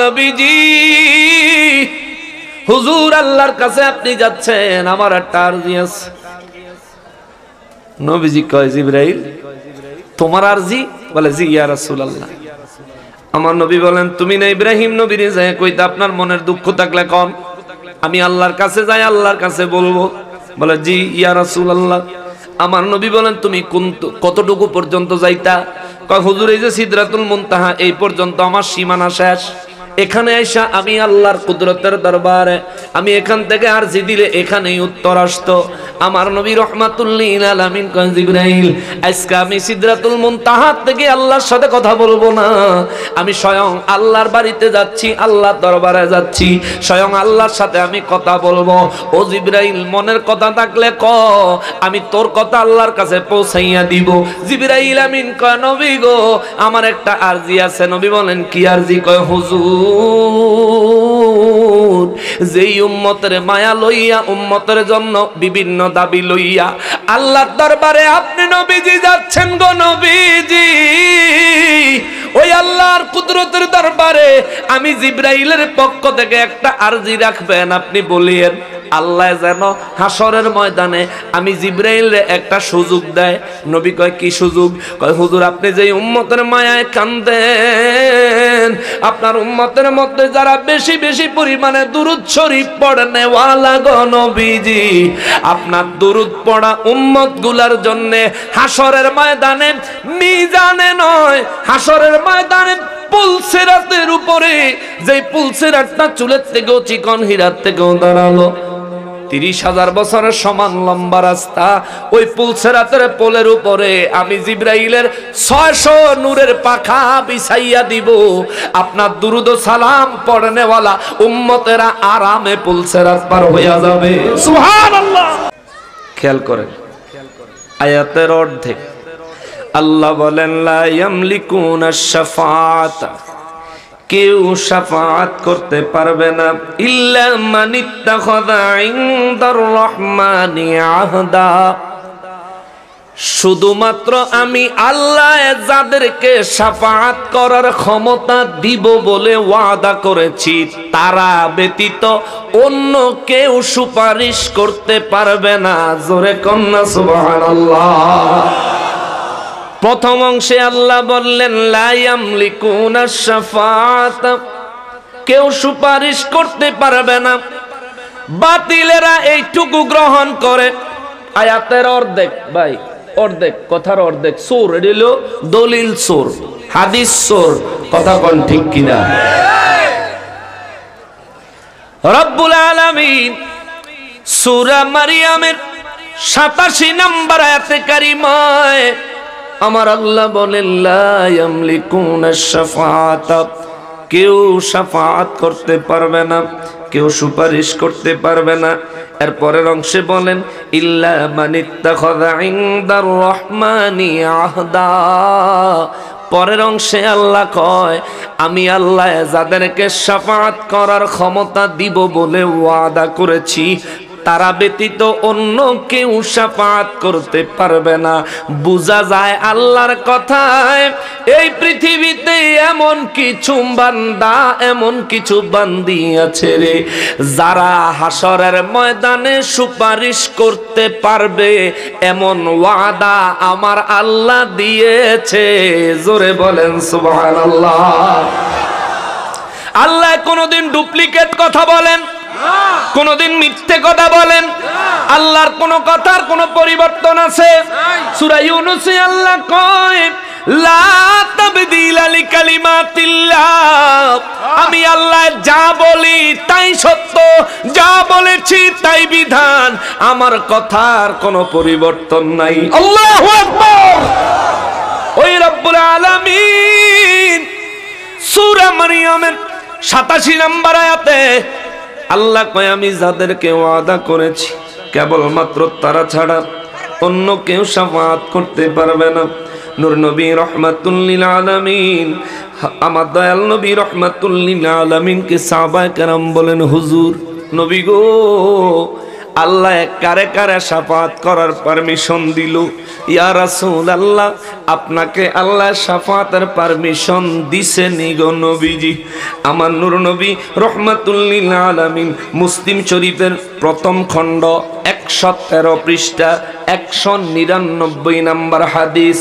নবীজি, হুজুর আল্লাহর কাছে আপনি যাচ্ছেন, আমার একটা আরজি আছে। নবীজি কয় তোমার আরজি? বলে, জি, ইয়া রাসূলুল্লাহ। আমার নবী বলেন, তুমি না ইব্রাহিম যায় কইতে আপনার মনের দুঃখ থাকলে কম আমি আল্লাহর কাছে যাই, আল্লাহর কাছে বলব। বলে, জি, ইয়া রাসূলুল্লাহ। আমার নবী বলেন, তুমি কোন কতটুকু পর্যন্ত যাইতা? কয়, হুজুর, এই যে সিদরাতুল মুনতাহা, এই পর্যন্ত আমার সীমানা শেষ। এখানে আইসা আমি আল্লাহর কুদরতের দরবারে, আমি এখান থেকে আর জি দিলে এখানেই উত্তর আসতো। আমার নবী রহমাতুল্লিন আলামিন কয়, জিব্রাইল, আজকে আমি সিদরাতুল মুনতাহা থেকে আল্লাহর সাথে কথা বলব না। আমি স্বয়ং আল্লাহর বাড়িতে যাচ্ছি, আল্লাহর দরবারে যাচ্ছি। স্বয়ং আল্লাহর সাথে আমি কথা বলব। ও জিব্রাইল, মনের কথা থাকলে ক, আমি তোর কথা আল্লাহর কাছে পৌঁছাইয়া দিব। জিব্রাইল আমিন কয়, নবী গো, আমার একটা আরজি আছে। নবী বলেন, কি আরজি? কয়, হুজুর যেই উম্মতের মায়া লইয়া, উম্মতের জন্য বিভিন্ন দাবি লইয়া, আল্লাহর দরবারে আপনি নবীজি যাচ্ছেন গো নবীজি। ওই আল্লাহর কুদরতের দরবারে আমি জিব্রাইলের পক্ষ থেকে একটা আর্জি রাখবেন, আপনি বলিয়েন আল্লাহ যেন হাসরের ময়দানে আমি জিব্রাইলে একটা সুযোগ দেয়। নবী কয়, কি সুযোগ? কয়, হুজুর, আপনি যে উম্মতের মায়ায় কান্দেন, আপনার উম্মতের মধ্যে যারা বেশি বেশি পরিমাণে দুরুদ শরীফ পড়ে নেওয়ালা গো নবীজি, আপনার দুরুদ পড়া উম্মতগুলার জন্য হাসরের ময়দানে মিজানে নয় হাসরের ময়দানে পুলসেরাতের উপরে যে পুলসেরাতটা চুলের থেকেও, চিকন হীরার থেকেও দাঁড়াল। তিরিশ হাজার বছরের সমান লম্বা রাস্তা। ওই পুলসেরাতের পোলের উপরে আমি জিব্রাইলের ছয়শো নূরের পাখা বিছাইয়া দিব। আপনার দুরুদ সালাম পড়নেওয়ালা উম্মতেরা আরামে পুলসেরাত পার হইয়া যাবে। সুবহানাল্লাহ। খেয়াল করেন আয়াতের অর্ধেক। আল্লাহ বলেন লা ইয়ামলিকুনা শাফাআতা। কেউ শাফাআত করতে পারবে না। ইল্লা মান ইত্তাখাযা ইনদার রহমানি আহদা। শুধুমাত্র আমি আল্লাহ যাদেরকে সাফাত করার ক্ষমতা দিব বলে ওয়াদা করেছি, তারা ব্যতীত অন্য কেউ সুপারিশ করতে পারবে না। জোরে কন্যা সুবহানাল্লাহ। প্রথম অংশে আল্লাহ বললেন কেউ সুপারিশ করতে পারবে না। বাতিলেরা এইটুকু গ্রহণ করে। আয়াতের অর্ধেক, ভাই, অর্ধেক, কথার অর্ধেক। সুর এডিল দলিল সুর, হাদিস সুর, কথা কোন ঠিক কিনা? রব্বুল আলামিন সূরা মারিয়ামের 87 নম্বর আয়াতে কারিমায় আমার আল্লাহ বলেন কেউ সাফাত করতে পারবে না, কেউ সুপারিশ করতে পারবে না। এর পরের অংশে বলেন, ইল্লা রহমানি আহদা। পরের অংশে আল্লাহ কয়, আমি আল্লাহ যাদেরকে সাফাত করার ক্ষমতা দিব বলে ওয়াদা করেছি তারা ব্যতীত অন্য কেউ সাফাত করতে পারবে না। বোঝা যায় আল্লাহর কথায়, এই পৃথিবীতে এমন কিছু বান্দা, এমন কিছু বান্দি আছে রে, যারা হাসরের ময়দানে সুপারিশ করতে পারবে। এমন ওয়াদা আমার আল্লাহ দিয়েছে। জোরে বলেন, সুবহানাল্লাহ। আল্লাহ কোনোদিন ডুপ্লিকেট কথা বলেন। কোনদিন মিথ্যে কথা বলেন। আল্লাহর কোন কথার কোন পরিবর্তন আছে? সূরা ইউনুসে আল্লাহ কয় আমি আল্লাহ যা বলি তাই সত্য, যা বলেছি তাই বিধান। আমার কথার কোনো পরিবর্তন নাই। ওই রব্বুল আলামিন, সূরা মারিয়ামের 87 নম্বর আয়াতে আল্লাহ কয়, আমি যাদেরকে ওয়াদা করেছি, কেবলমাত্র তারা ছাড়া অন্য কেউ সাফাত করতে পারবে না। নূর নবী রহমাতুল্লিল আলামিন, আমার দয়াল নবী রহমাতুল্লিল আলামিনকে সাহাবায়ে কেরাম বলেন, হুজুর, নবী গো আল্লাহ কারে কারে সাফাত করার পারমিশন দিল। ইয়া রাসূল আল্লাহ আপনাকে আল্লাহ সাফাতের পারমিশন দিছে নিগো নবীজি। আমার নূর নবী রহমাতুল্লিল আলামিন মুসলিম শরীফের প্রথম খণ্ড একশো তেরো পৃষ্ঠা একশো নিরানব্বই নাম্বার হাদিস।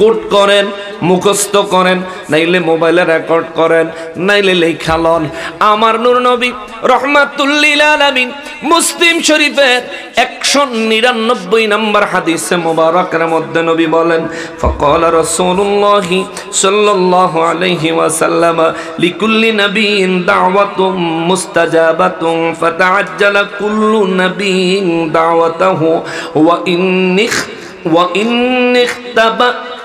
কোট করেন, মুখস্থ করেন, নাইলে মোবাইলে রেকর্ড করেন, নাইলে লেখা লন। আমার নূর নবী রহমাতুল্লিল আলামিন মুসলিম শরীফের একশো নিরানব্বই নম্বর হাদিসে মোবারকের মধ্যে নবী বলেন, ফকল রসুল্লাহি সাল্লাহ আলহি ওয়াসাল্লাম, লিকুল্লি নবীন দাওয়াতুম মুস্তাজাবাতুম, ফাতাআজ্জালা কুল্লু নবীন দাওয়াতাহু, ওয়া ইন্নিখ, ওয়া ইন্নিখতাবা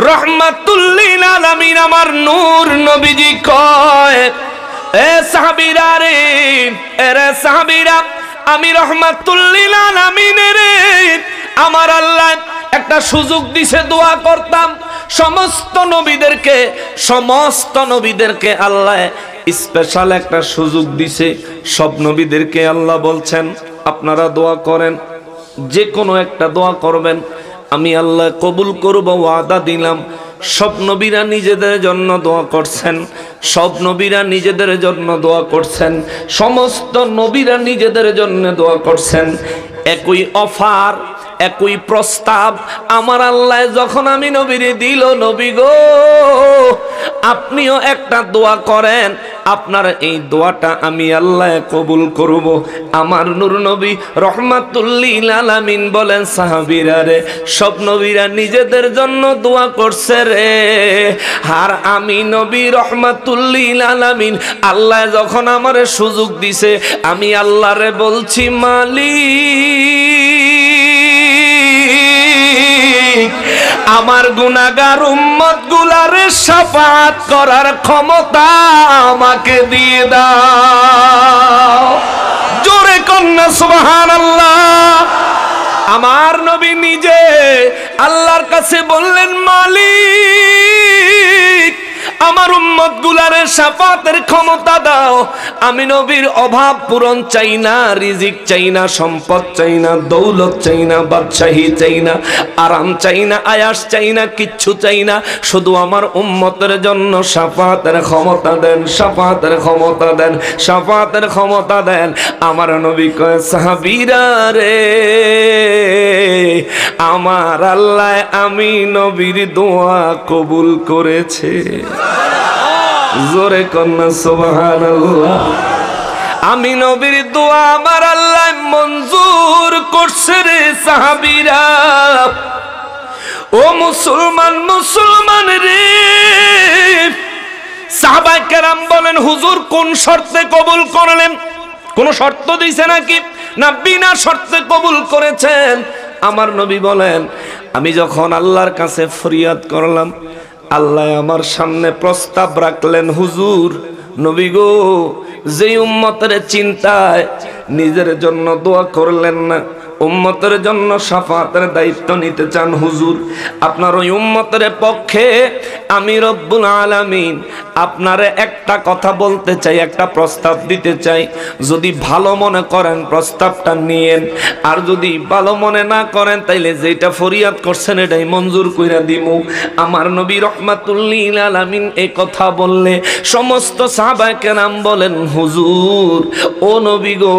রহমাতুল্লিল আলামিন আমার নূর নবীজি কয়, এ সাহাবীরা রে, এরে সাহাবীরা, আমি রহমাতুল্লিল আলামিন রে, আমার আল্লাহ একটা সুযোগ দিছে, দোয়া করতাম। সমস্ত নবীদেরকে সমস্ত নবীদেরকে আল্লাহ স্পেশাল একটা সুযোগ দিছে। সব নবীদেরকে আল্লাহ বলছেন, আপনারা দোয়া করেন যে কোনো একটা দোয়া করবেন। আমি আল্লাহ কবুল করব, ওয়াদা দিলাম। সব নবীরা নিজেদের জন্য দোয়া করছেন। সব নবীরা নিজেদের জন্য দোয়া করছেন। সমস্ত নবীরা নিজেদের জন্য দোয়া করছেন। একই অফার একই প্রস্তাব। আমার আল্লাহ যখন আমি নবীরে দিল, নবী গো, আপনিও একটা দোয়া করেন। আপনার এই দোয়াটা আমি আল্লাহ কবুল করব। আমার নূর নবী রহমাতুল্লিল আলামিন বলেন, সাহাবীরা রে, সব নবীরা নিজেদের জন্য দোয়া করছে রে। আর আমি নবী রহমাতুল্লিল আলামিন, আল্লাহ যখন আমার সুযোগ দিছে, আমি আল্লাহরে বলছি, মালিক আমার গুনাগার উম্মতগুলার সাফাত করার ক্ষমতা আমাকে দিয়ে দাও। জোরে কন্যা সুবহান আমার নবী নিজে আল্লাহর কাছে বললেন, মালিক আমার উম্মত গুলারে সাফাতের ক্ষমতা দাও। আমি নবীর অভাব পূরণ চাই না, রিজিক চাই না, সম্পদ চাই না, দৌলত চাই না, বাদশাহী চাই না, আরাম চাই না, আয়াস চাই না, কিচ্ছু চাই না। শুধু আমার উম্মতের জন্য সাফাতের ক্ষমতা দেন, সাফাতের ক্ষমতা দেন, সাফাতের ক্ষমতা দেন। আমার নবী কয়, সাহাবীরা রে, আমার আল্লাহ আমি নবীর দোয়া কবুল করেছে। জোরে কন্যা, সুবহানাল্লাহ। আমি নবীর দোয়া আমার আল্লাহ মঞ্জুর করছে রে সাহাবীরা। ও মুসলমান মুসলমান রে। বলেন, হুজুর, কোন শর্তে কবুল করলেন? কোন শর্ত দিছে নাকি? না, বিনা শর্তে কবুল করেছেন। আমার নবী বলেন, আমি যখন আল্লাহর কাছে ফরিয়াদ করলাম আল্লাহ আমার সামনে প্রস্তাব রাখলেন, হুজুর, নবী গো যে উম্মতের চিন্তায় নিজের জন্য দোয়া করলেন না উম্মতের জন্য সাফাতের দায়িত্ব নিতে চান হুজুর। আপনার ওই উম্মতের পক্ষে আমি রব্বুল আলামিন আপনারে একটা কথা বলতে চাই, একটা প্রস্তাব দিতে চাই। যদি ভালো মনে করেন প্রস্তাবটা নিয়েন, আর যদি ভালো মনে না করেন তাইলে যেটা ফরিয়াদ করছেন এটাই মঞ্জুর কইরা দিমু। আমার নবী রহমাতুল্লিল আলামিন এই কথা বললে সমস্ত সাহাবায়ে কেরাম বলেন, হুজুর, ও নবী গো,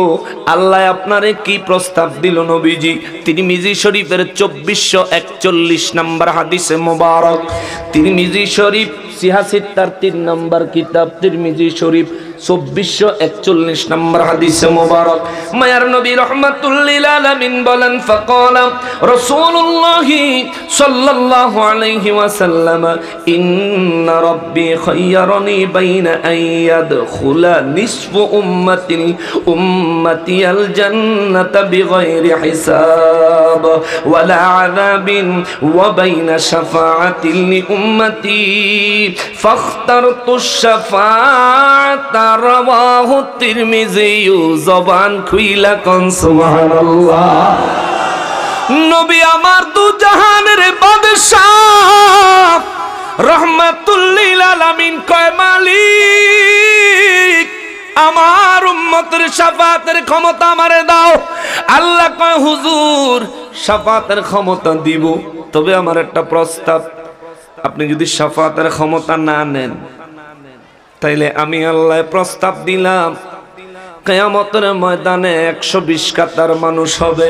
আল্লাহ আপনারে কি প্রস্তাব দিল নবীজি তিনি মিজি শরীফের চব্বিশশো একচল্লিশ নম্বর হাদিসে মোবারক। তিনি মিজি শরীফ সিহাসিত্তার তিন নম্বর কিতাব তিরমিজি শরীফ চব্বিশশো একচল্লিশ নম্বর হাদিসে মোবারক, মায়ার নবী রহমাতুল্লিল আলামিন বলেন ফাকালাম রাসূলুল্লাহ সাল্লাল্লাহু আলাইহি ওয়াসাল্লাম, ইন্না রাব্বি খায়্যারানি বাইনা আইয়াদখুলা নিসফু উম্মতি উম্মতি আল রাওয়াহু তিরমিজি জবান খুইলা কন, সুবহানাল্লাহ। নবী আমার দু জাহানের বাদশাহ। রহমাতুল্লিল আলামিন কয়, মালিক, আমার উম্মতের সাফাতের ক্ষমতা আমারে দাও। আল্লাহ কয়, হুজুর শাফাতের ক্ষমতা দিব, তবে আমার একটা প্রস্তাব। আপনি যদি শাফাতের ক্ষমতা না নেন তাইলে আমি আল্লাহ প্রস্তাব দিলাম, কেয়ামতের ময়দানে একশো বিশ কাতার মানুষ হবে।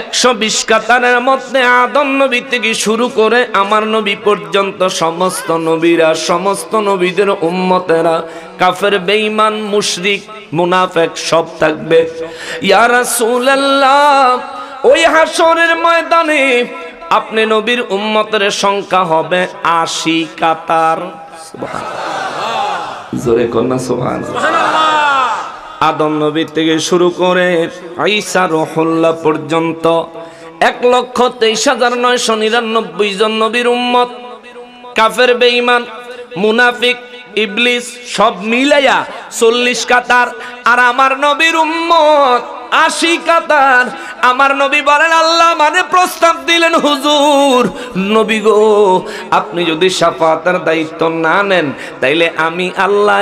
একশো বিশ কাতারের মধ্যে আদম নবী থেকে শুরু করে আমার নবী পর্যন্ত সমস্ত নবীরা, সমস্ত নবীদের উম্মতেরা, কাফের, বেঈমান, মুশরিক, মুনাফেক সব থাকবে। ইয়া রাসূলুল্লাহ, ওই হাসরের ময়দানে আপনি নবীর উম্মতের সংখ্যা হবে আশি কাতার। জোরে কন্যা সোহান আদম নবী থেকে শুরু করে আইসা রহল্লা পর্যন্ত এক লক্ষ তেইশ হাজার নয়শো নিরানব্বই জন নবীর উম্মত কাফের বেঈমান মুনাফিক ইবলিস সব মিলাইয়া চল্লিশ কাতার। আর আমার নবীর উম্মত আশি আমার নবী বলেন, আল্লাহ মানে প্রস্তাব দিলেন হুজুর। নবী গো, আপনি যদি সাফাতের দায়িত্ব না নেন, তাইলে আমি আল্লাহ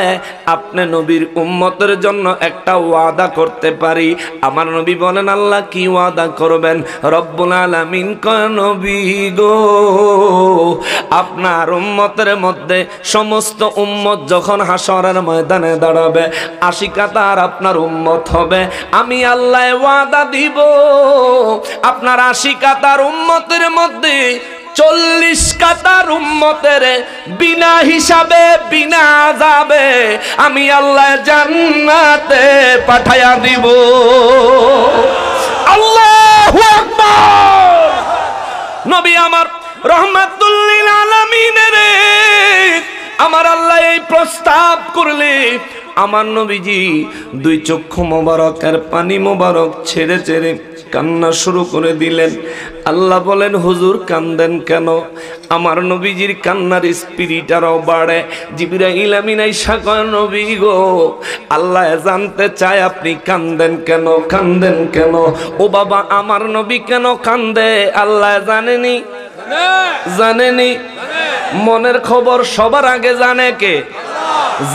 আপনি নবীর উম্মতের জন্য একটা ওয়াদা করতে পারি। আমার নবী বলেন, আল্লাহ কি ওয়াদা করবেন? রব্বুল আলামিন নবী গো, আপনার উম্মতের মধ্যে সমস্ত উম্মত যখন হাসরের ময়দানে দাঁড়াবে আশি কাতার আপনার উম্মত হবে। আমি আল্লাহ ওয়াদা দিব। আপনার আশি কাতার উম্মতের মধ্যে চল্লিশ কাতার উম্মতের বিনা হিসাবে, বিনা যাবে আমি আল্লাহ জান্নাতে পাঠাইয়া দিব। আল্লাহ নবী আমার রহমাতুল্লিল আলামিনের আমার আল্লাহ এই প্রস্তাব করলে আমার নবীজি দুই চক্ষু মোবারকের পানি মোবারক ছেড়ে ছেড়ে কান্না শুরু করে দিলেন। আল্লাহ বলেন, হুজুর, কান্দেন কেন? আমার নবীজির কান্নার স্পিরিট আরও বাড়ে। জিবিরা ইলামিনাই সাকয় নবী গো, আল্লাহ জানতে চায় আপনি কান্দেন কেন? কান্দেন কেন? ও বাবা, আমার নবী কেন কান্দে? আল্লাহ জানেনি। জানেনি? মনের খবর সবার আগে জানে কে?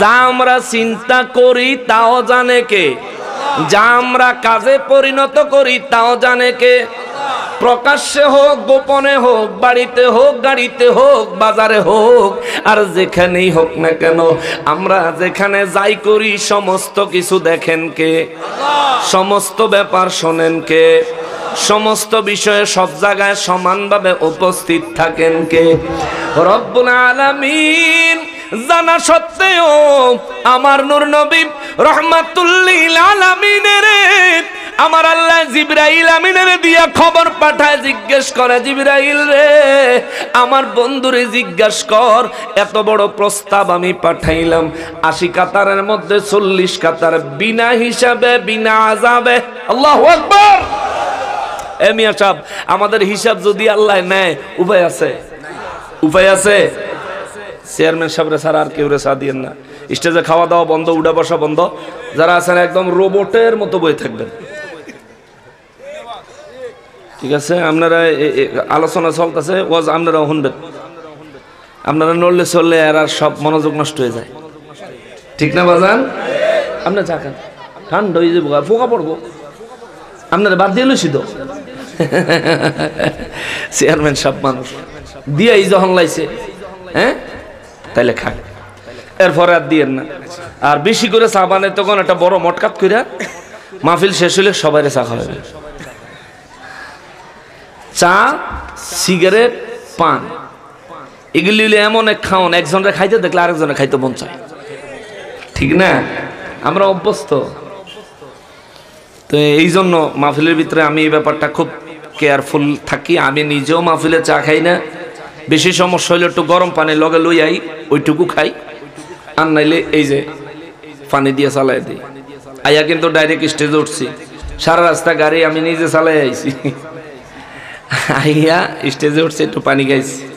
যা আমরা চিন্তা করি তাও জানে কে? যা আমরা কাজে পরিণত করি তাও জানে কে? প্রকাশ্যে হোক, গোপনে হোক, বাড়িতে হোক, গাড়িতে হোক, বাজারে হোক, আর যেখানেই হোক না কেন, আমরা যেখানে যাই করি, সমস্ত কিছু দেখেন কে? সমস্ত ব্যাপার শোনেন কে? সমস্ত বিষয়ে সব জায়গায় সমানভাবে উপস্থিত থাকেন কে? রব্বুল আলামিন জানা সত্ত্বেও আমার নূর নবী রহমাতুল্লিল আলামিনের আমার আল্লাহ জিব্রাইল আমিনের দিয়া খবর পাঠায়, জিজ্ঞেস করে, জিব্রাইল রে, আমার বন্ধুরে জিজ্ঞেস কর, এত বড় প্রস্তাব আমি পাঠাইলাম। আশি কাতারের মধ্যে চল্লিশ কাতার বিনা হিসাবে, বিনা আজাবে আল্লাহ আকবর! এ মিয়া সাহেব, আমাদের হিসাব যদি আল্লাহ নেয়, উপায় আছে? উপায় আছে? চেয়ারম্যান সাহেবরে স্যার, আর কেউ রে চা দিয়েন না। স্টেজে খাওয়া দাওয়া বন্ধ, উঠা বসা বন্ধ। যারা আছেন একদম রোবটের মতো বই থাকবেন। ঠিক আছে? আপনারা আলোচনা চলতেছে, ওয়াজ আপনারা শুনবেন। আপনারা নড়লে চললে আর সব মনোযোগ নষ্ট হয়ে যায়। ঠিক না, বাজান? আপনার চা খান। ঠান্ডা হয়ে যাব পোকা পড়ব। আপনারা বাদ দিয়ে লইছি তো। চেয়ারম্যান সব মানুষ। দিয়াই যখন লাইছে হ্যাঁ? তাইলে খান। এরপরে আর দিয়েন না। আর বেশি করে চা বানায় তখন একটা বড় মটকাত করে মাহফিল শেষ হলে সবাই চা খাওয়াবে। চা, সিগারেট, পান। এগুলি এমন এক খাওন, একজনের খাইতে দেখলে আরেকজনের খাইতে মন চায়। ঠিক ঠিক না? আমরা অভ্যস্ত। তো এই জন্য মাহফিলের ভিতরে আমি এই ব্যাপারটা খুব কেয়ারফুল থাকি। আমি নিজেও মাহফিলে চা খাই না। বেশি সমস্যা হইলে একটু গরম পানি লগে লই আই, ওইটুকু খাই। আর নাইলে এই যে পানি দিয়ে চালাই দিই। আইয়া কিন্তু ডাইরেক্ট স্টেজে উঠছি। সারা রাস্তা গাড়ি আমি নিজে চালাই আইছি। আইয়া স্টেজে উঠছি, একটু পানি খাইছি।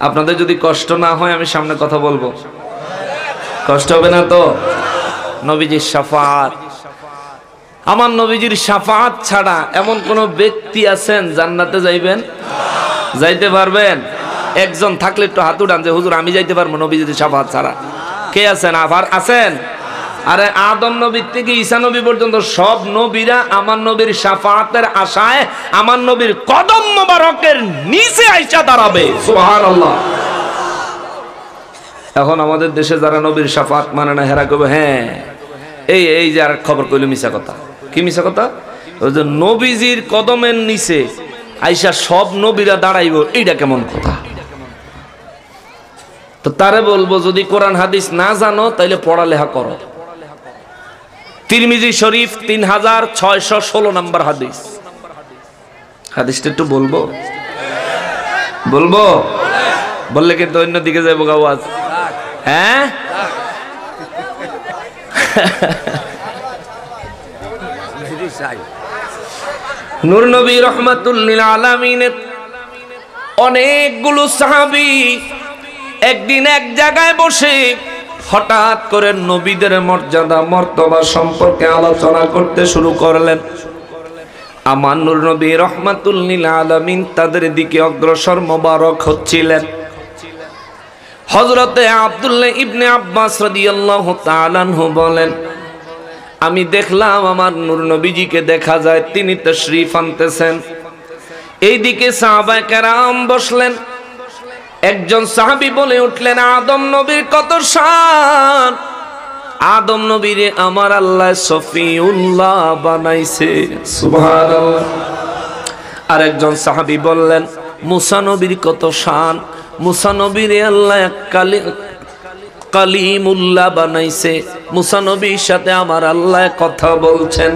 আপনাদের যদি কষ্ট না হয়, আমি সামনে কথা বলব। কষ্ট হবে না তো? নবীজির সাফাত। আমার নবীজির সাফাত ছাড়া এমন কোন ব্যক্তি আছেন, জান্নাতে যাইবেন? যাইতে পারবেন? একজন থাকলে একটু হাত উঠান যে, হুজুর, আমি যাইতে পারব নবীজির সাফাত ছাড়া। কে আছেন? আবার আছেন? আরে আদম নবীর থেকে ঈসা নবী পর্যন্ত সব নবীরা আমার নবীর সাফাতের আশায় আমার নবীর কদম মোবারকের নিচে আইসা দাঁড়াবে। এখন আমাদের দেশে যারা নবীর সাফাত মানে না, হেরা করবে হ্যাঁ এই এই যে আর খবর কইল মিশা কথা। কি মিশা কথা? ওই যে নবীজির কদমের নিচে আইসা সব নবীরা দাঁড়াইব, এইটা কেমন কথা? তো তারে বলব, যদি কোরআন হাদিস না জানো, তাইলে পড়ালেখা করো। তিরমিজি শরীফ তিন হাজার ছয়শো ষোলো নম্বর হাদিস। হাদিসটা একটু বলব? বলব? বললে কিন্তু অন্য দিকে যাব গাওয়াজ হ্যাঁ? নূর নবী রহমাতুল্লিল আলামিনের অনেকগুলো সাহাবি একদিন এক জায়গায় বসে হঠাৎ করে নবীদের মর্যাদা, মর্তবা সম্পর্কে আলোচনা করতে শুরু করলেন। আমার নূর নবী রহমাতুল্লিল আলামিন তাদের দিকে অগ্রসর মোবারক হচ্ছিলেন। হজরতে আব্দুল্লাহ ইবনে আব্বাস বলেন, আমি দেখলাম আমার নূর নবীজিকে দেখা যায়, তিনি তো তশরিফ আনতেছেন। এইদিকে সাহাবায়ে কেরাম বসলেন একজন সাহাবি বলে উঠলেন, আদম নবীর কত শান। আদম নবীরে আমার আল্লাহ সফিউল্লাহ বানাইছে। আরেকজন সাহাবি বললেন মুসানবীর কত শান। মুসা নবীরে আল্লাহ কালিমুল্লাহ বানাইছে। মুসা নবীর সাথে আমার আল্লাহ কথা বলছেন।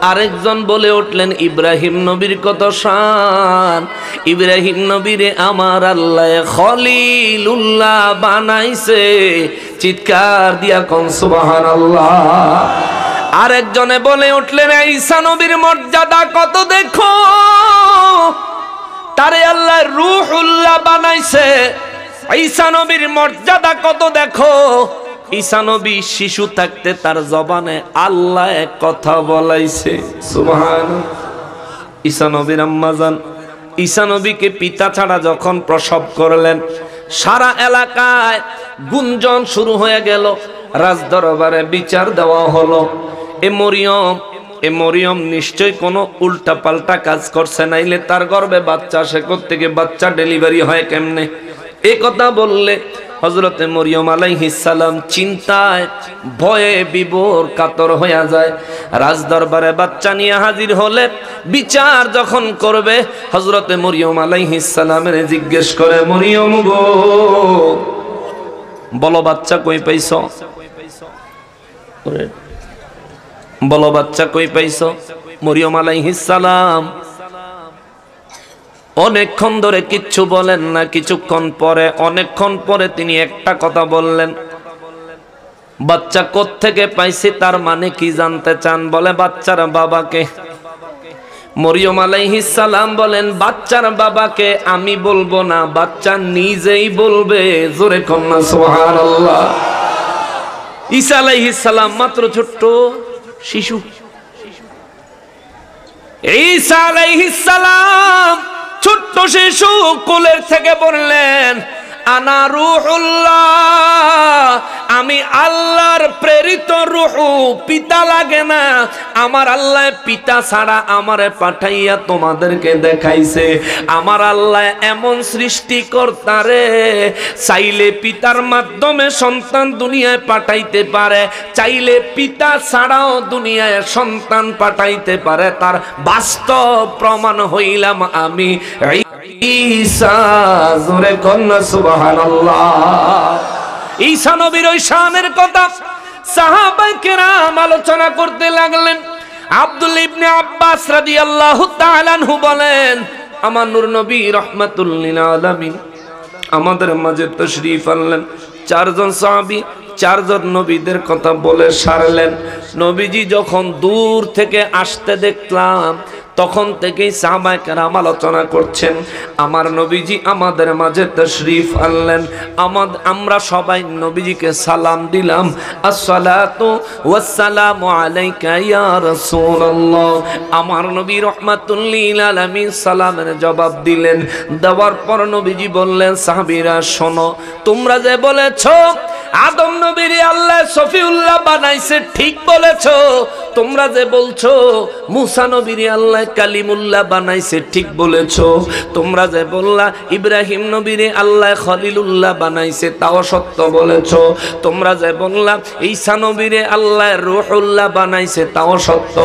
আরেকজন বলে উঠলেন, ইব্রাহিম নবীর কত শান। ইব্রাহিম নবীরে আমার আল্লাহ খলিলুল্লাহ বানাইছে। চিৎকার দিয়া কন, সুবহানাল্লাহ। আরেকজনে বলে উঠলেন, ঈসা নবীর মর্যাদা কত দেখো। তারে আল্লাহ রুহুল্লাহ বানাইছে। ঈসা নবীর মর্যাদা কত দেখো? ঈসা নবী শিশু থাকতে তার জবানে আল্লাহ এক কথা বলাইছে সুবহান ঈসা নবীর আম্মাজান ঈসা নবীকে পিতা ছাড়া যখন প্রসব করলেন, সারা এলাকায় গুঞ্জন শুরু হয়ে গেল, রাজদরবারে বিচার দেওয়া হলো। এ মরিয়ম এ মরিয়ম নিশ্চয় কোনো উল্টা পাল্টা কাজ করছে, নাইলে তার গর্বে বাচ্চা আসে থেকে বাচ্চা ডেলিভারি হয় কেমনে? এ কথা বললে হজরতে মরিয়ম আলাইহিসালাম চিন্তায়, ভয়ে বিবর কাতর হইয়া যায়। রাজদরবারে বাচ্চা নিয়ে হাজির হলে বিচার যখন করবে হজরতে মরিয়ম আলাইহিসালামের জিজ্ঞেস করে, মরিয়ম গো, বলো বাচ্চা কই পাইছ? বলো বাচ্চা কই পাইছ? মরিয়ম আলাইহিসালাম অনেকক্ষণ ধরে কিচ্ছু বলেন না, কিছুক্ষণ পরে, অনেকক্ষণ পরে তিনি একটা কথা বললেন। বাচ্চা থেকে পাইছি, তার মানে কি জানতে চান? বলে, বাচ্চার বাবাকে। মরিয়ম সালাম বলেন, বাচ্চার বাবাকে আমি বলব না, বাচ্চা নিজেই বলবে, জোরে কন্যা সুবহানাল্লাহ। ঈসা আলাইহিস সালাম মাত্র ছোট্ট শিশু। ঈসা সালাম ছোট্ট শিশু কোলের থেকে বললেন আনা রুহুল্লাহ। আমি আল্লাহর প্রেরিত রুহু, পিতা লাগে না। আমার আল্লাহ পিতা ছাড়া আমারে পাঠাইয়া তোমাদেরকে দেখাইছে। আমার আল্লাহ এমন সৃষ্টিকর্তারে চাইলে পিতার মাধ্যমে সন্তান দুনিয়ায় পাঠাইতে পারে, চাইলে পিতা ছাড়াও দুনিয়ায় সন্তান পাঠাইতে পারে। তার বাস্তব প্রমাণ হইলাম আমি। ঈসা, জোরে কন্যা সুবহানাল্লাহ আমার নবী আলামিন আমাদের মাঝে আনলেন। চারজন সাহাবী চারজন নবীদের কথা বলে সারলেন। নবীজি যখন দূর থেকে আসতে দেখলাম তখন থেকেই সাহাবায়ে কেরাম আলোচনা করছেন, আমার নবীজি আমাদের মাঝে তশরিফ আনলেন। আমাদের আমরা সবাই নবীজিকে সালাম দিলাম। আসসালাতু ওয়াসসালামু আলাইকা ইয়া রাসূলুল্লাহ। আমার নবী রহমাতুল লিল আলামিন সালামের জবাব দিলেন। দেওয়ার পর নবীজি বললেন, সাহাবীরা, শোনো, তোমরা যে বলেছ, আদম নবীর আল্লাহ সফিউল্লাহ বানাইছে ঠিক বলেছ। তোমরা যে বলছো, মুসা নবীর আল্লাহ কালিমুল্লাহ বানাইছে, ঠিক বলেছ। তোমরা যে বললা, ইব্রাহিম নবীরে আল্লাহ খলিলুল্লাহ বানাইছে তাও সত্য বলেছ। তোমরা যে বললা, ঈসা নবীরে আল্লাহ রুহুল্লাহ বানাইছে তাও সত্য।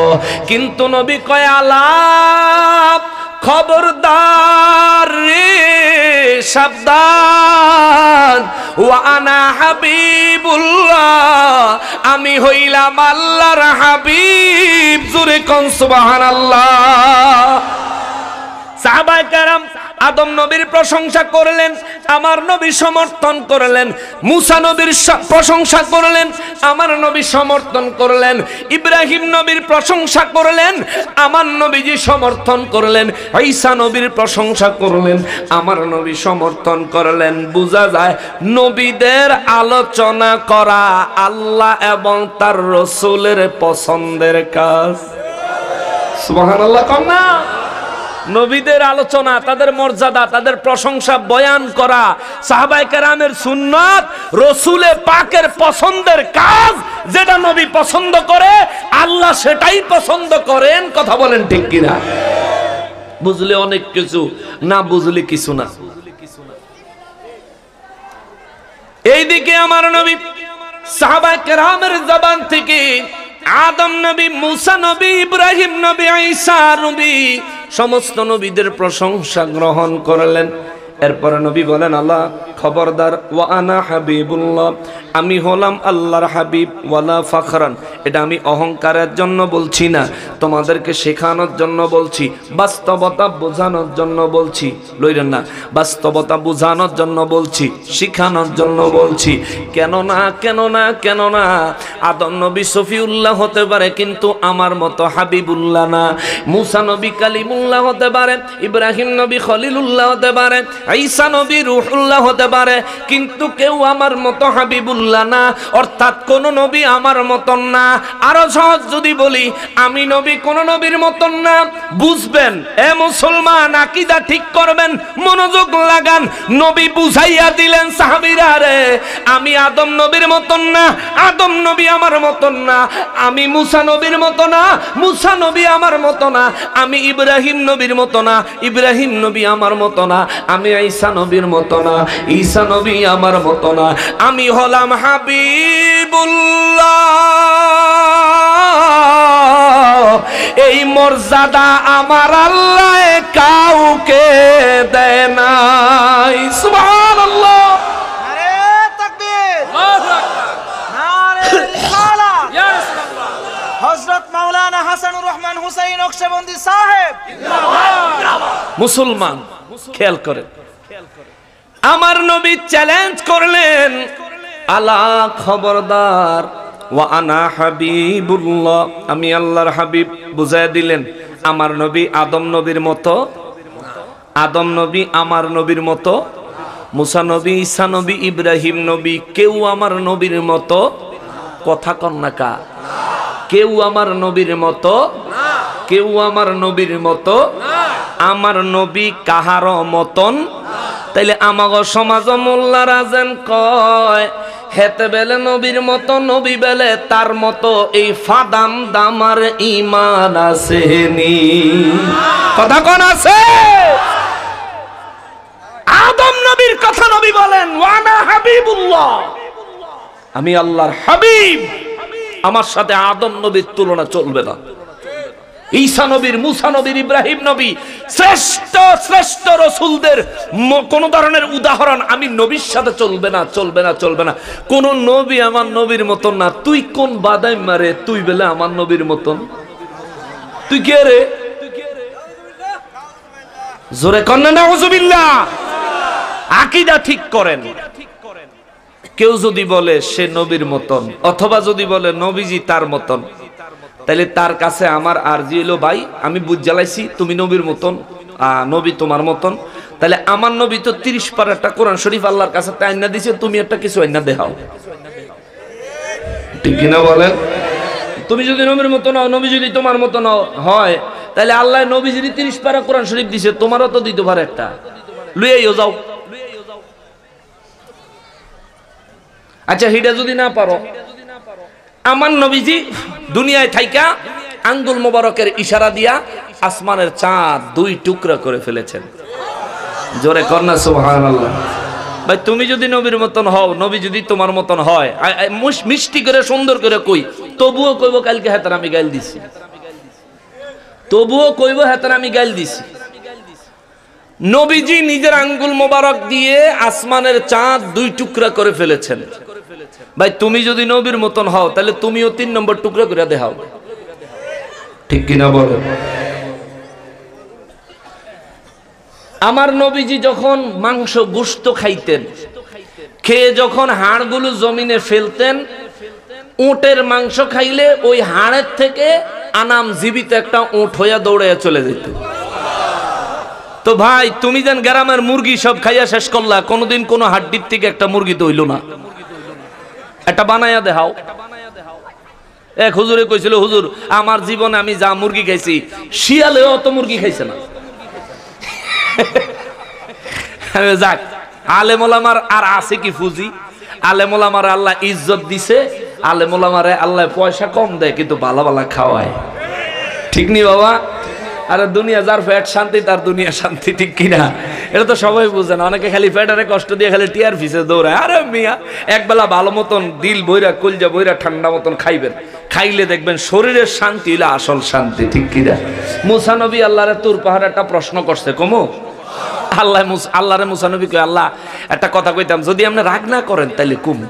কিন্তু নবী কয়, আলাপ খবরদার রে সাবধান। ওয়ানা হাবিবুল্লাহ আমি হইলাম আল্লাহর হাবিব। জুরে কনসুবাহান সুবহানাল্লাহ। সাহাবায়ে আদম নবীর প্রশংসা করলেন, আমার নবী সমর্থন করলেন, মুসা নবীর প্রশংসা করলেন, আমার নবী সমর্থন করলেন, ইব্রাহিম নবীর প্রশংসা করলেন, আমার নবীজি সমর্থন করলেন, ঈসা নবীর প্রশংসা করলেন, আমার নবী সমর্থন করলেন। বোঝা যায় নবীদের আলোচনা করা আল্লাহ এবং তার রসুলের পছন্দের কাজ। সুবহানাল্লাহ, কম নবীদের আলোচনা, তাদের মর্যাদা, তাদের প্রশংসা বয়ান করা সাহাবাই কেরামের সুন্নাত, রসুলে পাকের পছন্দের কাজ যেটা নবী পছন্দ করে, আল্লাহ সেটাই পছন্দ করেন, কথা বলেন ঠিক কিনা? বুঝলে অনেক কিছু, না বুঝলে কিছু না। এইদিকে আমার নবী সাহাবাই কেরামের জবান থেকে আদম নবী মুসা নবী ইব্রাহিম নবী আইসা নবী সমস্ত নবীদের প্রশংসা গ্রহণ করলেন। এরপরে নবী বলেন, আল্লাহ, খবরদার, ওয়া আনা হাবিবুল্লাহ। আমি হলাম আল্লাহর হাবিব, ওয়ালা ফাখরান। এটা আমি অহংকারের জন্য বলছি না, তোমাদেরকে শেখানোর জন্য বলছি, বাস্তবতা বোঝানোর জন্য বলছি লইলেন না, বাস্তবতা বোঝানোর জন্য বলছি, শিখানোর জন্য বলছি কেন না কেন না কেন না আদম নবী সফিউল্লাহ হতে পারে, কিন্তু আমার মতো হাবিবুল্লাহ না। মুসা নবী কালিমুল্লাহ হতে পারে, ইব্রাহিম নবী খলিলুল্লাহ হতে পারে ঈসা নবী রুহুল্লাহ হতে পারে, কিন্তু কেউ আমার মতো হাবিবুল্লাহ না, অর্থাৎ কোন নবী আমার মতন না। আরও সহজ যদি বলি, আমি নবী কোন নবীর মতন না। বুঝবেন, এ মুসলমান, আকিদা ঠিক করবেন, মনোযোগ লাগান, নবী বুঝাইয়া দিলেন সাহাবীরা রে, আমি আদম নবীর মতন না, আদম নবী আমার মতন না, আমি মুসা নবীর মতো না, মুসা নবী আমার মতো না, আমি ইব্রাহিম নবীর মতো না, ইব্রাহিম নবী আমার মতো না, আমি ঈসা নবীর মতো না ঈসা নবী আমার মতো না। আমি হলাম হাবিবুল্লাহ। এই মর্যাদা আমার আল্লাহ কাউকে দেয় নাই। সুবহানাল্লাহ। নারে তাকবীর। নারে রিসালাত হযরত মাওলানা হাসানুর রহমান হুসাইন নকশবন্দি সাহেব। মুসলমান খেয়াল করেন। আমার নবী চ্যালেঞ্জ করলেন। আলা খবরদার। ওয়া আনা হাবিবুল্লাহ। আমি আল্লাহর হাবিব বুঝায় দিলেন, আমার নবী আদম নবীর মতো, আদম নবী আমার নবীর মতো, মুসা নবী, ঈসা নবী, ইব্রাহিম নবী, কেউ আমার নবীর মতো, কথা কন্যাকা, কেউ আমার নবীর মতো, কেউ আমার নবীর মতো, আমার নবী কাহার মতন তাইলে আমাগো সমাজ মোল্লারা যেন কয়, হেতে বেলে নবীর মতো, নবী বেলে তার মতো এই ফাদাম দামার ইমান আছে নি কথা কোন আছে? আদম নবীর কথা নবী বলেন, ওয়ানা হাবিবুল্লাহ। আমি আল্লাহর হাবিব। আমার সাথে আদম নবীর তুলনা চলবে না। ঈসা নবীর, মুসা নবীর, ইব্রাহিম নবী, শ্রেষ্ঠ শ্রেষ্ঠ রসুলদের কোন ধরনের উদাহরণ আমি নবীর সাথে চলবে না চলবে না চলবে না। কোন নবী আমার নবীর মতন না। তুই কোন বাদাই মারে, তুই বেলে আমার নবীর মতন। তুই কে রে? জোরে কন্যা না হুজুবিল্লাহ আকিদা ঠিক করেন। কেউ যদি বলে সে নবীর মতন, অথবা যদি বলে নবীজি তার মতন তাহলে তার কাছে আমার আরজি এলো ভাই আমি বুঝ জ্বালাইছি তুমি নবীর মতন নবী তোমার মতন। তাহলে আমার নবী তো তিরিশ পার একটা কোরআন শরীফ আল্লাহর কাছে আইনা দিছে তুমি একটা কিছু আইনা দেখাও। ঠিক কিনা বলেন? তুমি যদি নবীর মতো নাও নবী যদি তোমার মতো নাও হয় তাহলে আল্লাহ নবী যদি তিরিশ পারা কোরআন শরীফ দিছে তোমারও তো দিতে পারে একটা। লুইয়াইও যাও। আচ্ছা হিডা যদি না পারো আমার নবীজি দুনিয়ায় থাইকা আঙ্গুল মোবারকের ইশারা দিয়া আসমানের চাঁদ দুই টুকরা করে ফেলেছেন। জোরে কন্যা সুবহানাল্লাহ। ভাই, তুমি যদি নবীর মতন হও, নবী যদি তোমার মতন হয় মিষ্টি করে, সুন্দর করে কই, তবুও কইব কালকে হাতার আমি গাইল দিছি। তবুও কইব হাতার আমি গাইল দিছি। নবীজি নিজের আঙ্গুল মোবারক দিয়ে আসমানের চাঁদ দুই টুকরা করে ফেলেছেন। ভাই তুমি যদি নবীর মতন হও তাহলে তুমিও তিন নম্বর টুকরা করে দেখাও। ঠিক কিনা বলো আমার নবীজি যখন মাংস গুস্ত খাইতেন খেয়ে যখন হাড়গুলো জমিনে ফেলতেন উটের মাংস খাইলে ওই হাড়ের থেকে আনাম জীবিত একটা উট হইয়া দৌড়ে চলে যেত। তো ভাই তুমি যেন গ্রামের মুরগি সব খাইয়া শেষ করলা কোনোদিন কোনো হাড্ডির থেকে একটা মুরগি তো হইল না। একটা বানাইয়া দেখাও এক হুজুরে কইছিল হুজুর আমার জীবনে আমি যা মুরগি খাইছি শিয়ালেও অত মুরগি খাইছে না। বলি, যাক আলেমোলামার আর আছে কি ফুজি? আলেমোলামার আল্লাহ ইজ্জত দিছে আলেমোলামারে আল্লাহ পয়সা কম দেয় কিন্তু ভালো ভালো খাওয়ায়। ঠিক নি বাবা? আরে দুনিয়া যার পেট শান্তি তার দুনিয়া শান্তি, ঠিক কিনা? এটা তো সবাই বুঝে না। অনেকে খালি পেটারে কষ্ট দিয়ে খালি টিয়ার ফিসে দৌড়ায়। আরে মিয়া, একবেলা ভালো মতন দিল বইরা, কলজা বইরা ঠান্ডা মতন খাইবেন। খাইলে দেখবেন শরীরের শান্তি হইলে আসল শান্তি, ঠিক কিনা? মুসানবী আল্লাহরে তোর পাহাড় একটা প্রশ্ন করছে, কমো? আল্লাহ মুস- আল্লাহরে মুসানবী কই আল্লাহ, একটা কথা কইতাম, যদি আপনি রাগ না করেন তাহলে কুম।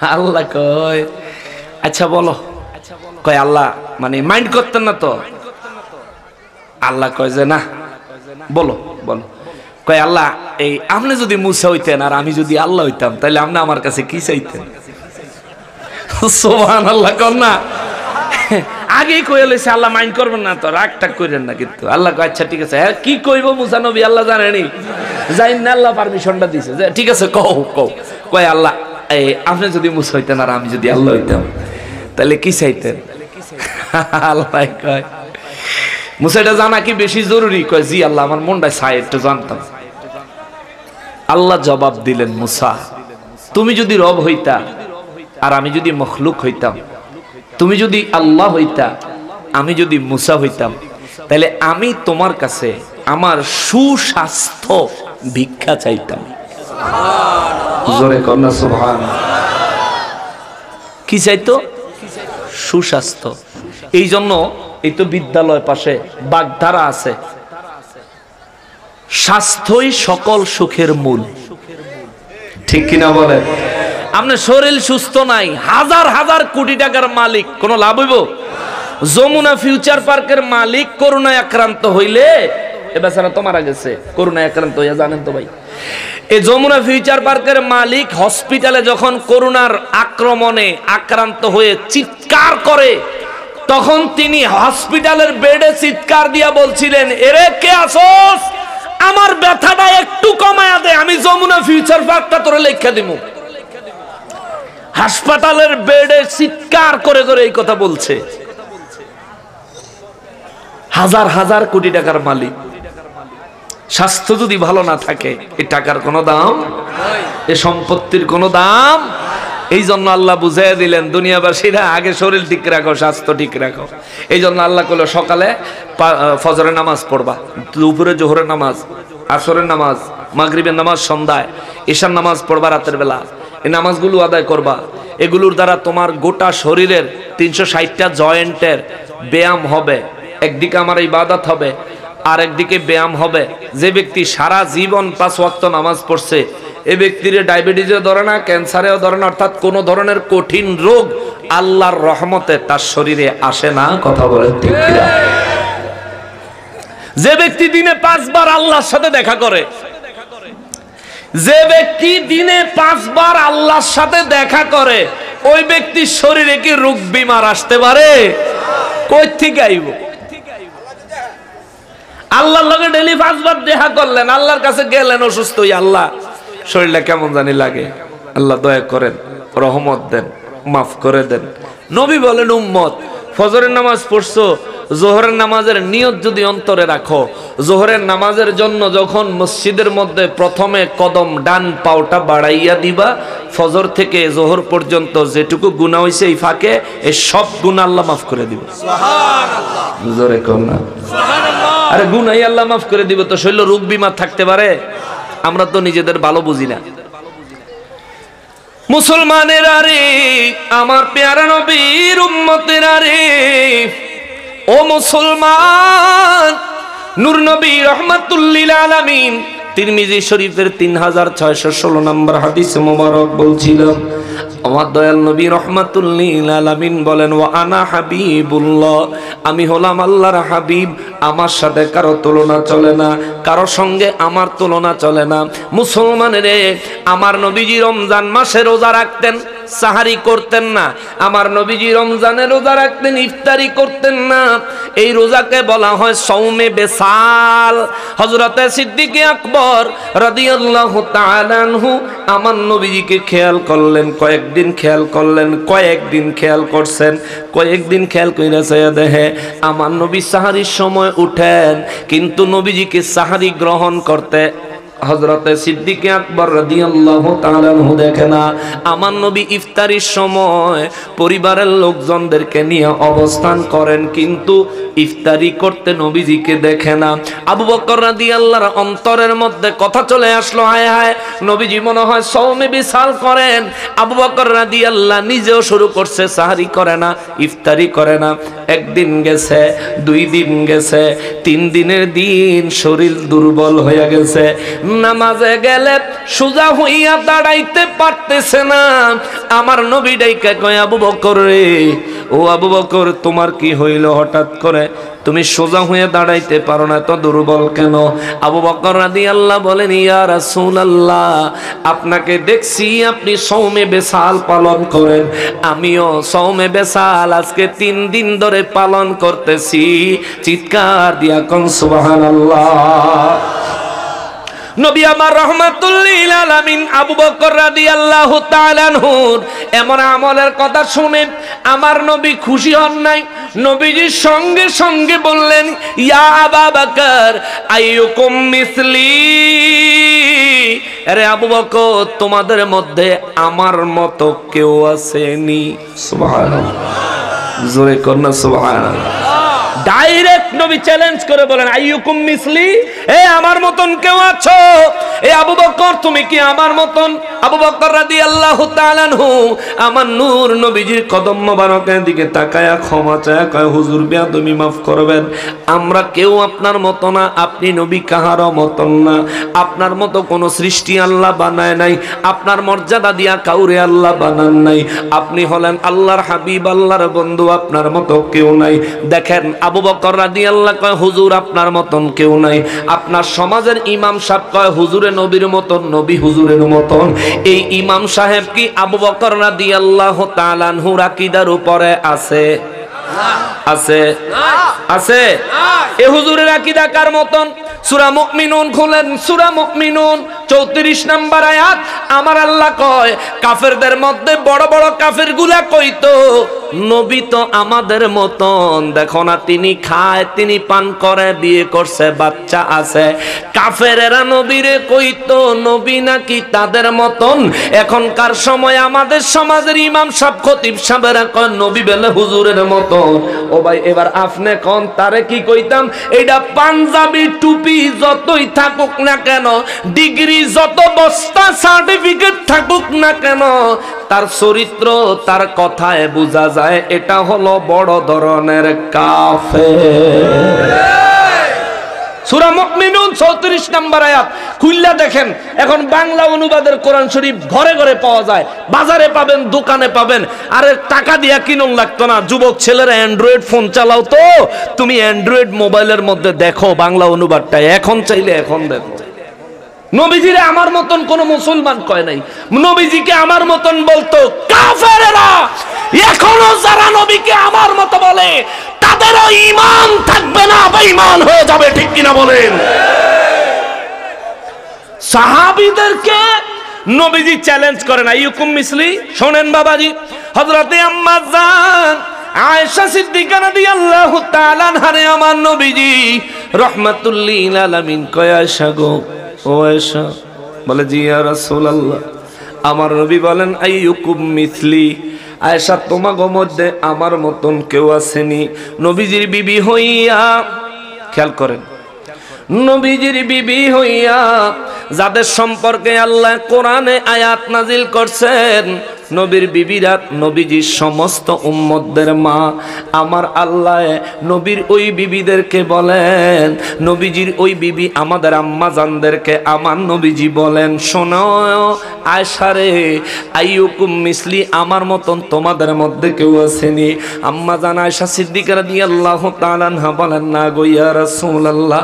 আল্লাহ কয় আচ্ছা বলো। কয়, আল্লাহ মানে মাইন্ড করতেন না তো? আল্লাহ কয় যে, না, বলো বলো। কয়, আল্লাহ, এই আপনি যদি মুসা হইতেন আর আমি যদি আল্লাহ হইতাম তাহলে আপনি আমার কাছে কি চাইতেন? সোহান আল্লাহ কর না। আগেই কয়ে লইছে, আল্লাহ, মাইন্ড করবেন না তো রাগ করেন না কিন্তু। আল্লাহ কয় আচ্ছা ঠিক আছে। হ্যাঁ কি কইব মুসা নবী, আল্লাহ জানেনি। যাই না, আল্লাহ পারমিশনটা দিছে। যে, ঠিক আছে, কও কও। কয়, আল্লাহ, এই আপনি যদি মুসা হইতেন আর আমি যদি আল্লাহ হইতাম তাহলে কি চাইতেন? আল্লাহ কয় মুসা, এটা জানা কি বেশি জরুরি? কয়, জি আল্লাহ, আমার মনটা চাই একটু জানতাম। আল্লাহ জবাব দিলেন, মুসা, তুমি যদি রব হইতা আর আমি যদি মখলুক হইতাম, তুমি যদি আল্লাহ হইতা, আমি যদি মুসা হইতাম, তাহলে আমি তোমার কাছে আমার সুস্বাস্থ্য ভিক্ষা চাইতাম। কি চাইতো? সুস্বাস্থ্য। এই জন্য এই তো বিদ্যালয় পাশে বাগধারা আছে। স্বাস্থ্যই সকল সুখের মূল। ঠিক কিনা বলেন? আপনার শরীর সুস্থ নাই, হাজার হাজার কোটি টাকার মালিক, কোনো লাভ হইব? যমুনা ফিউচার পার্কের মালিক করোনায় আক্রান্ত হইলে, এ বেচারা তো মারা গেছে করোনায় আক্রান্ত হইয়া জানেন তো ভাই। এই যমুনা ফিউচার পার্কের মালিক হসপিটালে যখন করোনার আক্রমণে আক্রান্ত হয়ে চিৎকার করে তখন তিনি হসপিটালের বেডে চিৎকার দিয়া বলছিলেন, এরে কে আসোস আমার ব্যথাটা একটু কমায়া দে, আমি যমুনা ফিউচার পার্কটা তোরে লেখা দিব হাসপাতালের বেডে চিৎকার করে করে এই কথা বলছে। হাজার হাজার কোটি টাকার মালিক। স্বাস্থ্য যদি ভালো না থাকে, এ টাকার কোনো দাম? এ সম্পত্তির কোনো দাম? এই জন্য আল্লাহ বুঝাই দিলেন, দুনিয়াবাসীরা আগে শরীর ঠিক রাখো, স্বাস্থ্য ঠিক রাখো। এই জন্য আল্লাহ করল সকালে ফজরের নামাজ পড়বা, দুপুরে জোহরের নামাজ, আসরের নামাজ, মাগরিবের নামাজ সন্ধ্যায়, ঈশার নামাজ পড়বা রাতের বেলা। এই নামাজগুলো আদায় করবা। এগুলোর দ্বারা তোমার গোটা শরীরের তিনশো ষাটটা জয়েন্টের ব্যায়াম হবে, একদিকে আমার ইবাদত হবে আর একদিকে ব্যায়াম হবে। যে ব্যক্তি সারা জীবন পাঁচ ওয়াক্ত নামাজ পড়ছে, এ ব্যক্তির ডায়াবেটিসও ধরে না, ক্যান্সারেও ধরে না, অর্থাৎ কোনো ধরনের কঠিন রোগ আল্লাহর রহমতে তার শরীরে আসে না, কথা বলে ঠিক যে ব্যক্তি দিনে পাঁচবার আল্লাহর সাথে দেখা করে, যে ব্যক্তি দিনে পাঁচবার আল্লাহর সাথে দেখা করে, ওই ব্যক্তির শরীরে কি রোগ বিমার আসতে পারে? কই থেকে আইব? আল্লাহর লগে ডেলি পাঁচবার দেখা করলেন, আল্লাহর কাছে গেলেন অসুস্থ আল্লাহ। শরীরটা কেমন জানি লাগে। আল্লাহ দয়া করেন, রহমত দেন, মাফ করে দেন। নবী বলেন, উম্মত ফজরের নামাজ পড়ছো জোহরের নামাজের নিয়ত যদি অন্তরে রাখো জোহরের নামাজের জন্য যখন মসজিদের মধ্যে প্রথমে কদম ডান পাওটা বাড়াইয়া দিবা ফজর থেকে জোহর পর্যন্ত যেটুকু গুণা হয়েছে এই ফাঁকে এই সব গুণা আল্লাহ মাফ করে দিব। জোরে কর না? আরে গুনাই আল্লাহ মাফ করে দিব তো শৈল রোগ বিমার থাকতে পারে? আমরা তো নিজেদের ভালো বুঝি না। মুসলমানের আরে আমার পেয়ারা নবীর উম্মতের আরে। ও মুসলমান নূর নবী রহমাতুল্লিল আলামিন তিরমিজি শরীফের তিন হাজার ছয়শো ষোলো নম্বর হাদিস মোবারক বলছিল, আমার দয়াল নবী রহমাতুল্লিল আলামিন বলেন ও আনা হাবিবুল্লাহ আমি হলাম আল্লাহর হাবিব, আমার সাথে কারও তুলনা চলে না, কারও সঙ্গে আমার তুলনা চলে না। মুসলমানের, আমার নবীজি রমজান মাসে রোজা রাখতেন সাহারি করতেন না। আমার নবীজি রমজানে রোজা রাখতেন, ইফতারি করতেন না। এই রোজাকে বলা হয় সৌমে বেসাল। হজরতে সিদ্দিকে আকবর রাদিয়াল্লাহু আমার নবীজিকে খেয়াল করলেন, কয়েকদিন খেয়াল করলেন, কয়েকদিন খেয়াল করছেন, কয়েকদিন খেয়াল কইরা দেখে আমার নবী সাহারির সময় উঠেন, কিন্তু নবীজিকে সাহারি গ্রহণ করতে হজরতে সিদ্দিকে আকবর রাদিয়াল্লাহু তাআলা দেখে না, আমার নবী ইফতারির সময় পরিবারের লোকজনদেরকে নিয়ে অবস্থান করেন, কিন্তু ইফতারি করতে নবীজিকে দেখে না। আবু বকর রাদিয়াল্লাহর অন্তরের মধ্যে কথা চলে আসলো, হায় হায়, নবীজি মনে হয় সৌমে বিশাল করেন। আবু বকর রাদিয়াল্লাহ নিজেও শুরু করছে, সাহারি করে না, ইফতারি করে না। একদিন গেছে, দুই দিন গেছে, তিন দিনের দিন শরীর দুর্বল হয়ে গেছে। নামাজে গেলে সোজা হইয়া দাঁড়াইতে পারতেছে না। আমার নবী ডাইকা কয়, আবু বকর রে, ও আবু বকর, তোমার কি হইল হঠাৎ করে? তুমি সোজা হয়ে দাঁড়াইতে পারো না, এত দুর্বল কেন? আবু বকর রাদি আল্লাহ বলেন, ইয়া রাসূল আল্লাহ আপনাকে দেখছি আপনি সৌমে বেসাল পালন করেন। আমিও সৌমে বেসাল আজকে তিন দিন ধরে পালন করতেছি। চিৎকার দিয়া কন, সুবহানাল্লাহ। নবী আমার রহমাতুল্লিল আলামিন আবু বকর রাদিয়াল্লাহু তাআলা আনহুর এমন আমলের কথা শুনে আমার নবী খুশি হন নাই। নবীজির সঙ্গে সঙ্গে বললেন, ইয়া আবা বকর, আইয়ুকুম মিসলি। আরে আবু বকর, তোমাদের মধ্যে আমার মতো কেউ আসেনি সুবহানাল্লাহ। জোরে না, সুবহানাল্লাহ। ডাইরেক্ট নবী চ্যালেঞ্জ করে বলেন, আইয়ুকুম মিসলি? এ, আমার মতন কেউ আছো? এ, আবু বকর, তুমি কি আমার মতন? আবু বকর রাদিয়াল্লাহু তাআলা আনহু। আমার নূর নবীজির কদম মোবারকের দিকে তাকায়া ক্ষমা চায়া কয়, হুজুর বিয়া তুমি মাফ করবেন। আমরা কেউ আপনার মতো না, আপনি নবী কাহারও মতন না। আপনার মতো কোনো সৃষ্টি আল্লাহ বানায় নাই। আপনার মর্যাদা দিয়া কাউরে আল্লাহ বানান নাই। আপনি হলেন আল্লাহর হাবিব, আল্লাহর বন্ধু, আপনার মতো কেউ নাই। দেখেন, আবু বকর রাদিয়াল্লাহ কয়, হুজুর, আপনার মতন কেউ নাই। আপনার সমাজের ইমাম সাহেব কয়, হুজুরে নবীর মতন, নবী হুজুরের মতন। এই ইমাম সাহেব কি আবু বকর রাদিয়াল্লাহু তাআলা আনহুর আকীদার উপরে আছে? আছে? আছে? এ হুজুরের আকীদা কার মতন? মুমিনুন খুলেন মুমিনুন 34 নাম্বার আয়াত। আমার আল্লাহ কয়, কাফেরদের মধ্যে বড় বড় কাফেরগুলা কইতো, নবী তো আমাদের মতন। দেখো না, তিনি খায়, তিনি পান করে, বিয়ে করছে, বাচ্চা আছে। কাফেরেরা নবীরে কইতো, নবী নাকি তাদের মতন? এখনকার সময় আমাদের সমাজের ইমাম সাহেব, খতিব সাহেবেরা কয়, নবী বেলে হুজুরের মতন। ও ভাই, এবার আপনি কোন, তারে কি কইতাম? এইটা পাঞ্জাবি টুপি যতই থাকুক না কেন, ডিগ্রি যত বস্তা সার্টিফিকেট থাকুক না কেন, তার চরিত্র, তার কথায় বোঝা যায়, এটা হলো বড় ধরনের কাফে সুরা মুমিনুন 34 নম্বর আয়াত। খুললা দেখেন, এখন বাংলা অনুবাদের কোরআন শরীফ ঘরে ঘরে পাওয়া যায়। বাজারে পাবেন, দোকানে পাবেন। আরে টাকা দিয়া কিনুন লাগতো না। যুবক ছেলেরা অ্যান্ড্রয়েড ফোন চালাও তো। তুমি অ্যান্ড্রয়েড মোবাইলের মধ্যে দেখো বাংলা অনুবাদটা এখন চাইলে এখন দেখো। নবীজিরে আমার মতন কোন মুসলমান কয় নাই। নবীজিকে আমার মতন বলতো কাফেরেরা। এখনও যারা নবীকে আমার মতো বলে, তাদেরও ঈমান থাকবে না, বেঈমান হয়ে যাবে, ঠিক কিনা বলেন? সাহাবীদেরকে নবীজি চ্যালেঞ্জ করে না ইউকুম মিসলি, শোনেন বাবাজি, হযরতে আম্মা আয়েশা সিদ্দিকা রাদিয়াল্লাহু তাআলা আনহারে আমার নবীজি রহমাতুল্লিল আলামিন কয়, আয়েশা ও এসা। বলে, জি ইয়া রাসূলুল্লাহ। আমার রবি বলেন, আইয়ুকুম মিথলি। আয়েশা, তোমাগো মধ্যে আমার মতন কেউ আসেনি। নবীজির বিবি হইয়া, খেয়াল করেন। নবীজির বিবি হইয়া, যাদের সম্পর্কে আল্লাহ কোরআনে আয়াত নাজিল করছেন নবীর বিবিরা নবীজির সমস্ত উম্মতদের মা। আমার আল্লাহ নবীর ওই বিবিদেরকে বলেন, নবীজির ওই বিবি আমাদের আম্মা জানদেরকে আমার নবীজি বলেন, শোনো আয়সারে আইয়ুকুম মিসলি, আমার মতন তোমাদের মধ্যে কেউ আসেনি। আম্মা জান আয়সা সিদ্দিকারা দিয়ে আল্লাহ তালানহা বলেন, না গো ইয়া রাসূলুল্লাহ,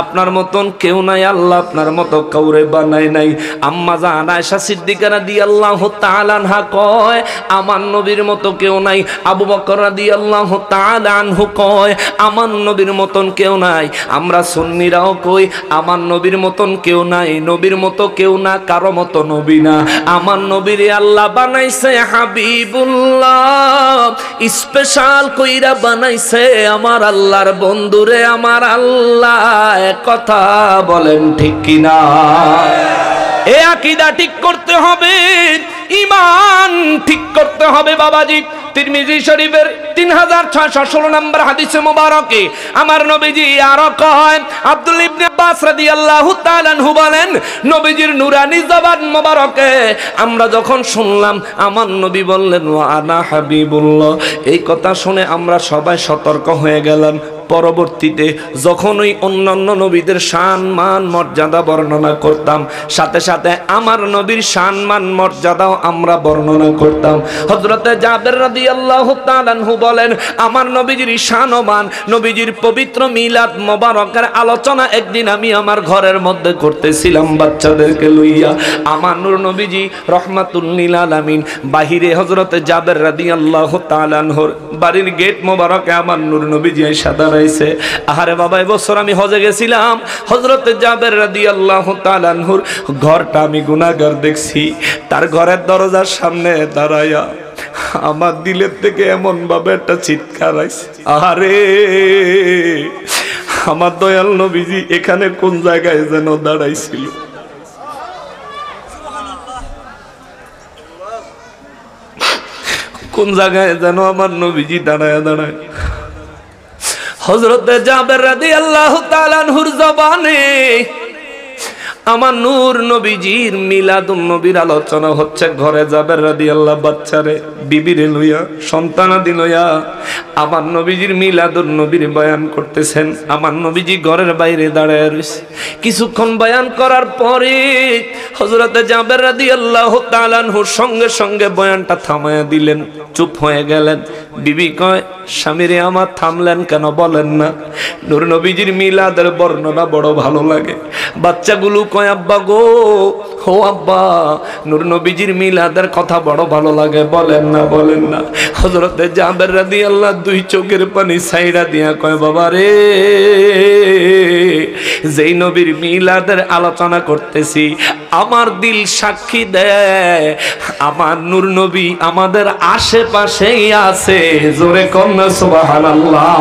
আপনার মতন কেউ নাই, আল্লাহ আপনার মতো কাউরে বানাই নাই। আম্মা জান আয়সা সিদ্দিকারা দিয়ে আল্লাহ তালানহা কয়, আমার নবীর মতো কেউ নাই। আবু বকর রাদিয়াল্লাহু তাআলা আনহু কয়, আমার নবীর মতন কেউ নাই। আমরা সুন্নিরাও কই, আমার নবীর মতন কেউ নাই। নবীর মতো কেউ না, কারও মতো নবী না। আমার নবীর আল্লাহ বানাইছে হাবিবুল্লাহ। স্পেশাল কইরা বানাইছে আমার আল্লাহর বন্ধুরে আমার আল্লাহ। কথা বলেন ঠিক কিনা? এ আকিদা ঠিক করতে হবে। ইমান ঠিক করতে হবে বাবাজি। তিরমিজি শরীফের তিন হাজার ছয়শো ষোলো নম্বর হাদিসে মোবারকে আমার নবীজি আরও কয় আব্দুল ইবনে আব্বাস বলেন, নবীজির নুরানি জবান মোবারকে। আমরা যখন শুনলাম, আমার নবী বললেন আনা হাবিবুল্লাহ। এই কথা শুনে আমরা সবাই সতর্ক হয়ে গেলাম। পরবর্তীতে যখন ওই অন্যান্য নবীদের শান, মান, মর্যাদা বর্ণনা করতাম, সাথে সাথে আমার নবীর শান, মান, মর্যাদাও আমরা বর্ণনা করতাম। হজরতে জাবের রাদিয়াল্লাহু তাআলাহু বলেন, আমার নবীজির নবীজির পবিত্র মিলাদ মোবারকের আলোচনা একদিন আমি আমার ঘরের মধ্যে করতেছিলাম বাচ্চাদেরকে লইয়া। আমার নূর নবীজি রহমাতুল্লিল আলামিন বাহিরে তাআলাহুর বাড়ির গেট মোবারকে আমার নূর নবীজি দাঁড়াইছে। আহারে বাবা, এবছর আমি হজে গেছিলাম। হজরতে জাবের রাদিয়াল্লাহু তাআলাহুর ঘরটা আমি গুনাহগার দেখছি। তার ঘরের দরজার সামনে দাঁড়ায়া আমার দিলের থেকে এমন ভাবে একটা চিৎকার আইছে আরে আমার দয়াল নবীজি এখানে কোন জায়গায় যেন দাঁড়াইছিল? কোন জায়গায় যেন আমার নবীজি দাঁড়ায় দাঁড়ায়? হজরতে জাবের রাদি আল্লাহ তালানহুর জবানে আমার নূর নবীজির মিলাদুন নবীর আলোচনা হচ্ছে, ঘরে যাবে রাদি আল্লাহ বাচ্চারে, বিবিরে লইয়া, সন্তানাদি লইয়া। আমার নবীজির মিলাদুন নবীর বয়ান করতেছেন, আমার নবীজি ঘরের বাইরে দাঁড়ায় রয়েছে কিছুক্ষণ বয়ান করার পরে হজরতে জাবের রাদি আল্লাহ তালানহুর সঙ্গে সঙ্গে বয়ানটা থামায়া দিলেন, চুপ হয়ে গেলেন। বিবি কয়, স্বামীরে আমার থামলেন কেন বলেন না? নূর নবীজির মিলাদের বর্ণনা বড় ভালো লাগে। বাচ্চাগুলো কয়, আব্বা গো হো আব্বা, নূর নবীজির মিলাদের কথা বড় ভালো লাগে, বলেন না বলেন না। হজরতে জাবের রাদি আল্লাহ দুই চোখের পানি সাইরা দিয়া কয়, বাবা রে, যেই নবীর মিলাদের আলোচনা করতেছি, আমার দিল সাক্ষী দেয় আমার নূর নবী আমাদের আশেপাশেই আছে। জোরে কন্যা সুবহানাল্লাহ।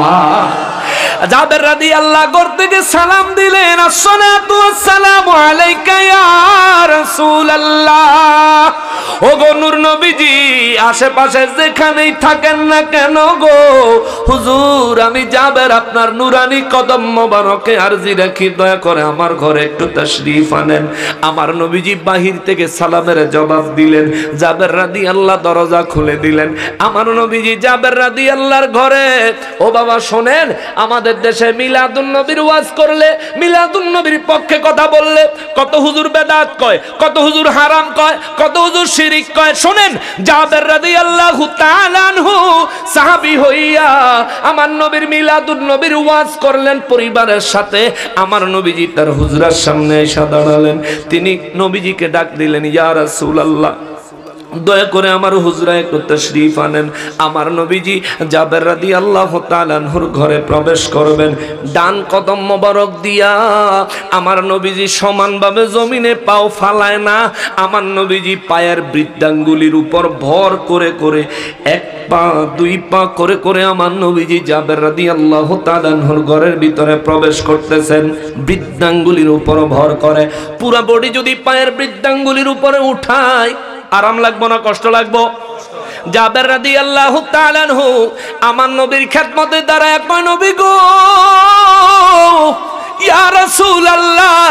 জাবের রাদি আল্লাহ সালাম দিলেন ও গো নূর নবীজি, আশেপাশে যেখানেই থাকেন না কেন গো, হুজুর, আমি আপনার নুরানি কদম মোবারকে আরজি রাখি, দয়া করে আমার ঘরে একটু তাশরিফ আনেন। আমার নবীজি বাহির থেকে সালামের জবাব দিলেন, জাবের রাদি আল্লাহ দরজা খুলে দিলেন। আমার নবীজি জাবের রাদি আল্লাহর ঘরে, ও বাবা শোনেন, আমাদের দেশে মিলাদুন নবীর ওয়াজ করলে, মিলাদুন নবীর পক্ষে কথা বললে কত হুজুর বেদাত কয়, কত হুজুর হারাম কয়, কত হুজুর শিরিক কয়। শোনেন, জাবের রাদিয়াল্লাহু তাআলা আনহু সাহাবী হইয়া আমার নবীর মিলাদুন নবীর ওয়াজ করলেন, পরিবারের সাথে আমার নবীজি তার হুজরার সামনে এসে দাঁড়ালেন। তিনি নবীজিকে ডাক দিলেন, ইয়া রাসূলুল্লাহ। দয়া করে আমার হুজরা একটু তশরিফ আনেন। আমার নবীজি জাবের রাদি আল্লাহ তালানহুর ঘরে প্রবেশ করবেন। ডান কদম মোবারক দিয়া আমার নবীজি সমানভাবে জমিনে পাও ফালায় না। আমার নবীজি পায়ের বৃদ্ধাঙ্গুলির উপর ভর করে করে এক পা, দুই পা করে করে আমার নবীজি জাবের রাদি আল্লাহ তালানহুর ঘরের ভিতরে প্রবেশ করতেছেন। বৃদ্ধাঙ্গুলির উপর ভর করে। পুরা বডি যদি পায়ের বৃদ্ধাঙ্গুলির উপরে উঠায় আরাম লাগবো না, কষ্ট লাগবো? জাবের রাদি আল্লাহ তালানহু আমার নবীর খেদমতে দ্বারা এক নবী গো, ইয়া রাসূল আল্লাহ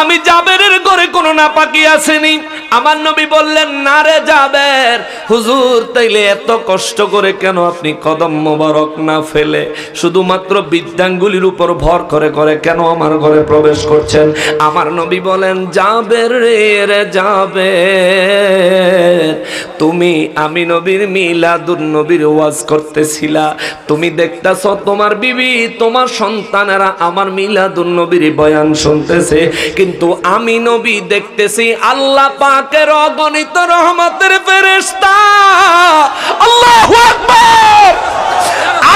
আমি জাবেরের ঘরে কোনো না নাপাকি আসেনি। আমার নবী বললেন, না রে জাবের, হুজুর, তাইলে এত কষ্ট করে কেন আপনি কদম মোবারক না ফেলে শুধুমাত্র বিদ্যাঙ্গুলির উপর ভর করে করে কেন আমার ঘরে প্রবেশ করছেন? আমার নবী বলেন, জাবের রে রে যাবে তুমি আমি নবীর মিলাদুন নবীর ওয়াজ করতেছিলা। তুমি দেখতাছ তোমার বিবি, তোমার সন্তানেরা আমার মিলাদুন নবীর বয়ান শুনতেছে। কিন্তু আমি নবী দেখতেছি আল্লাহ পাকের অগণিত রহমতের ফেরেশতা। আল্লাহু আকবার।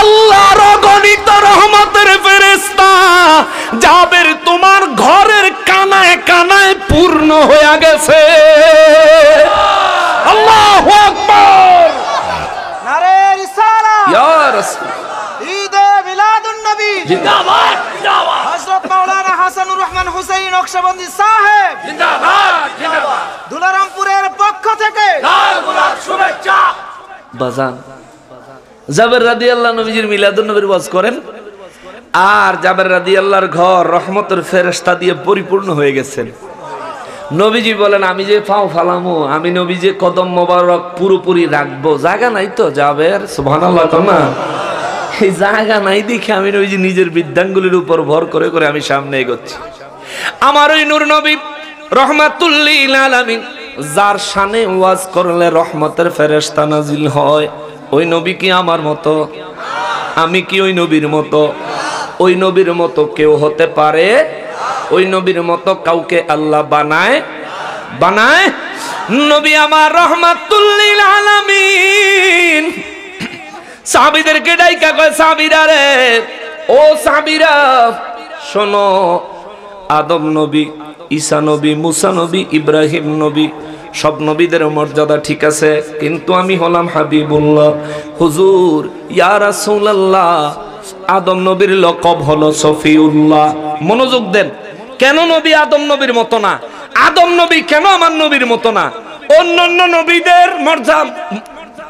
আল্লাহর অগণিত রহমতের ফেরেশতা জাবের তোমার ঘরের কানায় কানায় পূর্ণ হয়ে গেছে। আল্লাহু আকবার। নারে রিসালাত। ইয়া রাসূল। ঈদে মিলাদুন নবী। জিন্দাবাদ জিন্দাবাদ হযরত মাওলানা হাসানুর রহমান হুসাইন নকশবন্দি সাহেব। জিন্দাবাদ জিন্দাবাদ। দুলারামপুরের পক্ষ থেকে লাল গোলাপ শুভেচ্ছা। বাজান। জাবের রাদিয়াল্লাহু নবীজির নবীর ওয়াজ করেন। আর জাবের রাদিয়াল্লাহর ঘর রহমতের ফেরেশতা দিয়ে পরিপূর্ণ হয়ে গেছেন। নবীজি বলেন আমি যে পাও ফালামো আমি নবী যে কদম মোবারক পুরোপুরি রাখব। জায়গা নাই তো যাবের সুবহানাল্লাহ কমা এই জায়গা নাই দেখে আমি নবীজি নিজের বৃদ্ধাঙ্গুলির উপর ভর করে করে আমি সামনে এগোচ্ছি। আমার ওই নূর নবী রহমাতুল্লিল আলামিন, যার শানে ওয়াজ করলে রহমতের ফেরেশতা নাজিল হয়, ওই নবী কি আমার মতো? আমি কি ওই নবীর মতো? ওই নবীর মতো কেউ হতে পারে? ওই নবীর মতো কাউকে আল্লাহ বানায়? বানায়? নবী আমার রহমাতুল্লিল আলামিন। সাহাবীদেরকে ডাইকা কয়, সাহাবীরা রে, ও সাহাবীরা, শোনো আদম নবী, ঈসা নবী, মুসা নবী, ইব্রাহিম নবী, সব নবীদের মর্যাদা ঠিক আছে, কিন্তু আমি হলাম হাবিবুল্লাহ। হুজুর, ইয়া রাসূলুল্লাহ, আদম নবীর লকব হলো সফিউল্লাহ। মনোযোগ দেন, কেন নবী আদম নবীর মতো না? আদম নবী কেন আমার নবীর মতো না? অন্যান্য নবীদের মর্যাদা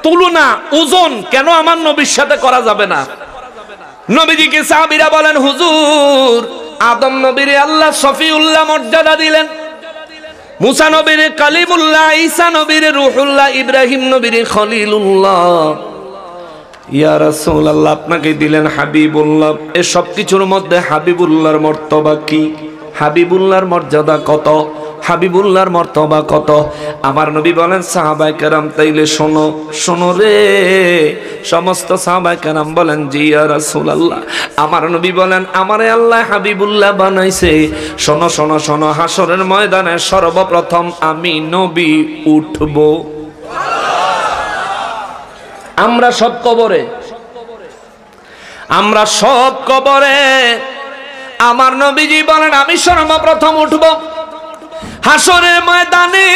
তুলনা, ওজন কেন আমার নবীর সাথে করা যাবে না? নবীজিকে সাহাবীরা বলেন, হুজুর আদম নবীর আল্লাহ শফিউল্লাহ মর্যাদা দিলেন। মুসা নবীর কালিমুল্লাহ, ঈসা নবীরে রুহুল্লাহ, ইব্রাহিম নবীর খলিলুল্লাহ। ইয়া রাসূলুল্লাহ, আপনাকে দিলেন হাবিবুল্লাহ। এ সব কিছুর মধ্যে হাবিবুল্লাহর মর্তবা কি? হাবিবুল্লাহর মর্যাদা কত? হাবিবুল্লাহর মর্তবা কত? আমার নবী বলেন সাহাবাই কারাম, তাইলে শোনো শোনো রে। সমস্ত সাহাবাই কারাম বলেন, জি ইয়া রাসূলুল্লাহ। আমার নবী বলেন, আমারে আল্লাহ হাবিবুল্লাহ বানাইছে। শোনো শোনো শোনো হাসরের ময়দানে সর্বপ্রথম আমি নবী উঠবো। আমরা সব কবরে, আমরা সব কবরে। আমার নবীজি বলেন, আমি সর্বপ্রথম উঠব। হাসরের ময়দানে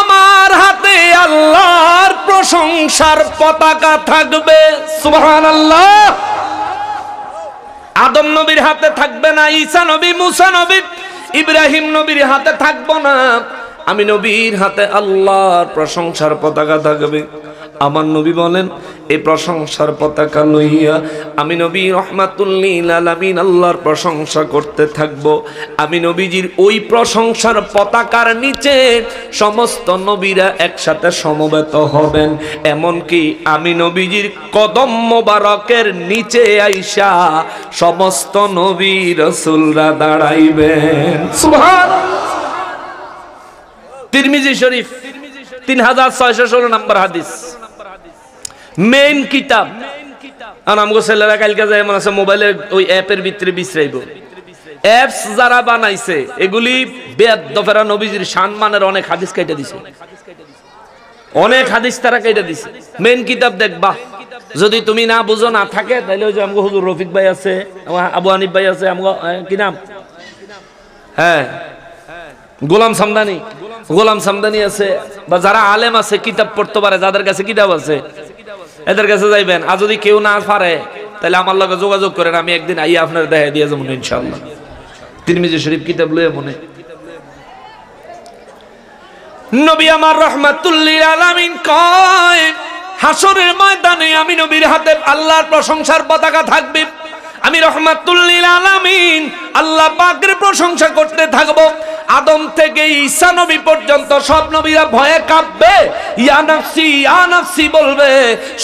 আমার হাতে আল্লাহর প্রশংসার পতাকা থাকবে সুহান আল্লাহ আদম নবীর হাতে থাকবে না, ঈসা নবী, মুসা নবী, ইব্রাহিম নবীর হাতে থাকব না। আমি নবীর হাতে আল্লাহর প্রশংসার পতাকা থাকবে। আমার নবী বলেন এই প্রশংসার পতাকা লইয়া আমি নবী রহমাতুল্লিল আল্লাহর প্রশংসা করতে থাকব। আমি নবীজির ওই প্রশংসার পতাকার নিচে সমস্ত নবীরা একসাথে সমবেত হবেন। এমনকি আমি নবীজির কদম মোবারকের নিচে আইসা সমস্ত নবী রসুলরা দাঁড়াইবেন। তিরমিজি শরীফ, তিন হাজার ছয়শো ষোলো নম্বর হাদিস। মেইন কিতাব কালকে যায় মনে আছে ওই অ্যাপের ভিতরে অ্যাপস যারা বানাইছে, এগুলি নবীজির সম্মানের অনেক হাদিস দিছে। অনেক হাদিস তারা দিছে। মেইন কিতাব দেখবা। যদি তুমি না বুঝো, না থাকে, তাহলে ওই যে আমগো হুজুর রফিক ভাই আছে আবু হানিফ ভাই আছে, আমগো কি নাম? হ্যাঁ। গোলাম সামদানি। গোলাম সামদানি আছে, বা যারা আলেম আছে, কিতাব পড়তে পারে, যাদের কাছে কিতাব আছে এদের কাছে যাইবেন। আর যদি কেউ না পারে, তাহলে আমার লগে যোগাযোগ করেন, আমি একদিন আইয়া আপনার দেখা দিয়ে যাব ইনশাল্লাহ তিরমিজি শরীফ কিতাব লয়ে মনে। নবী আমার রহমাতুল্লিল আলামিন কয় হাসরের ময়দানে আমি নবীর হাতে আল্লাহর প্রশংসার পতাকা থাকবে। আমি রহমাতুল্লিল আলামিন আল্লাহ পাকের প্রশংসা করতে থাকব। আদম থেকে ঈসা নবী পর্যন্ত সব নবীরা ভয়ে কাঁপবে। ইয়া নাফসি ইয়া নাফসি বলবে,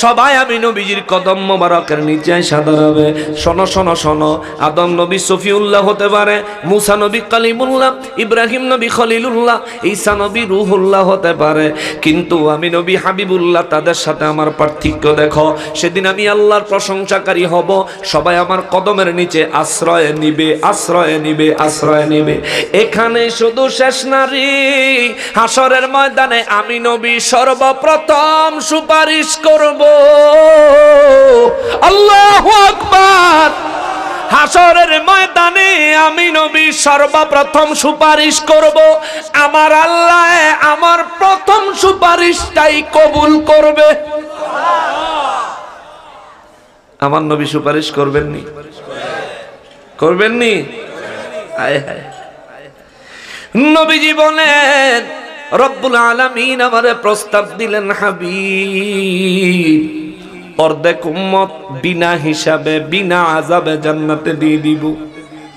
সবাই আমি নবীজির কদম মোবারকের নিচে সাদারাবে শোনো শোনো শোনো, আদম নবী সফিউল্লাহ হতে পারে, মুসা নবী কালিমুল্লাহ, ইব্রাহিম নবী খলিলুল্লাহ, ঈসা নবী রুহুল্লাহ হতে পারে। কিন্তু আমি নবী হাবিবুল্লাহ, তাদের সাথে আমার পার্থক্য দেখো। সেদিন আমি আল্লাহর প্রশংসাকারী হব, সবাই আমার কদমের নিচে আশ্রয় নিবে, আশ্রয় নিবে, আশ্রয় নিবে। এখানে শুধু শেষ নারী। হাসরের ময়দানে আমি নবী সর্বপ্রথম সুপারিশ করব। আল্লাহ আকবার! হাসরের ময়দানে আমি নবী সর্বপ্রথম সুপারিশ করব। আমার আল্লাহ আমার প্রথম সুপারিশটাই কবুল করবে। আমার নবী সুপারিশ করবেননি? করবেননি? আয় হায় নবীজি বলেন রব্বুল আলামিন আমারে প্রস্তাব দিলেন, হাবিব, অর্ধেক উম্মত বিনা হিসাবে, বিনা আজাবে জান্নাতে দিয়ে দিব।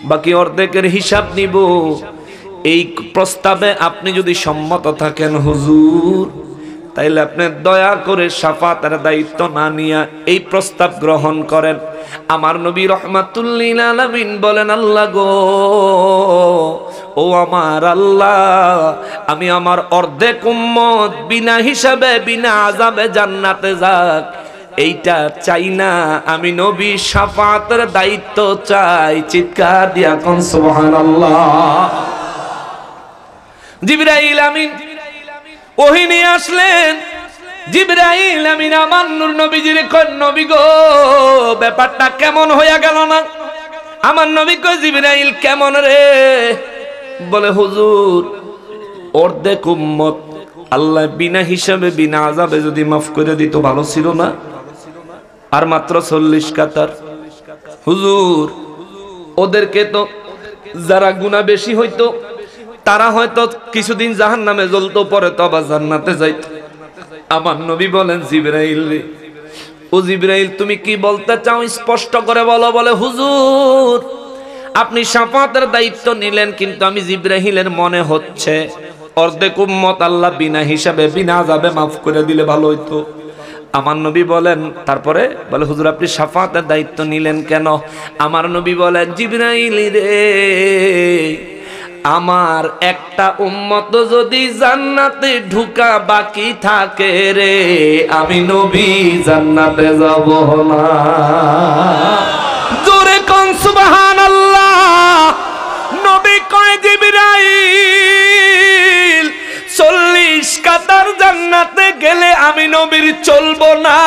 বাকি অর্ধেকের হিসাব নিব। এই প্রস্তাবে আপনি যদি সম্মত থাকেন, হুজুর তাইলে আপনি দয়া করে সাফাতের দায়িত্ব না নিয়া এই প্রস্তাব গ্রহণ করেন। আমার নবী রহমাতুল্লিল আলামিন বলেন, আল্লাহ গো, ও আমার আল্লাহ, আমি আমার অর্ধেক উম্মত বিনা হিসাবে, বিনা আজাবে জান্নাতে যাক। এইটা চাই না, আমি নবী সাফাতের দায়িত্ব চাই। চিৎকার দিয়া কোন, সুবহানাল্লাহ। জিবরাইল আমিন ওহি নিয়ে আসলেন। জিবরাইল আমিন, আমার নূর নবীজির নবী গো। ব্যাপারটা কেমন হইয়া গেল না? আমার নবী কয়, জিবরাইল, কেমন রে? বলে, হুজুর, অর্ধেক উম্মত আল্লাহ বিনা হিসাবে, বিনা আজাবে যদি মাফ করে দিত, ভালো ছিল না? আর মাত্র চল্লিশ কাতার। হুজুর, ওদেরকে তো যারা গুণা বেশি হইতো তারা হয়তো কিছুদিন জাহান নামে জ্বলতো, পরে তো আবার জান্নাতে যাইত। আমার নবী বলেন, জিব্রাইল ও জিব্রাইল, তুমি কি বলতে চাও? স্পষ্ট করে বলো, বলে, হুজুর, আপনি সাফাতের দায়িত্ব নিলেন, কিন্তু আমি জিব্রাহিলের মনে হচ্ছে অর্ধেক উম্মত আল্লাহ বিনা হিসাবে, বিনা যাবে মাফ করে দিলে ভালো হইতো। আমার নবী বলেন, তারপরে? বলে, হুজুর, আপনি সাফাতের দায়িত্ব নিলেন কেন? আমার নবী বলেন, জিব্রাইল রে আমার একটা উম্মত যদি জান্নাতে ঢুকা বাকি থাকে রে, আমি নবী, জান্নাতে যাব না। জোরে কোন সুবহানাল্লাহ। নবী কয় জিবরাইল, চল্লিশ কাতার জান্নাতে গেলে আমি নবীর চলবো না।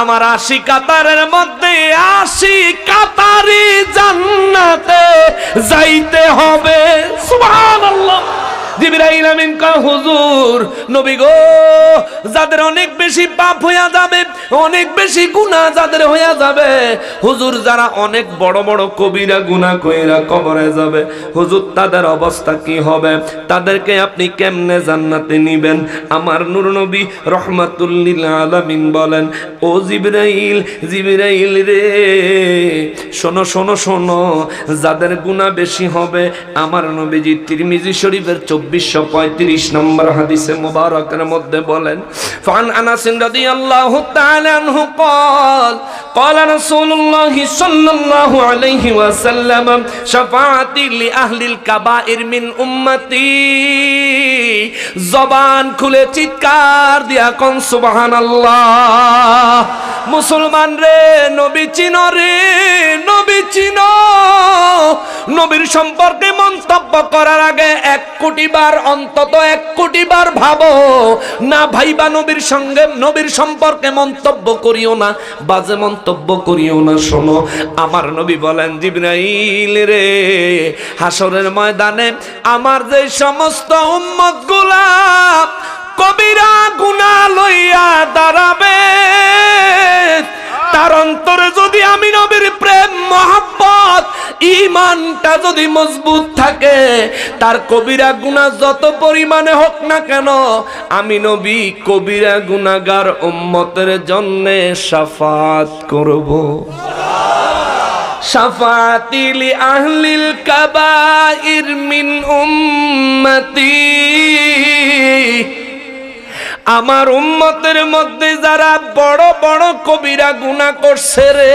আমার আশি কাতারের মধ্যে আশি কাতারি জান্নাতে যাইতে হবে। সুবহানাল্লাহ। জিবরাইল আমিন কয়, হুজুর, নবী গো, যাদের অনেক বেশি পাপ হইয়া যাবে, অনেক বেশি গুনাহ যাদের হইয়া যাবে, হুজুর, যারা অনেক বড় বড় কবিরা গুনাহ কইরা কবরে যাবে, হুজুর, তাদের অবস্থা কি হবে? তাদেরকে আপনি কেমনে জান্নাতে নিবেন? আমার নূর নবী রহমাতুল্লিল আলামিন বলেন, ও জিবরাইল জিবরাইল রে, শোনো শোনো শোনো, যাদের গুনাহ বেশি হবে, আমার নবীজি তিরমিজি শরীফের চব্বিশশো পঁয়ত্রিশ নম্বর হাদিসে মুবারকের মধ্যে বলেন ফান আনাস রাদিয়াল্লাহু তাআলা আনহু قال قال رسول الله صلى الله عليه وسلم شفاعتي لأهل الكبائر من أمتي জবান খুলে চিৎকার দিয়া কোন সুবহানাল্লাহ মুসলমান রে নবী চিন রে নবী চিন নবীর সম্পর্কে মন্তব্য করার আগে এক কোটি বার অন্তত এক কোটি বার ভাবো। না ভাইবা নবীর সঙ্গে, নবীর সম্পর্কে মন্তব্য করিও না, বাজে মন্তব্য করিও না, শোনো। আমার নবী বলেন, জিব্রাইল রে হাসরের ময়দানে আমার যে সমস্ত উম্মতগুলা কবিরা গুনা লইয়া দাঁড়াবে তার অন্তরে যদি আমি নবীর প্রেম, মহাব্বত ইমানটা যদি মজবুত থাকে, তার কবিরা গুনাহ যত পরিমাণে হোক না কেন, আমি নবী কবিরা গুনাগার উম্মতের জন্য সাফাত করব। শাফাতিলি আহলিল কাবাইর মিন উম্মতি। আমার উম্মতের মধ্যে যারা বড় বড় কবিরা গুণা করছে রে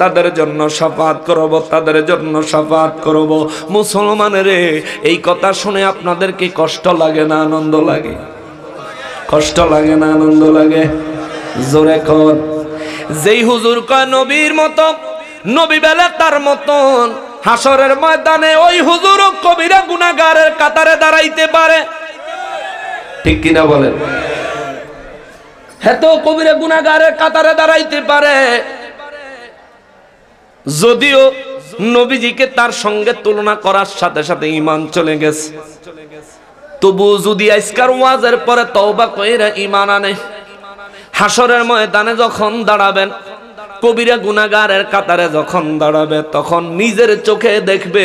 তাদের জন্য শাফাত করব তাদের জন্য শাফাত করব মুসলমানের, এই কথা শুনে আপনাদের কি কষ্ট লাগে না, আনন্দ লাগে? কষ্ট লাগে না, আনন্দ লাগে? জোরে কর যেই হুজুর কয়, নবীর মতো, নবী বেলা তার মতন, হাসরের ময়দানে ওই হুজুর কবিরা গুনাগারের কাতারে দাঁড়াইতে পারে? ঠিক কিনা বলেন? হ্যাঁ তো, কবিরা গুনাগারের কাতারে দাঁড়াইতে পারে। যদিও নবীজিকে তার সঙ্গে তুলনা করার সাথে সাথে ইমান চলে গেছে। তবু যদি আজকার ওয়াজের পরে তওবা কইরা ইমান আনে হাসরের ময়দানে যখন দাঁড়াবেন, কবিরা গুনাগারের কাতারে যখন দাঁড়াবে, তখন নিজের চোখে দেখবে,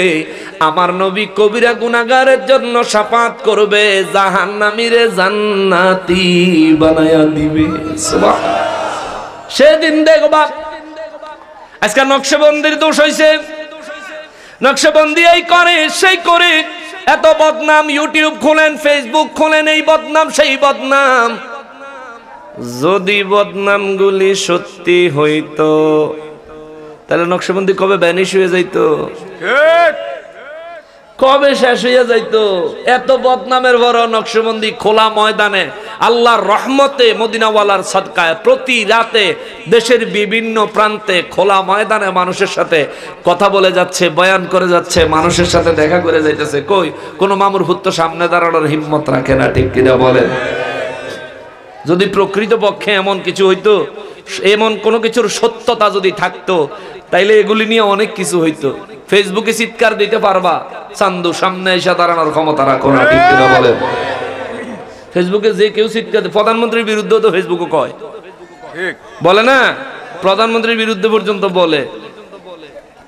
আমার নবী কবিরা গুনাগারের জন্য সাপাত করবে, জাহান্নামীরে জান্নাতি বানায়া দিবে। সেদিন দেখবা আজকে নকশবন্দির দোষ হয়েছে নকশবন্দি এই করে, সেই করে। এত বদনাম ইউটিউব খোলেন, ফেসবুক খোলেন, এই বদনাম, সেই বদনাম। যদি বদনাম গুলি সত্যি হইতো, তাহলে নকশবন্দি কবে ব্যানিশ হয়ে যাইতো? কবে শেষ হইয়া যাইতো? এত বদনামের বড় নকশবন্দি খোলা ময়দানে আল্লাহর রহমতে মদিনাওয়ালার সদকায় প্রতি রাতে দেশের বিভিন্ন প্রান্তে খোলা ময়দানে মানুষের সাথে কথা বলে যাচ্ছে, বয়ান করে যাচ্ছে, মানুষের সাথে দেখা করে যাইতেছে। কই? কোনো মামুর হুত্ত সামনে দাঁড়ানোর হিম্মত রাখে না, ঠিক কিনা বলেন? যদি প্রকৃত পক্ষে এমন কিছু হইতো, এমন কোনো কিছুর সত্যতা যদি থাকতো, তাইলে এগুলি নিয়ে অনেক কিছু হইতো। ফেসবুকে চিৎকার দিতে পারবা। চান্দু সামনে এসে দাঁড়ানোর ক্ষমতা রাখো না ঠিক কিনা বলেন ফেসবুকে যে কেউ চিৎকার প্রধানমন্ত্রীর বিরুদ্ধেও তো ফেসবুকে কয়। বলে না? প্রধানমন্ত্রীর বিরুদ্ধে পর্যন্ত বলে।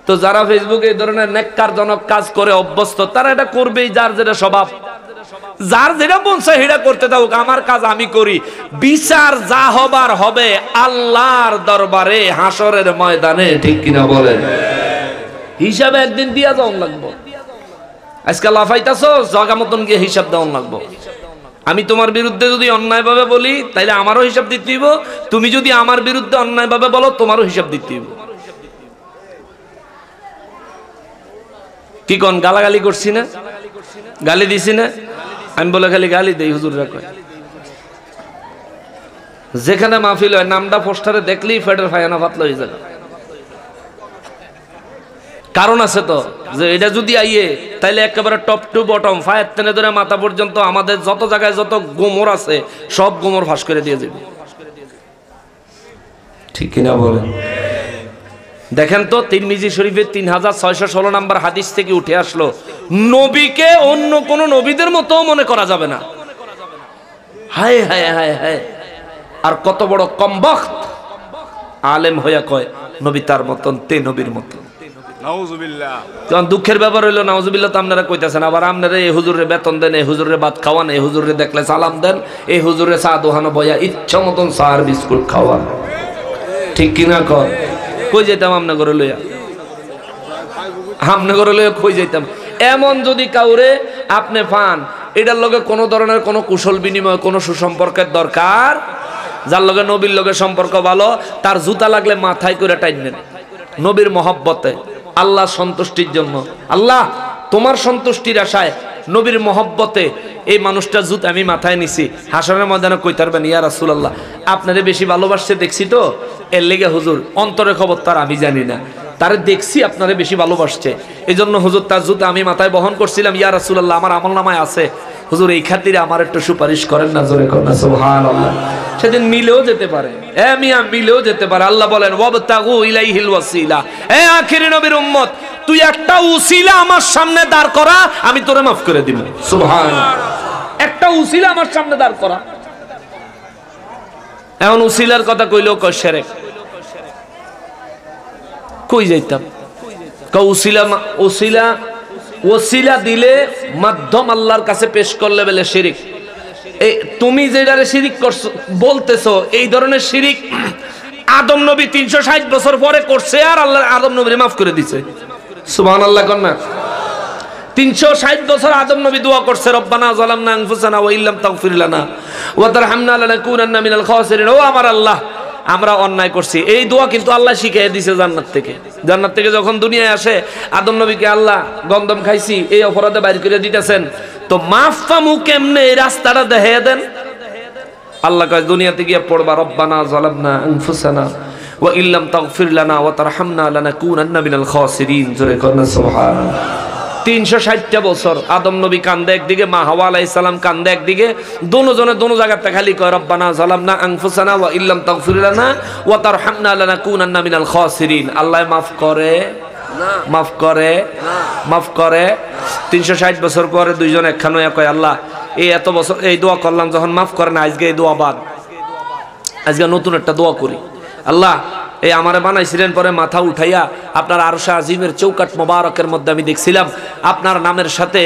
তো যারা ফেসবুকে এই ধরনের নেককারজনক কাজ করে অভ্যস্ত তারা এটা করবেই যার যেটা স্বভাব। যার যেটা মন চায় সেটা করতে দাও আমার কাজ আমি করি। বিচার যা হবার হবে আল্লাহর দরবারে হাসরের ময়দানে ঠিক কিনা বলেন হিসাবে একদিন দিয়া যাওয়ান লাগবো। আজকে লাফাইতাছো জাগা মতন গিয়ে হিসাব দেওয়ান লাগবো। আমি তোমার বিরুদ্ধে যদি অন্যায় অন্যায়ভাবে বলি, তাইলে আমারও হিসাব দিতে হইব। তুমি যদি আমার বিরুদ্ধে অন্যায়ভাবে বলো, তোমারও হিসাব দিতে হইব। কি কোন, গালাগালি করছি না? গালি দিছি না? আমি বলে খালি গালি দেই, হুজুররা কয়। যেখানে মাহফিল হয়, নামটা পোস্টারে দেখলেই ফেডের ফায়ানা পাতলা হয়ে যাবে। কারণ আছে তো, যে এটা যদি আইয়ে, তাইলে একেবারে টপ টু বটম ফায়ার টেনে ধরে মাথা পর্যন্ত আমাদের যত জায়গায় যত গোমর আছে, সব গোমর ফাঁস করে দিয়ে যাবে। ঠিক কিনা বলেন? দেখেন তো, তিরমিজি শরীফের তিন হাজার ছয়শো ষোলো নম্বর হাদিস থেকে উঠে আসলো, নবীকে অন্য কোন নবীদের মতো মনে করা যাবে না। হায় হায় হায় হায়। আর কত বড় কমবখত আলেম হইয়া কয়, নবী তার মতন, তে নবীর মতন। দুঃখের ব্যাপার হইল, নাউজুবিল্লাহ তো আপনারা কইতেছেন, আবার আপনারা এই হুজুরে বেতন দেন, এই হুজুরে ভাত খাওয়ান, এই হুজুরে দেখলে সালাম দেন, এই হুজুরে চা দোহানো বয়া ইচ্ছা মতন আর বিস্কুট খাওয়ান। ঠিক কিনা কর? কই যেতাম আমনা লইয়া? আমনা লইয়া কই যেতাম এমন যদি কাউরে আপনি পান, এটার লগে কোনো ধরনের কোনো কুশল বিনিময়, কোনো সুসম্পর্কের দরকার? যার লগে নবীর লগে সম্পর্ক ভালো, তার জুতা লাগলে মাথায় করে টাইনেন নবীর মহব্বতে। আল্লাহ সন্তুষ্টির জন্য। আল্লাহ, তোমার সন্তুষ্টির আশায় নবীর মহব্বতে এই মানুষটা জুত আমি মাথায় নিছি। হাসনের ময়দানে কই তারবেন ইয়া রাসূলুল্লাহ, আপনারে বেশি ভালোবাসছে দেখছি তো? এর লেগে হুজুর অন্তরের খবর তার আমি জানি না। তারে দেখছি আপনারে বেশি ভালোবাসছে। এই জন্য হুজুর, তার জুতা আমি মাথায় বহন করছিলাম, ইয়া রাসূলুল্লাহ, আমার আমল নামায় আছে। হুজুর, এই খাতিরে আমার একটু সুপারিশ করেন না, জোরে করেন না, সুবহানাল্লাহ। সেদিন মিলেও যেতে পারে। এ মিয়া, মিলেও যেতে পারে। আল্লাহ বলেন, ওয়াবতাগু ইলাইহিল ওয়াসিলা। এ আখিরি নবীর উম্মত, তুই একটা উসিলা আমার সামনে দাঁড় করা, আমি তোরে মাফ করে দিব। সুবহানাল্লাহ। একটা উসিলা আমার সামনে দাঁড় করা। এমন উসিলার কথা কইলেও কয় সেরেক। কই যাইতাম? ক উসিলা উসিলা ওসিলা দিলে মাধ্যম আল্লাহর কাছে পেশ করলে বলে শিরিক। তুমি যেটারে শিরিক করছ, বলতেছো, এই ধরনের শিরিক আদম নবী তিনশো ষাট বছর পরে করছে আর আল্লাহ আদম নবীরে মাফ করে দিছে। সুবহান আল্লাহ কন্যা তিনশো ষাট বছর আদম নবী দোয়া করছে, রব্বানা জালামনা আনফুসানা ওয়া ইল্লাম তাগফির লানা ওয়া তারহামনা লানাকুনান্না মিনাল খাসিরিন। ও আমার আল্লাহ আমরা অন্যায় করছি। এই দোয়া কিন্তু আল্লাহ শিখিয়ে দিছে জান্নাত থেকে। জান্নাত থেকে যখন দুনিয়ায় আসে, আদম নবীকে আল্লাহ গন্ধম খাইছি, এই অপরাধে বাইর করে দিতেছেন। তো মাফ পামু কেমনে? এই রাস্তাটা দেখাইয়া দেন। আল্লাহ কয়, দুনিয়াতে গিয়ে পড়বা, রব্বানা জালামনা আনফুসানা ওয়া ইল্লাম তাগফির লানা ওয়া তারহামনা লানাকুনান্না মিনাল খাসিরিন। জোরে করনা সুবহানাল্লাহ। তিনশো ষাটটা বছর আদম নবী কান্দে একদিকে, মা হাওয়া আলাই সালাম কান্দে একদিকে দোনো জনে দোনো জায়গাতে খালি কয়, রব্বানা জালামনা আনফুসানা ওয়া ইল্লাম তাগফির লানা ওয়া তারহামনা লানাকুনান্না মিনাল খাসিরিন। আল্লাহ মাফ করে মাফ করে মাফ করে। তিনশো ষাট বছর পরে দুইজন একখানো কয়, আল্লাহ, এই এত বছর, এই দোয়া করলাম, যখন মাফ করে না, আজকে এই দোয়া বাদ। আজকে নতুন একটা দোয়া করি। আল্লাহ এই আমারে বানাইছিলেন পরে মাথা উঠাইয়া আপনার আরশা আজিমের চৌকাট মোবারকের মধ্যে আমি দেখছিলাম। আপনার নামের সাথে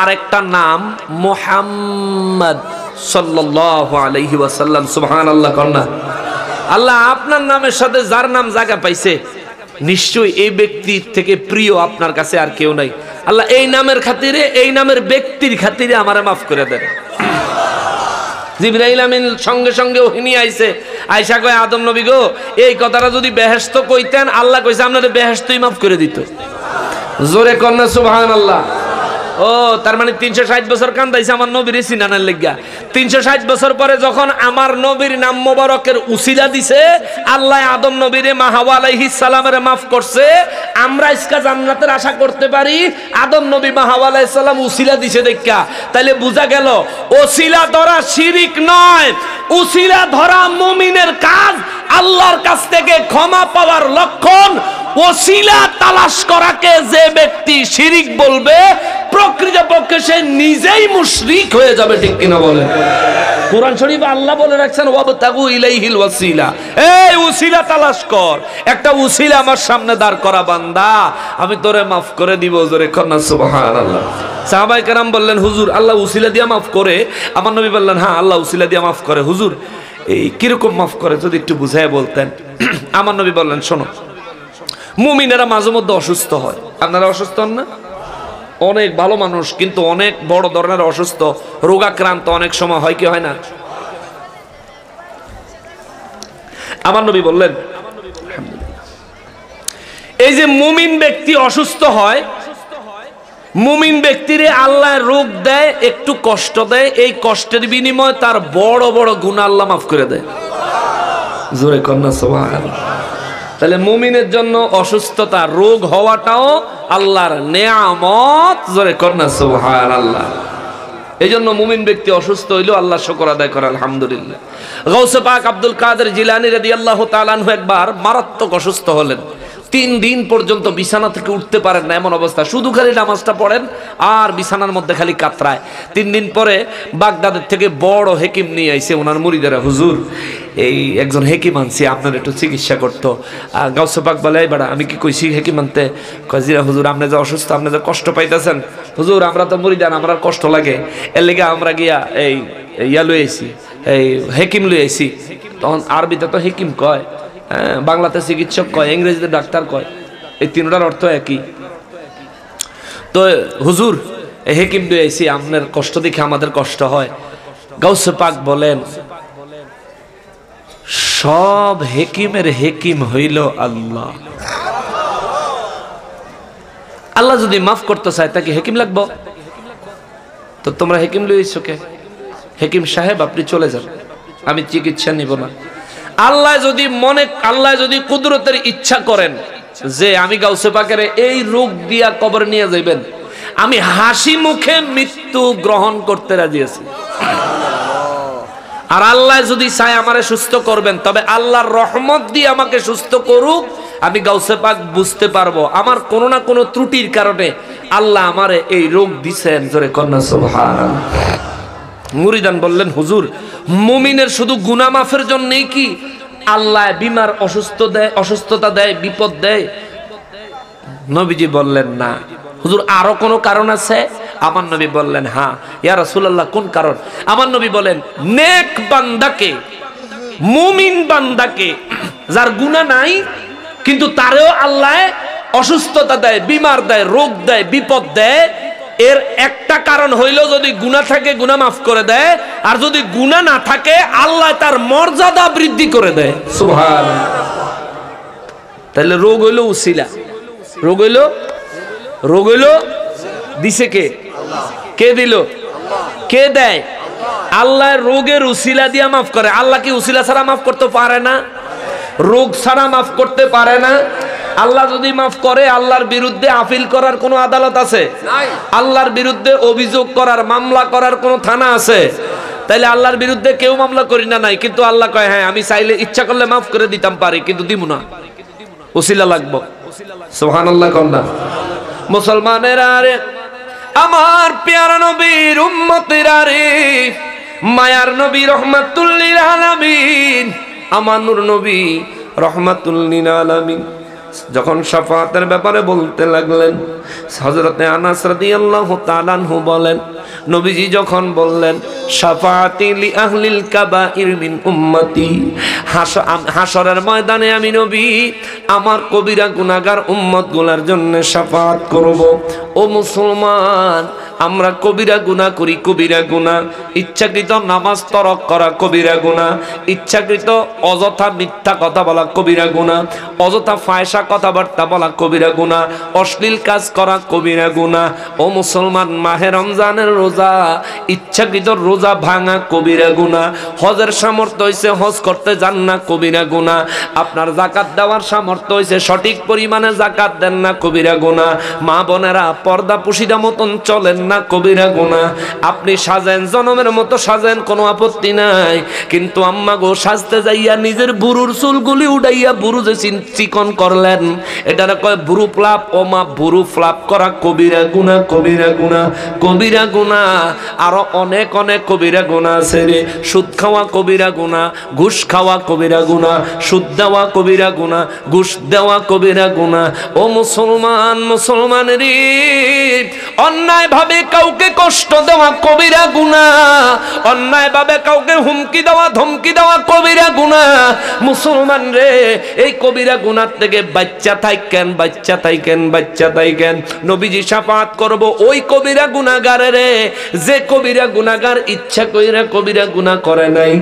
আর একটা নাম মোহাম্মদ আলাইহি ওয়াসাল্লাম। সুবহানাল্লাহ কন্যা আল্লাহ আপনার নামের সাথে যার নাম জায়গা পাইছে, নিশ্চয়ই এই ব্যক্তির থেকে প্রিয় আপনার কাছে আর কেউ নাই। আল্লাহ এই নামের খাতিরে, এই নামের ব্যক্তির খাতিরে আমারে মাফ করে দেন। জিব্রাইল আমিন সঙ্গে সঙ্গে ওহিনী আইছে। আয়সা কয়, আদম নবী গো, এই কথাটা যদি বেহেস্ত কইতেন, আল্লাহ কইছে আপনাদের বেহেস্তই মাফ করে দিত। জোরে কন্যা সুবহানাল্লাহ। আল্লাহ ও, তার মানে তিনশো ষাট বছর কান্দাইছে আমার নবীর সিনানের লেগা তিনশো ষাট বছর পরে যখন আমার নবীর নাম মোবারকের উসিলা দিছে, আল্লাহ আদম নবীরে মাহাওয়া সালামের মাফ করছে। আমরা ইসকা জান্নাতের আশা করতে পারি, আদম নবী মাহাওয়া সালাম উসিলা দিছে দেখা তাইলে বোঝা গেল ওসিলা ধরা শিরিক নয়। উসিলা ধরা মুমিনের কাজ আল্লাহর কাছ থেকে ক্ষমা পাওয়ার লক্ষণ। ওসিলা তালাশ করাকে যে ব্যক্তি শিরিক বলবে প্রকৃতপক্ষে সে নিজেই মুশরিক হয়ে যাবে, ঠিক কিনা বলেন? কোরআন শরীফ আল্লাহ বলে রাখছেন ইলাইহিল ওয়াসিলা। এই তালাশ কর, একটা উসিলা আমার সামনে দাঁড় করা বান্দা, আমি তোরে মাফ করে দিব, জোরে সুবহানাল্লাহ। সাহাবাই বললেন, হুজুর, আল্লাহ উসিলা দিয়া মাফ করে। আমার নবী বললেন হ্যাঁ আল্লাহ উসিলা দিয়া মাফ করে, হুজুর। এই কীরকম মাফ করে, যদি একটু বুঝাই বলতেন। আমার নবী বললেন, শোনো, মুমিনেরা মাঝে মধ্যে অসুস্থ হয়। আপনারা অসুস্থ হন না? অনেক ভালো মানুষ, কিন্তু অনেক বড় ধরনের অসুস্থ, রোগাক্রান্ত অনেক সময় হয়, কি হয় না? আমার নবী বললেন, এই যে মুমিন ব্যক্তি অসুস্থ হয়, মুমিন ব্যক্তিরে আল্লাহ রোগ দেয়, একটু কষ্ট দেয়, এই কষ্টের বিনিময়ে তার বড় বড় গুণ আল্লাহ মাফ করে দেয়। জোরে কন্যা সোহান তাহলে মুমিনের জন্য অসুস্থতা রোগ হওয়াটাও আল্লাহর নেয়ামত। জোরে কন্যা সুহার আল্লাহ এই জন্য মুমিন ব্যক্তি অসুস্থ হইল আল্লাহ শকর আদায় করে, আলহামদুলিল্লাহ। গৌসে পাক আব্দুল কাদের জিলানি রাদি আল্লাহ তালানহু একবার মারাত্মক অসুস্থ হলেন। তিন দিন পর্যন্ত বিছানা থেকে উঠতে পারেন না, এমন অবস্থা। শুধু খালি নামাজটা পড়েন, আর বিছানার মধ্যে খালি কাতরায়। তিন দিন পরে বাগদাদের থেকে বড় হেকিম নিয়ে আইসে ওনার মুড়িদারা, হুজুর, এই একজন হেকিম আনছি, আপনার একটু চিকিৎসা করতো। আর গাউসে পাক বলে এই বেড়া, আমি কি কইছি হেকিম আনতে? কজিরা হুজুর, আপনি যে অসুস্থ, আপনি যে কষ্ট পাইতেছেন, হুজুর, আমরা তো মুড়িদান, আমরা কষ্ট লাগে। এর লেগে আমরা গিয়া এই, ইয়া লই আইছি, এই হেকিম লই আইছি। তখন আরবিতে তো হেকিম কয় বাংলাতে চিকিৎসক কয়, ইংরেজিতে ডাক্তার কয়, এই তিনটার অর্থ একই। তো, হুজুর হেকিম দিয়ে আইসি আপনার কষ্ট দেখে আমাদের কষ্ট হয়। গাউসে পাক বলেন, সব হেকিমের হেকিম হইল আল্লাহ। আল্লাহ যদি মাফ করতে চায়, তাকে হেকিম লাগবো? তো তোমরা হেকিম লইছো কে? হেকিম সাহেব, আপনি চলে যান। আমি চিকিৎসা নিব না। আল্লাহ যদি মনে, আল্লাহ যদি কুদরতের ইচ্ছা করেন যে আমি গাউসে পাকের এই রোগ দিয়া কবর নিয়ে যাইবেন, আমি হাসি মুখে মৃত্যু গ্রহণ করতে রাজি আছি। আর আল্লাহ যদি চায় আমারে সুস্থ করবেন, তবে আল্লাহর রহমত দিয়ে আমাকে সুস্থ করুক, আমি গাউসে পাক বুঝতে পারব। আমার কোনো না কোনো ত্রুটির কারণে আল্লাহ আমারে এই রোগ দিছেন। জোরে কন্যা সুবহান মুরিদান বললেন, হুজুর, মুমিনের শুধু গুনাহ মাফের জন্যই কি আল্লাহ বিমার অসুস্থ দেয়, অসুস্থতা দেয়, বিপদ দেয়? নবীজি বললেন, না। হুজুর, আরও কোনো কারণ আছে? আমার নবী বললেন হ্যাঁ। ইয়া রাসূলুল্লাহ, কোন কারণ? আমার নবী বলেন, নেক বান্দাকে, মুমিন বান্দাকে, যার গুনাহ নাই, কিন্তু তারেও আল্লাহ অসুস্থতা দেয়, বিমার দেয়, রোগ দেয়, বিপদ দেয় এর একটা কারণ হইল যদি গুণা থাকে গুণা মাফ করে দেয়। আর যদি গুণা না থাকে আল্লাহ তার মর্যাদা বৃদ্ধি করে দেয়। তাহলে রোগ হইল উসিলা। রোগ হইল? রোগ হইল? দিছে কে? কে দিল? কে দেয়? আল্লাহ রোগের উসিলা দিয়া মাফ করে। আল্লাহ কি উসিলা ছাড়া মাফ করতে পারে না? রোগ ছাড়া মাফ করতে পারে না। আল্লাহ যদি মাফ করে আল্লাহর বিরুদ্ধে আপিল করার কোনো আদালত আছে? আল্লাহর বিরুদ্ধে অভিযোগ করার মামলা করার কোনো থানা আছে? তাইলে আল্লাহর বিরুদ্ধে কেউ মামলা করি না নাই কিন্তু আল্লাহ কয় হ্যাঁ আমি চাইলে ইচ্ছা করলে মাফ করে দিতাম পারি কিন্তু দিব না। উসিলা লাগবো। সোহান আল্লাহ কন্যা মুসলমানের আরে আমার পেয়ারা নবীর উম্মতেরা আরে মায়ার নবী রহমাতুল্লিল আলামিন আমার নূর নবী রহমাতুল্লিন আলামিন। যখন সাফাতের ব্যাপারে বলতে লাগলেন হজরতে আনাস রাদিয়াল্লাহু বলেন, নবীজি যখন বললেন, সাফাতি লি আহলিল কাবাইর মিন উম্মতি হাসরের ময়দানে আমি নবী, আমার কবিরা গুনাহগার উম্মতগুলার জন্য সাফাত করব। ও মুসলমান, আমরা কবিরা গুনাহ করি, কবিরা গুনাহ। ইচ্ছাকৃত নামাজ তরক করা, কবিরা গুনাহ। ইচ্ছাকৃত অযথা মিথ্যা কথা বলা, কবিরা গুনাহ। অযথা ফায়সা কথাবার্তা বলা কবিরা গুনাহ, অশ্লীল কাজ করা কবিরা গুনাহ। ও মুসলমান, মাহে রমজানের রোজা, ইচ্ছাকৃত রোজা ভাঙা কবিরা গুনাহ। হজের সামর্থ্য হইছে হজ করতে যান না কবিরা গুনাহ। আপনার জাকাত দেওয়ার সামর্থ্য হইছে সঠিক পরিমাণে জাকাত দেন না কবিরা গুনাহ। মা বোনেরা, পর্দা পুশিদা মতন চলেন না কবিরা গুনাহ। আপনি সাজেন, জনমের মতো সাজেন, কোনো আপত্তি নাই। কিন্তু আম্মা গো সাজতে যাইয়া নিজের বুরুর চুলগুলি উড়াইয়া বুরু যে চিকন করলেন। এটা কয় বুরু ফ্লাপ, ও মা বুরু ফ্লাপ করা কবিরা গুনাহ কবিরা গুনাহ কবিরা গুনাহ আরও অনেক অনেক কবিরা গুনাহ আছে রে। সুদ খাওয়া কবিরা গুনাহ ঘুষ খাওয়া কবিরা গুনাহ সুদ দেওয়া কবিরা গুনাহ ঘুষ দেওয়া কবিরা গুনাহ ও মুসলমান মুসলমান রে অন্যায় ভাবে কাউকে কষ্ট দেওয়া কবিরা গুণা অন্যায় ভাবে কাউকে হুমকি দেওয়া, ধমকি দেওয়া কবিরা গুণা। মুসলমান রে, এই কবিরা গুনার থেকে বাচ্চা থাইকেন বাচ্চা থাইকেন বাচ্চা থাইকেন। নবীজি সাফাত করব ওই কবিরা গুনাগারে রে। যে কবিরা গুনাগার ইচ্ছা কইরা কবিরা গুনাহ করে নাই।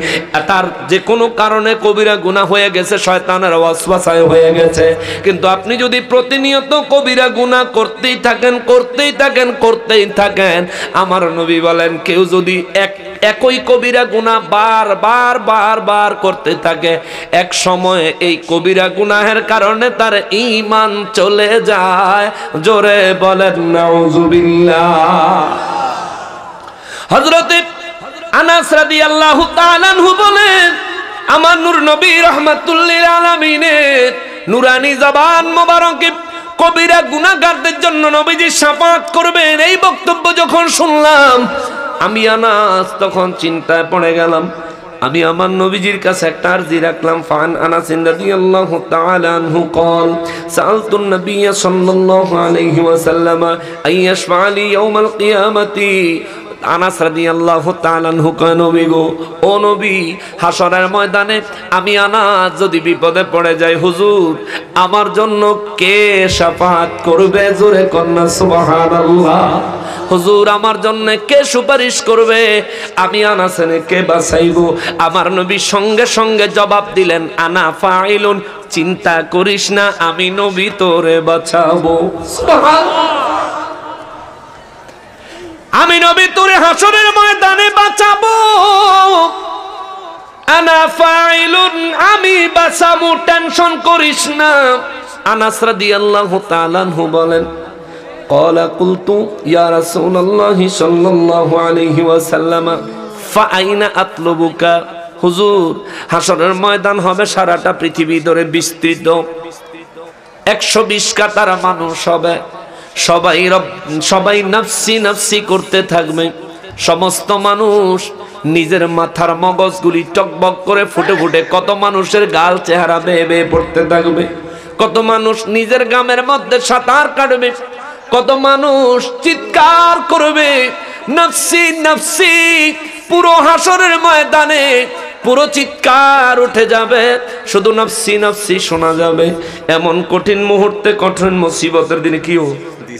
তার যে কোনো কারণে কবিরা গুনাহ হয়ে গেছে, শয়তানের ওয়াসওয়াসায় হয়ে গেছে। কিন্তু আপনি যদি প্রতিনিয়ত কবিরা গুনাহ করতেই থাকেন করতেই থাকেন করতেই থাকেন, আমার নবী বলেন, কেউ যদি এক, একই কবিরা গুনাহ বার বার বার বার করতে থাকে, এক সময় এই কবিরা গুনাহের কারণে তার ঈমান চলে যায়। জোরে বলেন, নাউজুবিল্লাহ। হযরতে আনাস রাদিয়াল্লাহু তাআলা আনহু বলেন, আমার নূর নবী রহমাতুল্লিল আলামিনের নুরানি জবান মোবারকে কবিরা গুনাহগারদের জন্য নবীজি শাফাত করবেন। এই বক্তব্য যখন শুনলাম, আমি আনাস তখন চিন্তায় পড়ে গেলাম। আমি আমার নবীজির কাছে একটা আরজি রাখলাম ফান আনাস রাদিয়াল্লাহু তাআলা আনহু قال سألت النبي صلى الله عليه وسلم أن يشفع لي يوم القيامة আনাস রাদিয়াল্লাহু তাআলা কয়, নবী গো, ও নবী হাসরের ময়দানে আমি আনাস যদি বিপদে পড়ে যাই, হুজুর, আমার জন্য কে শাফাত করবে জোরে কন্যা, সুবহানাল্লাহ? হুজুর, আমার জন্য কে সুপারিশ করবে? আমি আনাসেনে কে বাঁচাইবো আমার নবী সঙ্গে সঙ্গে জবাব দিলেন, আনা ফাইলুন চিন্তা করিস না, আমি নবী তোরে বাঁচাবো সুবহানাল্লাহ। আমি নবী তোরে হাসরের ময়দানে বাঁচাবো আনা ফাইলুন আমি বাঁচাবো টেনশন করিস না আনাস রাদিয়াল্লাহু তাআলা আনহু বলেন قال قلت يا رسول الله صلى الله عليه وسلم فأين أطلبك হুজুর হাসরের ময়দান হবে সারাটা পৃথিবী ধরে বিস্তৃত একশো বিশ কাতার মানুষ হবে সবাই সবাই নাফসি নাফসি করতে থাকবে। সমস্ত মানুষ নিজের মাথার মগজগুলি টকবক করে ফুটে ফুটে কত মানুষের গাল চেহারা বেয়ে বেয়ে পড়তে থাকবে। কত মানুষ নিজের গ্রামের মধ্যে সাঁতার কাটবে। কত মানুষ চিৎকার করবে, নফসি নফসি, পুরো হাসরের ময়দানে পুরো চিৎকার উঠে যাবে। শুধু নফসি নফসি শোনা যাবে। এমন কঠিন মুহূর্তে, কঠিন মুসিবতের দিনে কি ও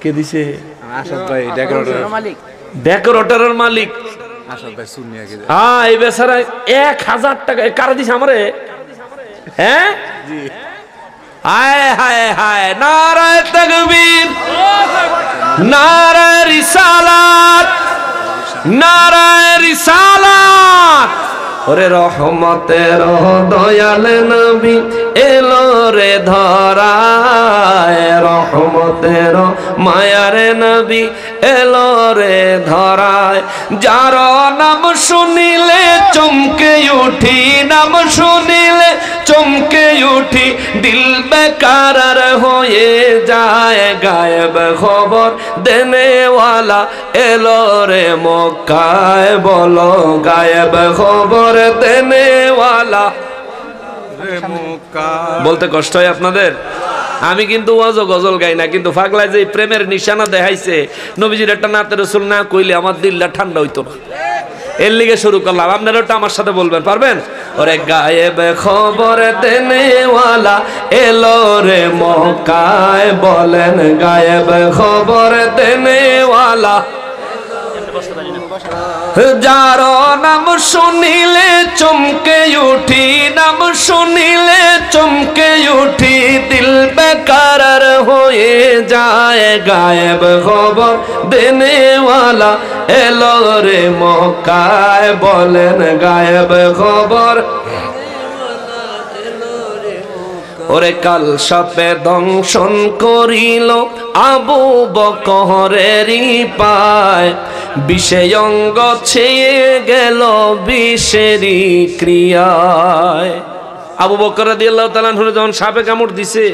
কে দিছে? আসাদ ভাই ডেকোরেটর। ডেকোরেটরের মালিক। আসাদ ভাই সুনিয়া কে হ্যাঁ এই বেচারা এক হাজার টাকা এ কারা দিছে আমারে? হ্যাঁ? হায় হায় হায়। নারায় তকবীর নারায় রিসালাত নারায় রিসালাত। ওরে রহমতের দয়াল নবী এলো রে ধরায়, রহমতের মায়ার নবী এলো রে ধরায়। যার নাম শুনিলে চমকে উঠি, নাম শুনিলে চমকে উঠি, দিল বেকার হয়ে যায় গায়েব খবর। দেনেওয়ালা এলো রে মক্কায়, বলো গায়েব খবর দেনেওয়ালা। বলতে কষ্ট হয় আপনাদের? আমি কিন্তু ওয়াজও গজল গাই না, কিন্তু ফাগলায় যে প্রেমের নিশানা দেখাইছে, নবীজির একটা নাতে রসুল না কইলে আমার দিলটা ঠান্ডা হইতো না। এর লিগে শুরু করলাম। আপনারা ওটা আমার সাথে বলবেন, পারবেন? ওরে গায়েব খবর দেনেওয়ালা এলো রে মকায় বলেন গায়েব খবর দেনেওয়ালা। যার নাম শুনিলে চমকে উঠি, নাম শুনিলে চমকে উঠি, দিল বেকার হয়ে যায় গায়েব খবর। দেনেওয়ালা এলো রে মকায় বলেন গায়েব খবর। ওরে কাল সাপে দংশন করিল আবু বকহরেরই পায়। বিষয়ঙ্গ ছেয়ে গেল বিষেরই ক্রিয়ায়। আবু বকর দিয়ে আল্লাহ তালান যখন সাপে কামড় দিছে,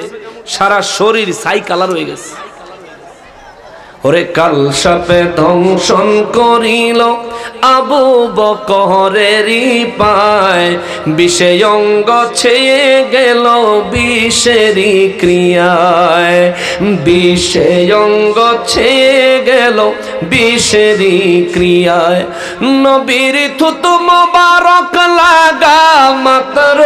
সারা শরীর সাই কালার হয়ে গেছে। ওরে কাল সাপে ধ্বংসন করিল, আবু বকরেরই পায়। বিষে অঙ্গ ছেয়ে গেল বিষেরই ক্রিয়ায়। বিষে অঙ্গ ছেয়ে গেল বিষেরই ক্রিয়ায়। নবীর থুতু মোবারক লাগা মাত্র।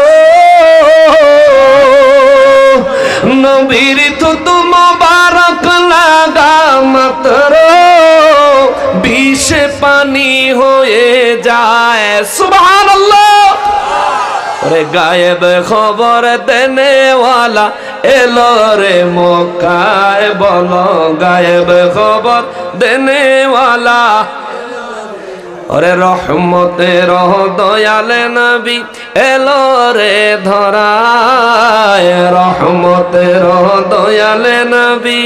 নবীর থুতু মোবারক লাগা মাত্র বিষ পানি হয়ে যায়। সুবহানাল্লাহ। রে গায়েব খবর দেনেওয়ালা এলো রে মোকায় বলো গায়েব খবর দেনেওয়ালা। ওরে রহমতে রহ দয়ালে নবী এলো রে ধরায়। রহমতে রহ দয়ালে নবী।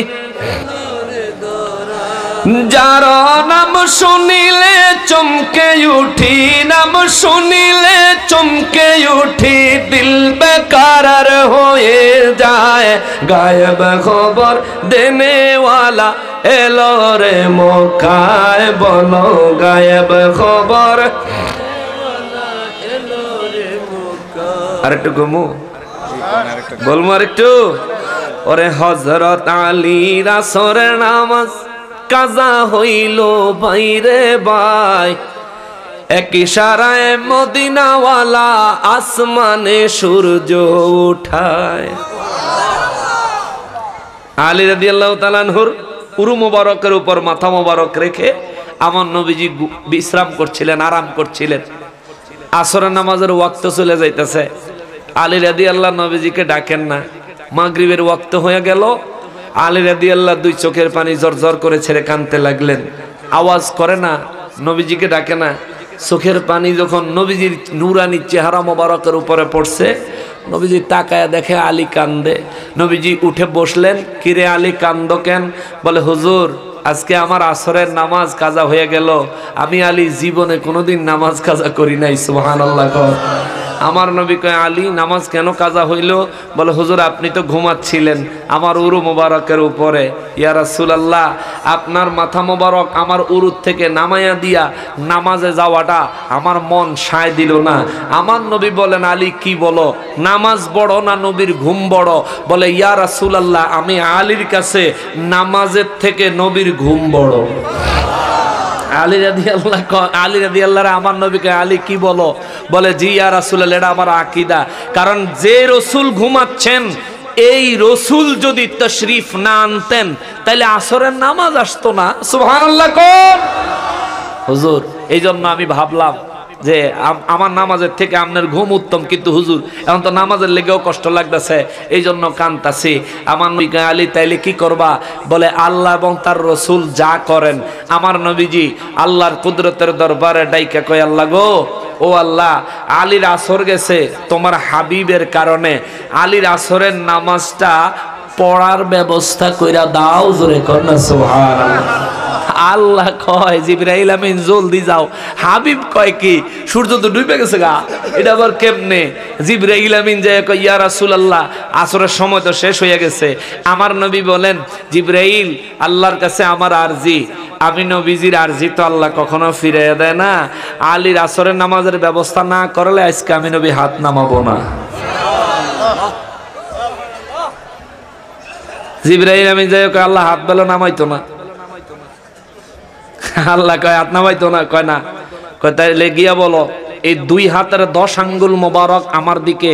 যার নাম শুনিলে চমকে উঠি, নাম শুনিলে চমকে উঠি, দিল বেকার হয়ে যায়। গায়েব খবর দেনেওয়ালা এলো রে মোকায় বলো গায়েব খবর। আরেকটু ঘুমু। বলব আরেকটু। ওরে হজরত আলী রাসরের নামাজ। কাজা হইল বাইরে বাই। এক ইশারায় মদিনাওয়ালা আসমানে সূর্য উঠায়। আলী রাদি আল্লাহ তালানহুর উরু মোবারকের উপর মাথা মোবারক রেখে আমার নবীজি বিশ্রাম করছিলেন, আরাম করছিলেন। আসরের নামাজের ওয়াক্ত চলে যাইতেছে। আলী রাদি আল্লাহ নবীজিকে ডাকেন না। মাগরিবের ওয়াক্ত হয়ে গেল। আলী রাদি আল্লাহ দুই চোখের পানি জর করে ছেড়ে কানতে লাগলেন। আওয়াজ করে না, নবীজিকে ডাকে না। চোখের পানি যখন নবীজির নুরানি চেহারা মোবারকের উপরে পড়ছে, নবীজি তাকায় দেখে আলী কান্দে। নবীজি উঠে বসলেন, কিরে আলী, কান্দ কেন? বলে, হুজুর, আজকে আমার আসরের নামাজ কাজা হয়ে গেল। আমি আলী জীবনে কোনোদিন নামাজ কাজা করি নাই সুহান আল্লাহ আমার নবী কয়, আলী, নামাজ কেন কাজা হইল? বলে, হুজুর, আপনি তো ঘুমাচ্ছিলেন আমার উরু মোবারকের উপরে। ইয়া রাসূলুল্লাহ, আপনার মাথা মোবারক আমার উরুর থেকে নামাইয়া দিয়া নামাজে যাওয়াটা আমার মন সায় দিল না। আমার নবী বলেন, আলী, কি বলো? নামাজ বড় না নবীর ঘুম বড়? বলে, ইয়া রাসূলুল্লাহ, আমি আলীর কাছে নামাজের থেকে নবীর ঘুম বড়। আলী রাদি আল্লাহ আলী রাদি আল্লাহ আমার নবীকে আলী কি বলো? বলে, জি আর রাসূলুল্লাহ, এটা আমার আকিদা। কারণ যে রসুল ঘুমাচ্ছেন, এই রসুল যদি তশরিফ না আনতেন তাহলে আসরের নামাজ আসতো না। সুহান হুজুর এই জন্য আমি ভাবলাম যে আম- আমার নামাজের থেকে আপনার ঘুম উত্তম, কিন্তু হুজুর, এখন তো নামাজের লেগেও কষ্ট লাগতেছে এই জন্য কান্তাছি। আমার নবী আলী, তাইলে কি করবা? বলে, আল্লাহ এবং তার রসুল যা করেন, আমার নবীজি আল্লাহর কুদরতের দরবারে ডাইকা কয়, আল্লাহ গো, ও আল্লাহ, আলীর আসর গেছে তোমার হাবিবের কারণে, আলীর আসরের নামাজটা পড়ার ব্যবস্থা কইরা দাও, জোরে না, সুবহানাল্লাহ। আল্লাহ কয়, জিব্রাইল আমিন, জলদি যাও। হাবিব কয় কি, সূর্য তো ডুবে গেছে গা, এটা আবার কেমনে? জিব্রাইল আমিন যায় কয়, ইয়া রাসূলুল্লাহ, আসরের সময় তো শেষ হয়ে গেছে। আমার নবী বলেন, জিব্রাইল, আল্লাহর কাছে আমার আরজি। আমি নবীজির আরজি তো আল্লাহ কখনো ফিরে দেয় না। আলীর আসরের নামাজের ব্যবস্থা না করলে আজকে আমি নবী হাত নামাবো না। জিব্রাইল আমিন যায় কয়, আল্লাহ হাত বেলো নামাইতো না। আল্লাহ কয়, হাত নামাইতো না, কয় না। কয়, তাইলে গিয়া বলো, এই দুই হাতের দশ আঙ্গুল মোবারক আমার দিকে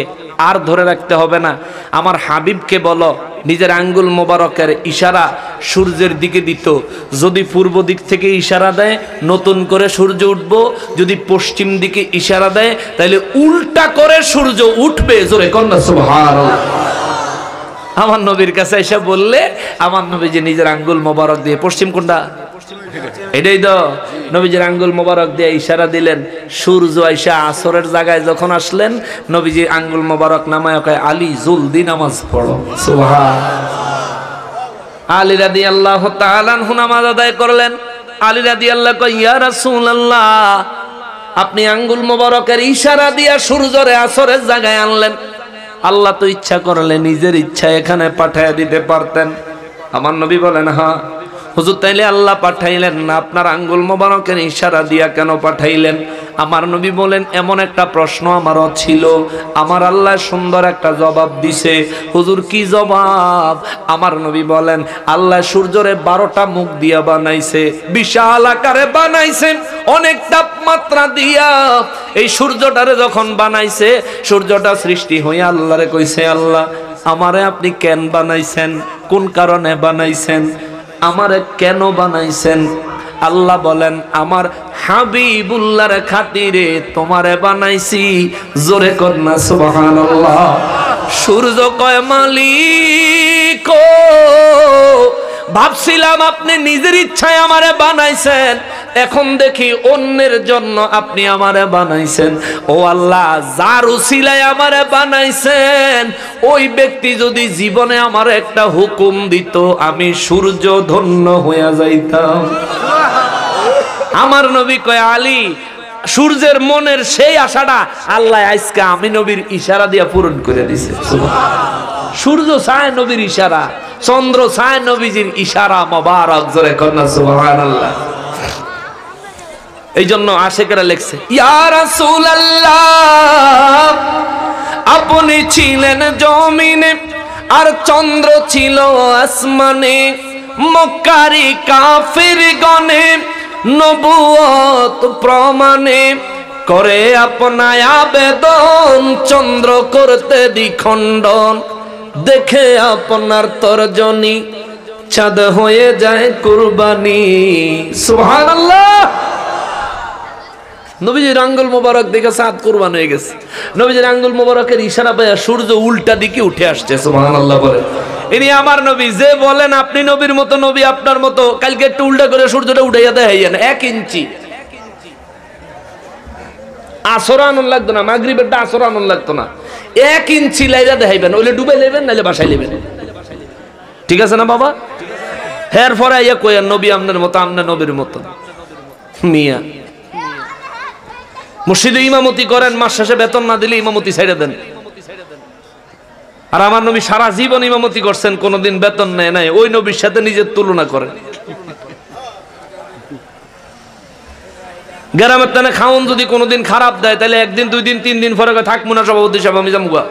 আর ধরে রাখতে হবে না। আমার হাবিবকে বলো, নিজের আঙ্গুল মোবারকের ইশারা সূর্যের দিকে দিত। যদি পূর্ব দিক থেকে ইশারা দেয়, নতুন করে সূর্য উঠব। যদি পশ্চিম দিকে ইশারা দেয় তাহলে উল্টা করে সূর্য উঠবে। জোরে কন্যা আমার নবীর কাছে এসে বললে, আমার নবী যে নিজের আঙ্গুল মোবারক দিয়ে, পশ্চিম কোনটা? এটাই তো নবীজির আঙ্গুল মোবারক দিয়ে ইশারা দিলেন, সূর্য আইসা আসরের জায়গায় যখন আসলেন, নবীজি আঙ্গুল মোবারক নামায় আলী, জলদি নামাজ পড়ো। আলী রাদি আল্লাহ নামাজ আদায় করলেন। আলী রাদি আল্লাহ ইয়া রাসূলুল্লাহ। আপনি আঙ্গুল মোবারকের ইশারা দিয়া সূর্যরে আসরের জায়গায় আনলেন। আল্লাহ তো ইচ্ছা করলে নিজের ইচ্ছা এখানে পাঠায় দিতে পারতেন। আমার নবী বলেন হ্যাঁ হুজুর, তাইলে আল্লাহ পাঠাইলেন না? আপনার আঙ্গুল মোবারকের ইশারা দিয়া কেন পাঠাইলেন? আমার নবী বলেন, এমন একটা প্রশ্ন আমারও ছিল। আমার আল্লাহ সুন্দর একটা জবাব দিছে। হুজুর, কি জবাব? আমার নবী বলেন, আল্লাহ সূর্যরে বারোটা মুখ দিয়া বানাইছে, বিশাল আকারে বানাইছে, অনেক তাপমাত্রা দিয়া। এই সূর্যটারে যখন বানাইছে, সূর্যটা সৃষ্টি হয়ে আল্লাহরে কইছে, আল্লাহ, আমারে আপনি কেন বানাইছেন? কোন কারণে বানাইছেন? আমারে কেন বানাইছেন? আল্লাহ বলেন, আমার হাবিবুল্লার খাতিরে তোমারে বানাইছি। জোরে কন্যা সুবহানাল্লাহ। সূর্য কয়, মালিক ভাবছিলাম আপনি নিজের ইচ্ছায় আমারে বানাইছেন, এখন দেখি অন্যের জন্য আপনি আমারে বানাইছেন। ও আল্লাহ, যার উসিলায় আমারে বানাইছেন, ওই ব্যক্তি যদি জীবনে আমার একটা হুকুম দিত, আমি সূর্য ধন্য হইয়া যাইতাম। আমার নবী কয়, আলী, সূর্যের মনের সেই আশাটা আল্লাহ আজকে আমি নবীর ইশারা দিয়া পূরণ করে দিছে। সূর্য ছায় নবীর ইশারা, চন্দ্র ছায় নবীজির ইশারা মোবারক, জোরে কন্যা এই জন্য আশেকেরা লেখছে আপনি ছিলেন জমিনে আর চন্দ্র ছিল আসমানে। মক্কারি কাফির গনে নবুয়ত প্রমাণে করে আপনায় আবেদন, চন্দ্র করতে দ্বিখণ্ডন দেখে আপনার তর্জনী চাঁদ হয়ে যায় কুরবানি। সুবহানাল্লাহ। নবীজির আঙ্গুল মোবারক দেখে সাত কুরবান হয়ে গেছে। নবীজির আঙ্গুল মোবারকের ইশারা পায় সূর্য উল্টা দিকে উঠে আসছে বলে। ইনি আমার নবী, যে বলেন আপনি নবীর মতো, নবী আপনার মতো, কালকে একটু উল্টা করে সূর্যটা উঠাইয়া দেখাইয়েন, এক ইঞ্চি। আসর লাগতো না, মাগরিবেরটা আসর লাগতো না। এক ইঞ্চি লাইরা দেখাইবেন, ওইলে ডুবে নেবেন, নাইলে বাসায় নেবেন। ঠিক আছে না বাবা? হের পরে আইয়া কইয়া নবী আপনার মতো আপনার নবীর মতো। মিয়া। মসজিদে ইমামতি করেন, মাস শেষে বেতন না দিলে ইমামতি ছেড়ে দেন। আর আমার নবী সারা জীবন ইমামতি করছেন, কোনোদিন বেতন নেয় নাই, ওই নবীর সাথে নিজের তুলনা করেন গ্রামের টানে খাওন যদি কোনোদিন খারাপ দেয়, তাহলে একদিন, দুই দিন, তিন দিন পরে থাকব না সভাপতি সাহেব, আমি যাব গা।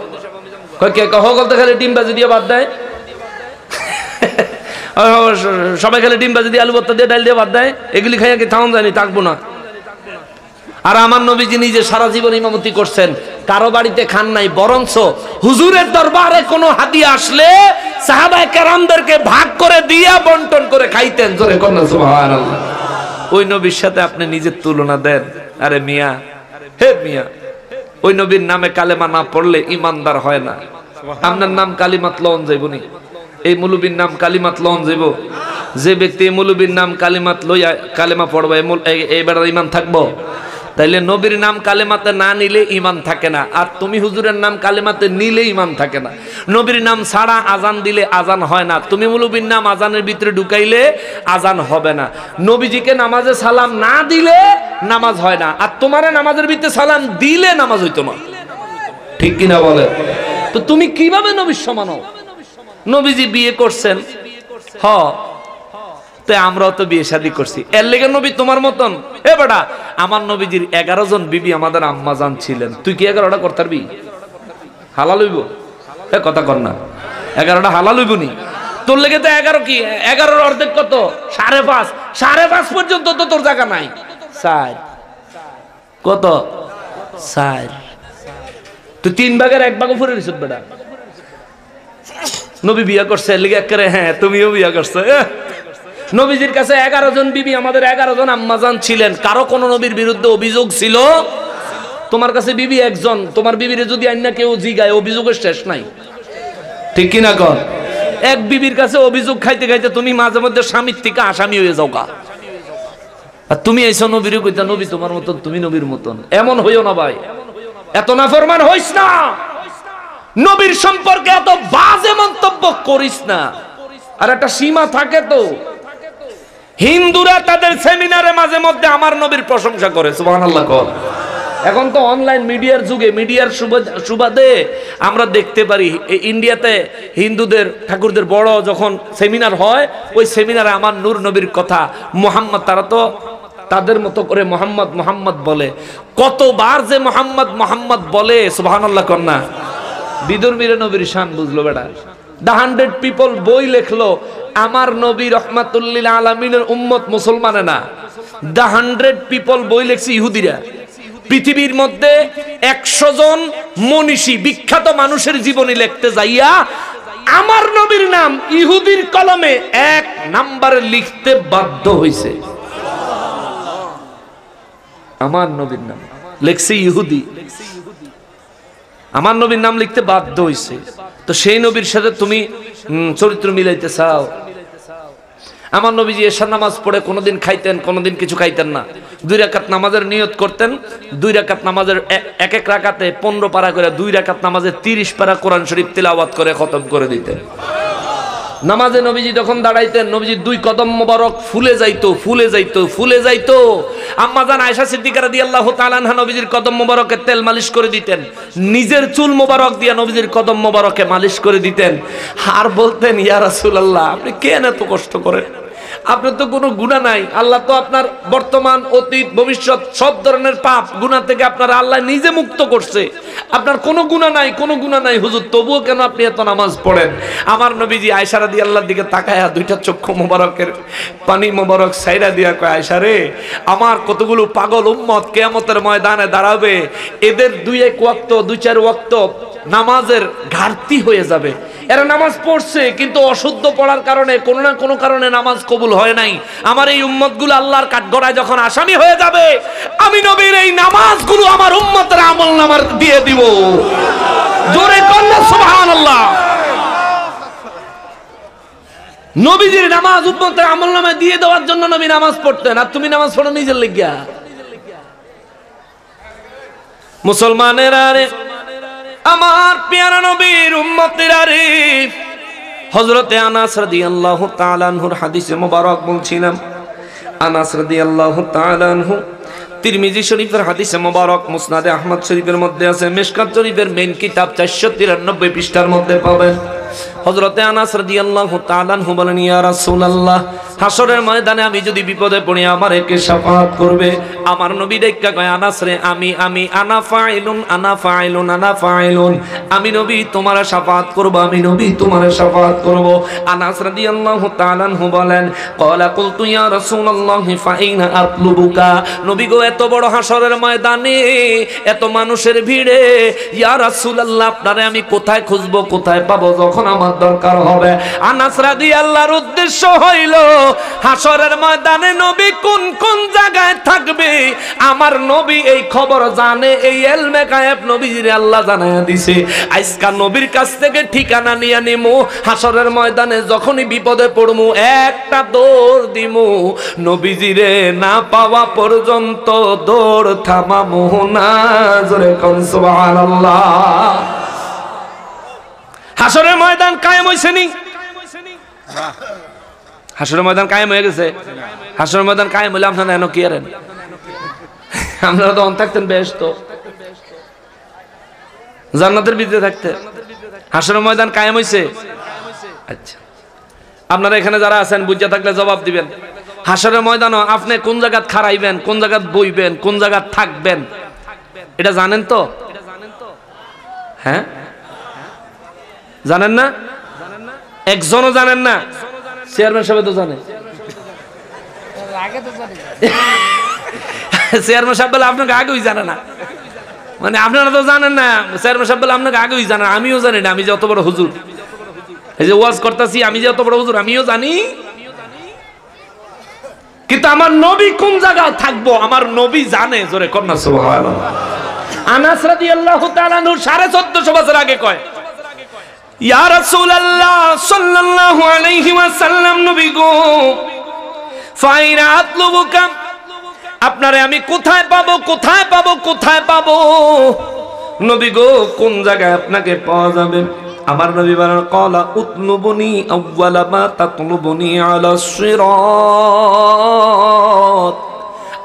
কে খালি ডিম বাজি দিয়ে বাদ দেয়? সবাই খালি ডিম বাজি দিয়ে আলু ভর্তা দিয়ে ডাল দিয়ে বাদ দেয়। এগুলি খাইয়া কি থাউন জানি, থাকব না। আর আমার নবীজি নিজে সারা জীবন ইমামতি করছেন। কারও বাড়িতে খান নাই, বরঞ্চ হুজুরের দরবারে কোনো হাদিয়া আসলে সাহাবায়ে কেরামদেরকে ভাগ করে দিয়া বন্টন করে খাইতেন। জোরে কোন সুবহানাল্লাহ। ওই নবীর সাথে আপনি নিজের তুলনা দেন। আরে মিয়া হে মিয়া ওই নবীর নামে কালেমা না পড়লে ইমানদার হয় না। আপনার নাম কালিমাত লন যাইবনি এই মুলুবির নাম কালিমাত লন যাইব। যে ব্যক্তি এই মুলুবির নাম কালিমাত লইয়া কালেমা পড়বে এইবার ইমান থাকব? তাইলে নবীর নাম কালেমাতে না নিলে ইমান থাকে না। আর তুমি হুজুরের নাম কালেমাতে নিলে ইমান থাকে না। নবীর নাম ছাড়া আজান দিলে আজান হয় না। তুমি মুলুবির নাম আজানের ভিতরে ঢুকাইলে আজান হবে না। নবীজিকে নামাজে সালাম না দিলে নামাজ হয় না। আর তোমারে নামাজের ভিতরে সালাম দিলে নামাজ হইতো না। ঠিক কিনা বলে? তো তুমি কীভাবে নবীর সমান নবীজি বিয়ে করছেন। হ তো আমরাও তো বিয়ে শাদী করছি। এর লেগে নবী তোমার মতন। এ বেটা আমার নবীজির এগারো জন বিবি আমাদের আম্মা জান ছিলেন। তুই কি এগারোটা করতে পারবি হালাল হইব? এ কথা কর না। এগারোটা হালাল হইব নি তোর লেগে তো এগারো কি? এগারোর অর্ধেক কত? সাড়ে পাঁচ। সাড়ে পাঁচ পর্যন্ত তো তোর জায়গা নাই। চার। কত? চার। তুই তিন ভাগের এক ভাগও ফুরে দিছ বেটা। নবী বিয়া করছে এর লেগে একেবারে হ্যাঁ তুমিও বিয়া করছ। নবীজির কাছে এগারো জন বিবি, আমাদের এগারো জন আম্মাজান ছিলেন। কারও কোন নবীর বিরুদ্ধে অভিযোগ ছিল? তোমার কাছে বিবি একজন, তোমার বিবিরে যদি আইনা কেউ জিগায়, অভিযোগের শেষ নাই। ঠিক কিনা কর এক বিবির কাছে অভিযোগ খাইতে খাইতে তুমি মাঝে মধ্যে স্বামীর থেকে আসামি হয়ে যাও গা। আর তুমি এইসব নবীর কইতা, নবী, তোমার মতন, তুমি নবীর মতন। এমন হইও না ভাই। এত না ফরমান হইস না। নবীর সম্পর্কে এত বাজে মন্তব্য করিস না। আর একটা সীমা থাকে তো। হিন্দুরা তাদের সেমিনারে মাঝে মধ্যে আমার নবীর প্রশংসা করে, সুবহানাল্লাহ কর। এখন তো অনলাইন মিডিয়ার যুগে, মিডিয়ার সুবাদ- আমরা দেখতে পারি ইন্ডিয়াতে হিন্দুদের, ঠাকুরদের বড় যখন সেমিনার হয়, ওই সেমিনারে আমার নূর নবীর কথা মোহাম্মদ, তারা তো তাদের মতো করে মোহাম্মদ মোহাম্মদ বলে। কতবার যে মোহাম্মদ মোহাম্মদ বলে, সুবহানাল্লাহ কর না। বিদুর্মীরে নবীর শান বুঝলো বেটা। দ্য হান্ড্রেড পিপল বই লেখলো, আমার নবী রহমাতুল্লিল আলমিনের উম্মত মুসলমানে না। দ্য হান্ড্রেড পিপল বই লেখছে ইহুদিরা। পৃথিবীর মধ্যে একশো জন মনীষী, বিখ্যাত মানুষের জীবনী লিখতে যাইয়া, আমার নবীর নাম ইহুদির কলমে এক নাম্বারে লিখতে বাধ্য হয়েছে আমার নবীর নাম। লেখছে ইহুদি। আমার নবীর নাম লিখতে বাধ্য হইছে। তো সেই নবীর সাথে তুমি চরিত্র মিলাইতে চাও। আমার নবীজি এশার নামাজ পড়ে কোনোদিন খাইতেন, কোনোদিন কিছু খাইতেন না। দুই রাকাত নামাজের নিয়ত করতেন, দুই রাকাত নামাজের এক এক রাকাতে পনেরো পারা করে দুই রাকাত নামাজের তিরিশ পারা কোরআন শরীফ তিলাওয়াত করে খতম করে দিতেন। নামাজে নবীজি যখন দাঁড়াইতেন, নবীজি দুই কদম মোবারক ফুলে যাইতো ফুলে যাইতো ফুলে যাইতো। আম্মাজান জান সিদ্দিকারা দিয়ে আল্লাহ তালানহা নবীজির কদম মোবারকের তেল মালিশ করে দিতেন। নিজের চুল মোবারক দিয়ে নবীজির কদম মোবারকে মালিশ করে দিতেন। আর বলতেন, ইয়া রাসূলুল্লাহ, আপনি কেন এত কষ্ট করেন? আপনার তো কোনো গুণা নাই। আল্লাহ তো আপনার বর্তমান, অতীত, ভবিষ্যৎ সব ধরনের পাপ গুণা থেকে আপনার আল্লাহ নিজে মুক্ত করছে। আপনার কোনো গুণা নাই, কোনো গুণা নাই। হুজুর, তবুও কেন আপনি এত নামাজ পড়েন? আমার নবীজি আয়সারা দিয়ে আল্লাহর দিকে তাকায়া দুইটা চক্ষু মোবারকের পানি মোবারক সাইরা দিয়া কয় আয়সা রে, আমার কতগুলো পাগল উম্মত কেয়ামতের ময়দানে দাঁড়াবে। এদের দুই এক ওয়াক্ত, দুই চার ওয়াক্ত নামাজের ঘাটতি হয়ে যাবে। এরা নামাজ পড়ছে, কিন্তু অশুদ্ধ পড়ার কারণে, কোনো না কোনো কারণে নামাজ কবুল হয় নাই। আমার এই উম্মতগুলো আল্লাহর কাঠগড়ায় যখন আসামি হয়ে যাবে, আমি নবীর এই নামাজগুলো আমার উম্মতের আমল নামার দিয়ে দিব। জোরে কন্যা সুবহানাল্লাহ। নবীজির নামাজ উম্মতের আমল নামায় দিয়ে দেওয়ার জন্য নবী নামাজ পড়তেন, আর তুমি নামাজ পড়ো নিজের লেগিয়া। মুসলমানের আরে আমার পেয়ারা নবীর উম্মতের আরে হজরতে আনাস রাদিয়াল্লাহু তাআলা আনহুর হাদিসে মোবারক বলছিলাম। আনাস রাদিয়াল্লাহু তাআলা আনহু তিরমিজি শরীফের হাদিসে মোবারক, মুসনাদে আহমদ শরীফের মধ্যে আছে, মেশকাত শরীফের মেন কিতাব চারশো তিরানব্বই পৃষ্ঠার মধ্যে পাবেন। হজরতে আনাস রাদিয়াল্লাহু তাআলা আনহু বলেন, ইয়া রাসূলুল্লাহ হাসরের ময়দানে আমি যদি বিপদে পড়ি আমার একে শাফাআত করবে। আমার নবী দেখা কয়, আনাস রে, আমি আমি, আনা ফাইলুন আনা ফাইলুন আনা ফাইলুন। আমি নবী তোমার শাফাআত করব, আমি নবী তোমার শাফাআত করব। আনাস রাদিয়াল্লাহু তাআলা আনহু বলেন, ক্বালা কুলতু, ইয়া রাসূলুল্লাহ ফাইনা আতলুবুকা? নবী গো, এত বড় হাসরের ময়দানে, এত মানুষের ভিড়ে, ইয়া রাসূলুল্লাহ, আপনারে আমি কোথায় খুঁজব, কোথায় পাবো? যখন আমার দরকার হবে। আনাস রাদিয়াল্লাহর উদ্দেশ্য হইল হাসরের ময়দানে নবী কোন কোন জায়গায় থাকবে? আমার নবী এই খবর জানে, এই এলমে গায়েব নবীর আল্লাহ জানায় দিছে। আজকা নবীর কাছ থেকে ঠিকানা নিয়ে নিমু হাসরের ময়দানে যখনই বিপদে পড়মু, একটা দৌড় দিমু। নবীজিরে না পাওয়া পর্যন্ত দৌড় থামামু না, জোরে কোন সুবহানাল্লাহ। হাসরের ময়দান কায়েম হইছে নি? হাসরের ময়দান কায়েম হয়ে গেছে। হাসরের ময়দান কায়েম হলে আপনারা এন কি আরেন আপনারা তো অন থাকতেন বেশ তো জান্নাতের ভিতরে থাকতে। হাসরের ময়দান কায়েম হইছে। আচ্ছা। আপনারা এখানে যারা আছেন বুঝা থাকলে জবাব দিবেন। হাসরের ময়দান আপনি কোন জায়গাত খারাইবেন কোন জায়গাত বইবেন, কোন জায়গাত থাকবেন? এটা জানেন তো? হ্যাঁ? জানেন না? একজনও জানেন না? চেয়ারম্যান সাহেব তো জানে। চেয়ারম্যান সাহেব বলে, আপনাকে আগেই জানে না। মানে আপনারা তো জানেন না। চেয়ারম্যান সাহেব বলে, আপনাকে আগেই জানেন আমিও জানি না, আমি যে অত বড় হুজুর। এই যে ওয়াজ করতেছি, আমি যে অত বড় হুজুর, আমিও জানি। কিন্তু আমার নবী কোন জায়গায় থাকব? আমার নবী জানে, জোরে কন্যা সুবহানাল্লাহ। আনাস রাদিয়াল্লাহু তাআলা নূর 1450 বছর আগে কয় গো আপনারে আমি কোথায় পাবো কোথায় পাবো কোথায় পাবো? নবী গো, কোন জায়গায় আপনাকে পাওয়া যাবে? আমার নবী বলেন, কলা উতলুবনি আউয়ালা মা তাতলুবনি আলা সিরাত।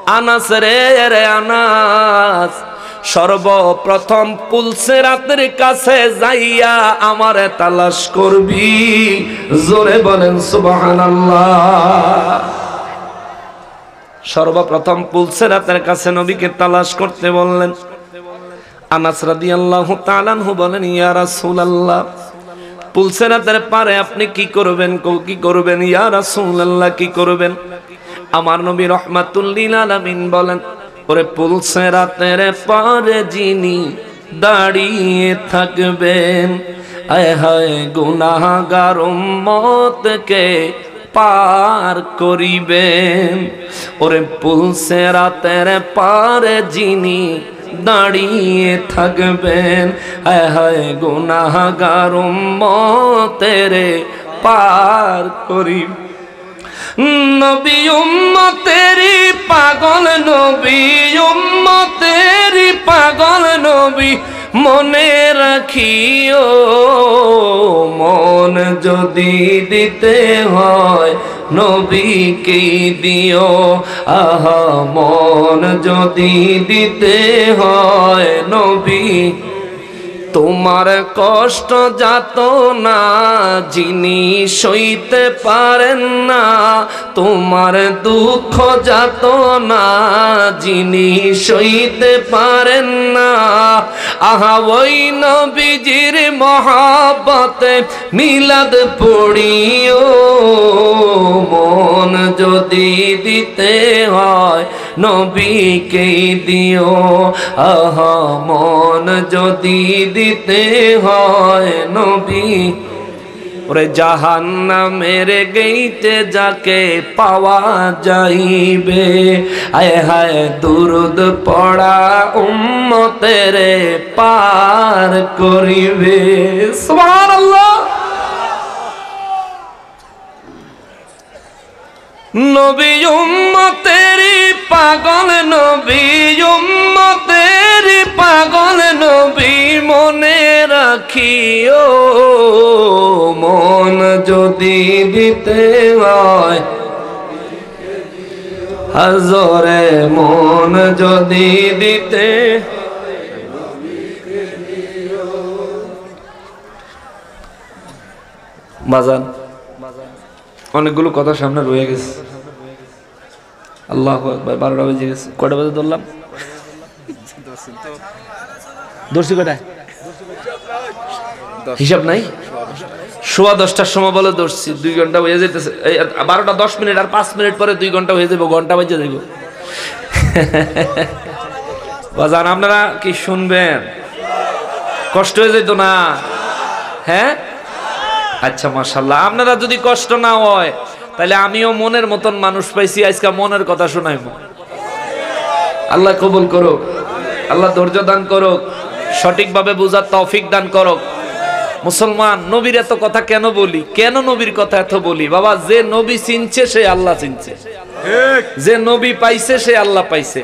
আনাস রে রে আনাস সর্বপ্রথম পুলসে রাতের কাছে যাইয়া আমার তালাশ করবি। জোরে বলেন, সুবহানাল্লাহ। সর্বপ্রথম পুলসে রাতের কাছে নবীকে তালাশ করতে বললেন। আনাস বলেন, ইয়া পারে আপনি কি করবেন? কো করবেন? কি করবেন? আমার নবী রহমাতুল্লিল আলামিন বলেন ওরে পুলসে রাতের পারে যিনি দাঁড়িয়ে থাকবেন, আয় হায় গুনাহগার উম্মতকে পার করিবেন। ওরে পুলসে রাতের পারে যিনি দাঁড়িয়ে থাকবেন হায় হায় গুনাহগার তেরে পার করিবেন। নবী উম্মতেরি পাগল নবী, উম্মতেরি পাগল নবী, মনে রাখিও, মন যদি দিতে হয় নবীকে দিও, আহা, মন যদি দিতে হয় নবী তোমার কষ্ট যাত না, যিনি সইতে পারেন না, তোমার দুঃখ যাত না, যিনি সইতে পারেন না। আহা, ওই নবীজির মহাবতে মিলাদ পড়িও, মন যদি দিতে হয় নবীকে দিও। আহা, মন যদি দিতে হয় নবী। ওরে জাহান্না মেরে গেইতে যাকে পাওয়া যাইবে। আয় হায়, দুরুদ পড়া উম্মতেরে পার করিবে। সুবহানাল্লাহ। নবী উম্মতেরি পাগল, নবী উম্মতেরি পাগল, নবী মনে রাখিও, মন যদি দিতে হয়। হাজরে মন যদি দিতে বাজান অনেকগুলো কথা সামনে রয়ে গেছে। আল্লাহ বারোটা বেজে গেছে। কটা বাজে ধরলাম? কটায় হিসাব নাই? সোয়া দশটার সময় বলে দর্শি দুই ঘণ্টা হয়ে যেতেছে বারোটা দশ মিনিট আর পাঁচ মিনিট পরে দুই ঘণ্টা হয়ে যাব ঘণ্টা বেজে যাব বাজান, আপনারা কি শুনবেন? কষ্ট হয়ে যেত না? হ্যাঁ? আচ্ছা মাশাল্লাহ আপনারা যদি কষ্ট না হয়, তাহলে আমিও মনের মতন মানুষ পাইছি, আজকে মনের কথা শোনাইব। আল্লাহ কবুল করুক। আল্লাহ ধৈর্য দান করুক। সঠিকভাবে বোঝার তৌফিক দান করুক। মুসলমান, নবীর এত কথা কেন বলি? কেন নবীর কথা এত বলি? বাবা, যে নবী চিনছে, সে আল্লাহ চিনছে। যে নবী পাইছে, সে আল্লাহ পাইছে।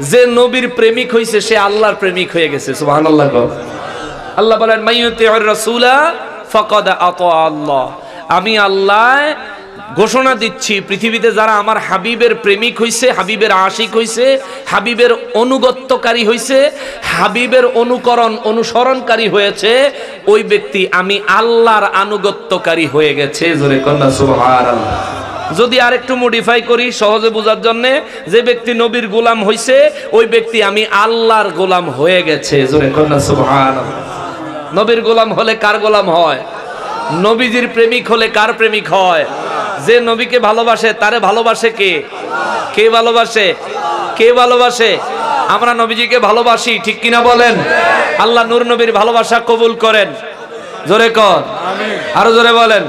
যে নবীর প্রেমিক হইছে, সে আল্লাহর প্রেমিক হয়ে গেছে। সুবহানাল্লাহ। আল্লাহ বলেন মাইয়ুতি রাসূলা ফকদ আত আল্লাহ। আমি আল্লাহ ঘোষণা দিচ্ছি, পৃথিবীতে যারা আমার হাবিবের প্রেমিক হইছে, হাবিবের আশিক হইছে, হাবিবের অনুগত্যকারী হইছে, হাবিবের অনুকরণ অনুসরণকারী হয়েছে, ওই ব্যক্তি আমি আল্লাহর আনুগত্যকারী হয়ে গেছে, জোরে কন্যা যদি আর একটু মডিফাই করি সহজে বোঝার জন্য, যে ব্যক্তি নবীর গোলাম হইছে, ওই ব্যক্তি আমি আল্লাহর গোলাম হয়ে গেছে, জোরে কন্যা সুবহানাল্লাহ। নবীর গোলাম হলে কার গোলাম হয়? নবীজির প্রেমিক হলে কার প্রেমিক হয়? যে নবীকে ভালোবাসে তারে ভালোবাসে কে? কে ভালোবাসে? কে ভালোবাসে? আমরা নবীজিকে ভালোবাসি ঠিক কিনা বলেন? আল্লাহ নূর নবীর ভালোবাসা কবুল করেন। জোরে কর। আরও জোরে বলেন।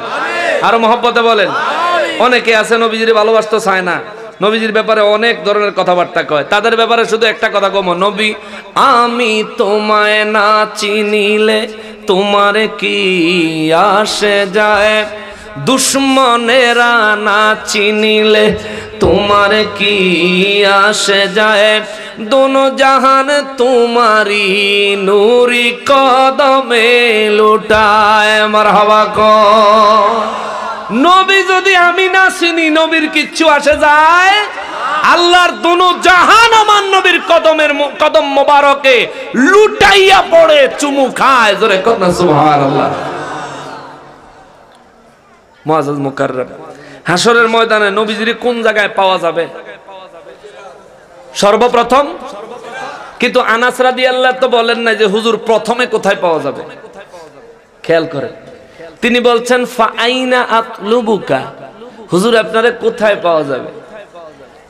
আরও মহব্বতে বলেন। অনেকে আছে নবীজির ভালোবাসতে চায় না। নবীজির ব্যাপারে অনেক ধরনের কথাবার্তা কয়। তাদের ব্যাপারে শুধু একটা কথা কম, নবী, আমি তোমায় না চিনিলে তোমার কি আসে যায়? দুশ্মনেরা না চিনিলে তোমার কি আসে যায়? দোনো জাহান তোমারি নুরি কদমে লুটায় আমার হওয়া কর নবী যদি আমি না চিনি, নবীর কিচ্ছু আসে যায়? আল্লাহর দুনু জাহান আমার নবীর কদমের কদম মোবারকে লুটাইয়া পড়ে, চুমু খায়। জোরে কত হাসরের ময়দানে নবীজির কোন জায়গায় পাওয়া যাবে? সর্বপ্রথম? কিন্তু আনাস রাদিয়াল্লাহু তো বলেন না যে হুজুর প্রথমে কোথায় পাওয়া যাবে? খেয়াল করেন। তিনি বলছেন ফাইনা আতলুবুকা। হুজুর আপনারে কোথায় পাওয়া যাবে?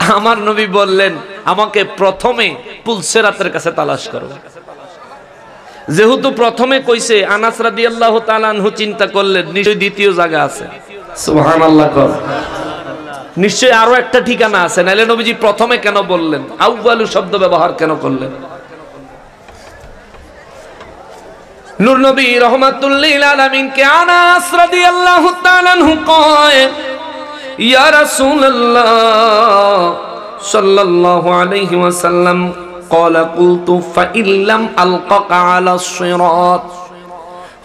আমার নবী বললেন আমাকে প্রথমে পুলসেরাতের কাছে তালাশ করো। যেহেতু প্রথমে কইছে আনাস রাদিয়াল্লাহু তাআলা আনহু চিন্তা করলেন নিশ্চয়ই দ্বিতীয় জায়গা আছে। সুহান আল্লাহ কর। নিশ্চয়ই আরও একটা ঠিকানা আছে। নাইলে নবীজি প্রথমে কেন বললেন? আউ্বালু শব্দ ব্যবহার কেন করলেন? নূর নবী রহমাতুল্লিল আলামিনকে আনাস রাদিয়াল্লাহু তাআলা আনহু কয় ইয়া রাসূলুল্লাহ সাল্লাল্লাহু আলাইহি ওয়াসাল্লাম قال قلت فإن لم ألقك على الصراط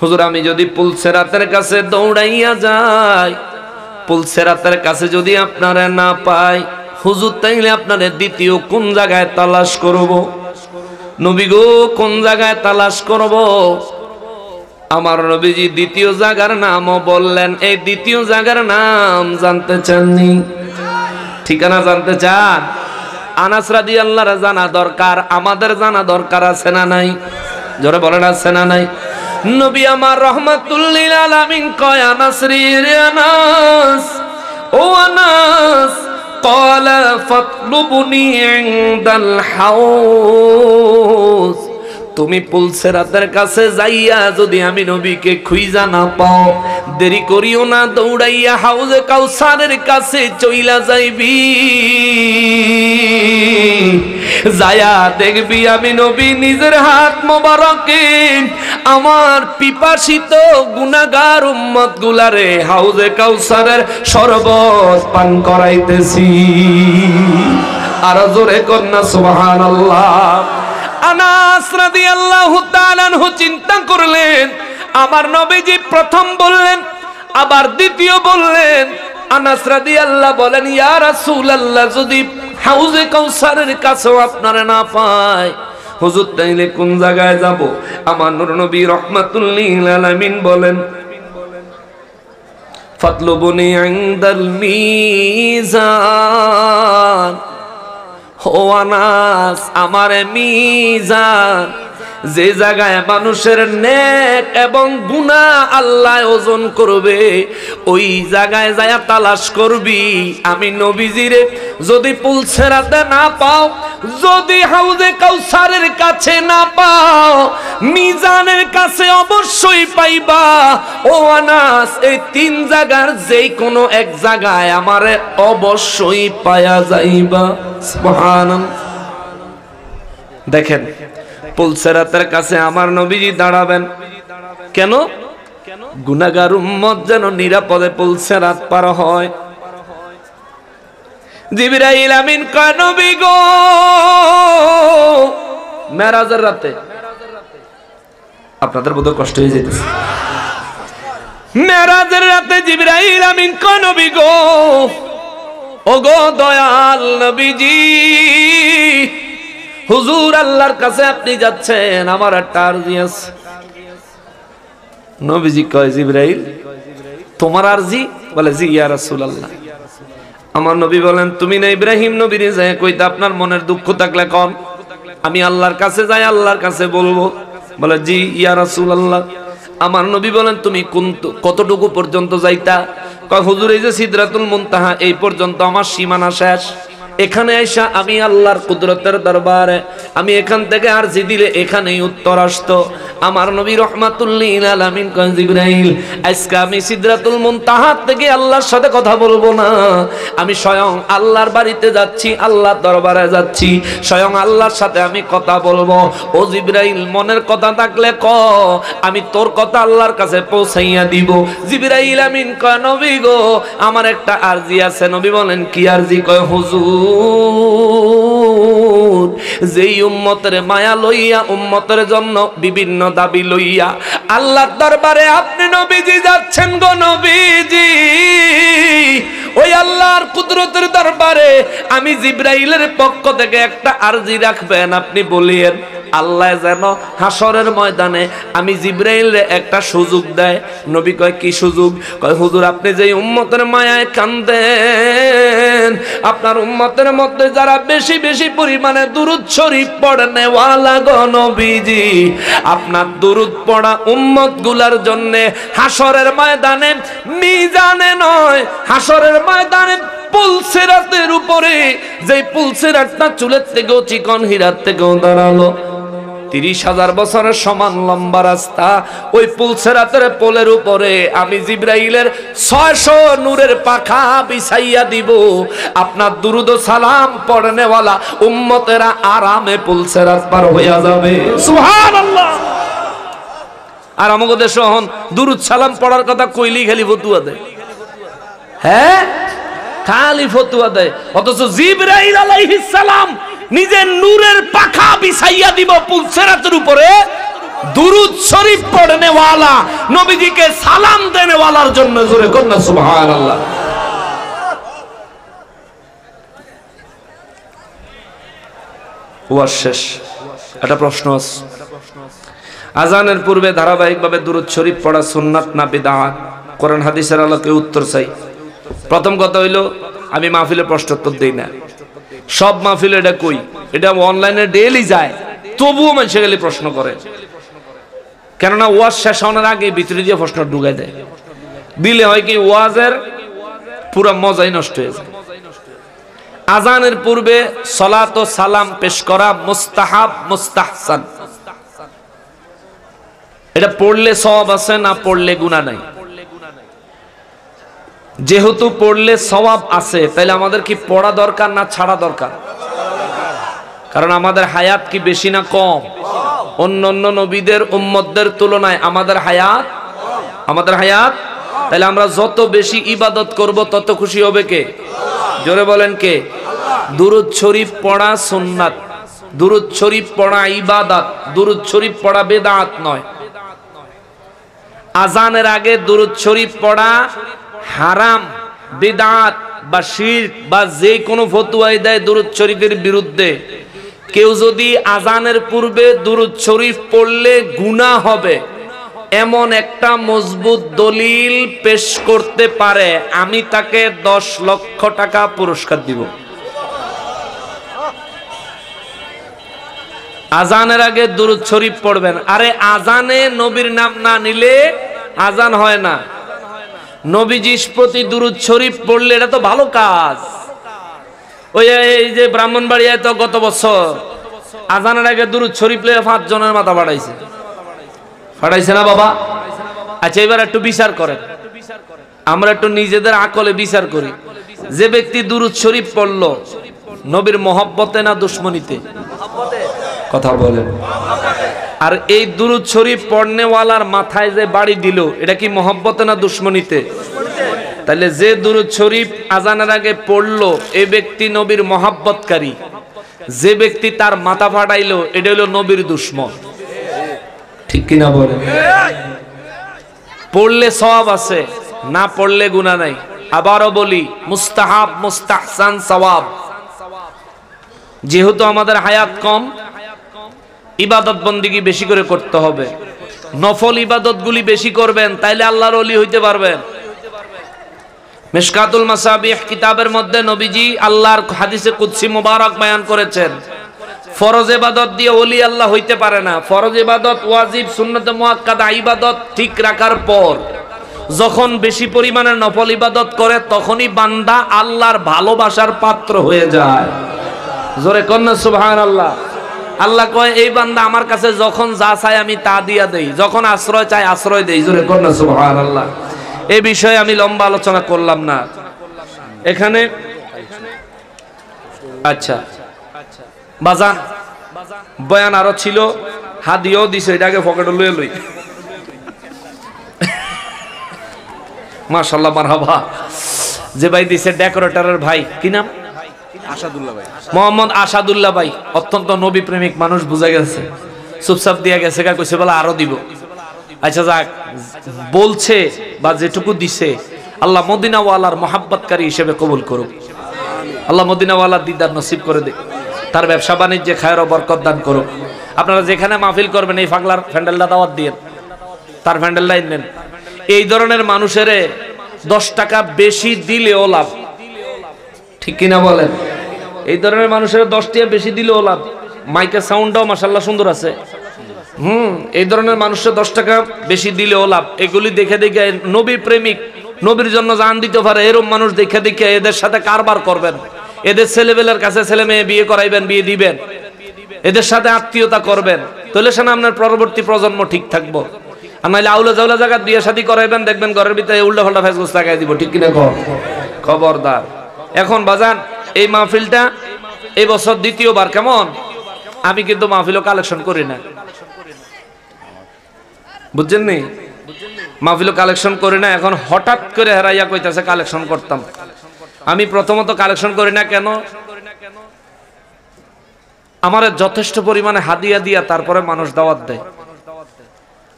হুজুর আমি যদি পুলসেরাতের কাছে দৌড়াইয়া যাই পুলসেরাতের কাছে যদি আপনারা না পাই হুজুর তাইলে আপনারা দ্বিতীয় কোন জায়গায় তালাশ করব নবী গো কোন জায়গায় তালাশ করব আমার নবীজি দ্বিতীয় জায়গার নামও বললেন এই দ্বিতীয় জায়গার নাম জানতে চাননি ঠিকানা জানতে চান আনাস রাদি আল্লাহর জানা দরকার আমাদের জানা দরকার আছে না নাই জোরে বলেন আছে না নাই নবী আমার রহমাতুল্লিল আলামিন কয় আনাস রে রে আনাস ও আনাস قال فاطلبني عند الحوض তুমি পুলসেরাতের কাছে যাইয়া যদি আমি নবীকে খুইজা না পাও, দেরি করিও না দৌড়াইয়া হাউজে কাউসারের কাছে চইলা যাইবি। যায়া দেখবি আমি নবী নিজের হাত মোবারকে, আমার পিপাসিত গুনাগার উম্মত গুলারে হাউজে কাউসারের শরবত পান করাইতেছি। আরও জোরে কন্যা সুবহানাল্লাহ। আনাস রাদিয়াল্লাহু তাআলা আনহু চিন্তা করলেন, আমার নবীজি প্রথম বললেন, আবার দ্বিতীয় বললেন, আনাস রাদিয়াল্লাহ বলেন ইয়ার ইয়া রাসূলুল্লাহ, যদি হাউজে কাউসারের কাছেও আপনারা না পায় হুজুর তাইলে কোন জায়গায় যাব? আমার নূর নবী রহমাতুল লিল আলামিন বলেন, ফাতলুবুনি ইনদাল মিজান। ও আনাস আমার মিজান যে জায়গায় মানুষের নেক এবং গুনাহ আল্লাহ ওজন করবে, ওই জায়গায় যায় তালাশ করবি। আমি নবীজিরে যদি পুলসেরাতে না পাও, যদি হাউজে কাউসারের কাছে না পাও, মিজানের কাছে অবশ্যই পাইবা। ও আনাস, এই তিন জায়গার যেই কোনো এক জায়গায় আমারে অবশ্যই পায়া যাইবা। সুবহানাল্লাহ। দেখেন পুলসেরাতের কাছে আমার নবীজি দাঁড়াবেন। কেন? গুনাগার উম্মত যেন নিরাপদে পুলসেরাত পার হয়। জিবরাইল আমিন কয়, নবী গো, মেরাজের রাতে আপনাদের বোধহয় কষ্ট হয়ে যেতেছে মেরাজের রাতে জিবরাইল আমিন কয়, নবী গো ও গো দয়াল নবীজি হুজুর আল্লাহর কাছে আপনি যাচ্ছেন, আমার একটা আরজি আছে। নবীজি কয়, জিব্রাইল, তোমার আরজি? বলে, জি, ইয়া রাসূলুল্লাহ। আমার নবী বলেন, তুমি না ইব্রাহিম নবীরে যায় কইতে, আপনার মনের দুঃখ থাকলে কন? আমি আল্লাহর কাছে যাই, আল্লাহর কাছে বলব। বলে, জি, ইয়া রাসূলুল্লাহ। আমার নবী বলেন, তুমি কোন কতটুকু পর্যন্ত যাইতা? কয়, হুজুর, এই যে সিদরাতুল মুনতাহা, এই পর্যন্ত আমার সীমানা শেষ। এখানে এসা আমি আল্লাহর কুদরতের দরবারে আমি এখান থেকে আর জি দিলে এখানেই উত্তর আসতো। আমার নবী কয় আজকে আমি থেকে আল্লাহর সাথে কথা বলব না। আমি স্বয়ং আল্লাহর বাড়িতে যাচ্ছি, আল্লাহর দরবারে যাচ্ছি। স্বয়ং আল্লাহর সাথে আমি কথা বলব। ও জিবরাইল, মনের কথা থাকলে ক, আমি তোর কথা আল্লাহর কাছে পৌঁছাইয়া দিব। জিবরাইল আমিন কয়, নবী গো, আমার একটা আরজি আছে। নবী বলেন, কি আরজি? কয়, হুজুর, যেই উম্মতের মায়া লইয়া, উম্মতের জন্য বিভিন্ন দাবি লইয়া। আল্লাহর দরবারে আপনি নবীজি যাচ্ছেন গো নবীজি। ওই আল্লাহর কুদরতের দরবারে আমি জিব্রাইলের পক্ষ থেকে একটা আরজি রাখবেন, আপনি বলিয়েন, আল্লাহ যেন হাসরের ময়দানে আমি জিব্রাইলে একটা সুযোগ দেয়। নবী কয়, কি সুযোগ? কয়, হুজুর, আপনি যে উম্মতের মায়ায় কান্দেন, আপনার উম্মতের মধ্যে যারা বেশি বেশি পরিমাণে দুরুদ শরীফ ওয়ালা গো নবীজি, আপনার দুরুদ পড়া উম্মতগুলার জন্য হাসরের ময়দানে মিজানে নয় হাসরের ময়দানে পুলসেরাতের উপরে যে পুলসেরাতটা চুলের থেকেও চিকন হীরার থেকেও দাঁড়াল। তিরিশ হাজার বছরের সমান লম্বা রাস্তা ওই পুলসেরাতের পোলের উপরে আমি জিব্রাইলের ছয়শো নূরের পাখা বিছাইয়া দিব। আপনার দুরুদ সালাম পড়নেওয়ালা উম্মতেরা আরামে পুলসেরাত পার হইয়া যাবে। সুবহানাল্লাহ। আর আমাকে দেশ হন দুরুদ সালাম পড়ার কথা কইলি খালি ফতুয়া দেয়। হ্যাঁ? খালি ফতুয়া দেয়। অথচ জিব্রাইল আলাইহিস সালাম নিজের নূরের পাখা বিছাইয়া দিব পুলসেরাতের উপরে। দুরুদ শরীফ পড়নে ওয়ালা, নবীজিকে সালাম দেনে ওয়ালার জন্য জোরে কন্যা সুবহানাল্লাহ। ওয়াজ শেষ। একটা প্রশ্ন আছে। আজানের পূর্বে ধারাবাহিকভাবে দুরুদ শরীফ পড়া সুন্নাত না বিদাত? কোরআন হাদিসের আলোকে উত্তর চাই। প্রথম কথা হইল, আমি মাহফিলে প্রশ্নোত্তর দেই না। সব মাহফিলে এটা কই? এটা অনলাইনে ডেইলি যায়, তবুও মানুষে গেলে প্রশ্ন করে। কেননা ওয়াজ শেষ হওয়ার আগে ভিতরে দিয়ে প্রশ্ন ঢুকাই দেয়। দিলে হয় কি, ওয়াজের পুরা মজাই নষ্ট হয়ে যায়। আজানের পূর্বে সলাত ও সালাম পেশ করা মুস্তাহাব, মুস্তাহসান। এটা পড়লে সওয়াব আছে, না পড়লে গুনাহ নাই। যেহেতু পড়লে সওয়াব আছে, তাহলে আমাদের কি পড়া দরকার না ছাড়া দরকার? কারণ আমাদের হায়াত কি বেশি না কম? অন্য অন্য নবীদের, উম্মতদের তুলনায় আমাদের হায়াত আমাদের হায়াত? তাহলে আমরা যত বেশি ইবাদত করব, তত খুশি হবে কে? জোরে বলেন কে? দুরুদ শরীফ পড়া সুন্নাত, দুরুদ শরীফ পড়া ইবাদত, দুরুদ শরীফ পড়া বেদাত নয়। আজানের আগে দুরুদ শরীফ পড়া হারাম, বেদাত বা শিরক বা যে কোনো ফতুয়াই দেয় দুরুদ শরীফের বিরুদ্ধে। কেউ যদি আজানের পূর্বে দুরুদ শরীফ পড়লে গুনাহ হবে। এমন একটা মজবুত দলিল পেশ করতে পারে, আমি তাকে দশ লক্ষ টাকা পুরস্কার দিব। আজানের আগে দুরুদ শরীফ পড়বেন। আরে আজানে নবীর নাম না নিলে আজান হয় না। নবীজির প্রতি দুরুদ শরীফ পড়লে এটা তো ভালো কাজ। ওই এই যে ব্রাহ্মণবাড়িয়ায় তো গত বছর আজানের আগে দুরুদ শরীফ লে পাঁচ জনের মাথা ফাটাইছে। ফাটাইছে না বাবা? আচ্ছা এবার একটু বিচার করেন। আমরা একটু নিজেদের আকলে বিচার করি। যে ব্যক্তি দুরুদ শরীফ পড়ল নবীর মহব্বতে না দুশ্মনীতে? কথা বলেন। আর এই দুরুদ শরীফ পড়নেওয়ালার মাথায় যে বাড়ি দিল এটা কি মহব্বতে না দুশ্মনীতে? তাহলে যে দুরুদ শরীফ আজানের আগে পড়ল এই ব্যক্তি নবীর মহাব্বতকারী। যে ব্যক্তি তার মাথা ফাটাইলো এটা হলো নবীর দুশ্মন। ঠিক কিনা বলে পড়লে সওয়াব আছে না পড়লে গুনাহ নাই। আবারও বলি মুস্তাহাব মুস্তাহসান সওয়াব। যেহেতু আমাদের হায়াত কম ইবাদত বন্দিগি বেশি করে করতে হবে। নফল ইবাদতগুলি বেশি করবেন, তাইলে আল্লাহর অলি হইতে পারবেন। মিশকাতুল মাসাবিহ কিতাবের মধ্যে নবীজি আল্লাহর হাদিসে কুদসি মুবারক বয়ান করেছেন। ফরজ ইবাদত দিয়ে ওলি আল্লাহ হইতে পারে না। ফরজ ইবাদত, ওয়াজিব, সুন্নত মুআক্কাদা ইবাদত ঠিক রাখার পর যখন বেশি পরিমাণে নফল ইবাদত করে, তখনই বান্দা আল্লাহর ভালোবাসার পাত্র হয়ে যায়। জোরে কন্যা সুবহানাল্লাহ। আল্লাহ কয়, এই বান্দা আমার কাছে যখন যা চাই আমি তা দিয়া দেই। যখন আশ্রয় চাই আশ্রয় দেই। জোরে কন্যা সুবহানাল্লাহ। এই বিষয়ে আমি লম্বা আলোচনা করলাম না। এখানে আচ্ছা বাজান, বয়ান আরও ছিল, হাদিও দিছে এটাকে পকেটে লয়ে লই। মাশাল্লাহ মারহাবা। যে ভাই দিছে ডেকোরেটরের ভাই। কি নাম? মোহাম্মদ আসাদুল্লাহ ভাই, অত্যন্ত নবী প্রেমিক মানুষ বুঝা গেছে। চুপচাপ দিয়া গেছে কা কইছে, বলে আরও দিব। আচ্ছা যাক, বলছে বা যেটুকু দিছে, আল্লাহ মদিনাওয়ালার মহাব্বতকারী হিসেবে কবুল করুক। আল্লাহ মদিনাওয়ালার দিদার নসিব করে দে তার ব্যবসা বাণিজ্যে খায়ের বরকত দান করুক। আপনারা যেখানে মাহফিল করবেন, এই ফাগলার ফ্যান্ডেলটা দাওয়াত দিয়ে। তার ফ্যান্ডেলটা নেন। এই ধরনের মানুষের দশ টাকা বেশি দিলেও লাভ। ঠিক কিনা বলেন? এই ধরনের মানুষের দশ টাকা বেশি দিলেও লাভ। মাইকের সাউন্ডটাও মাসাল্লাহ সুন্দর আছে। হুম, এই ধরনের মানুষের দশ টাকা বেশি দিলেও লাভ। এগুলি দেখে দেখে নবী প্রেমিক, নবীর জন্য জান দিতে পারে, এরম মানুষ দেখে দেখে এদের সাথে কারবার করবেন। এদের ছেলেবেলের কাছে ছেলে মেয়ে বিয়ে করাইবেন, বিয়ে দিবেন। এদের সাথে আত্মীয়তা করবেন। তাহলে সে না আপনার পরবর্তী প্রজন্ম ঠিক থাকব। আর নাহলে আউলা জাউলা জায়গা বিয়ে শাদী করাইবেন, দেখবেন ঘরের ভিতরে উল্টা পাল্টা ফেসবুক লাগাই দিব, ঠিক কিনা খবরদার। এখন বাজান এই মাহফিলটা এই বছর দ্বিতীয়বার, কেমন? আমি কিন্তু মাহফিলও কালেকশন করি না। বুঝছেন নি? মাহফিলও কালেকশন করি না, এখন হঠাৎ করে হেরাইয়া কইতাছে কালেকশন করতাম। আমি প্রথমত কালেকশন করি না কেন? আমার যথেষ্ট পরিমাণে হাদিয়া দিয়া তারপরে মানুষ দাওয়াত দেয়।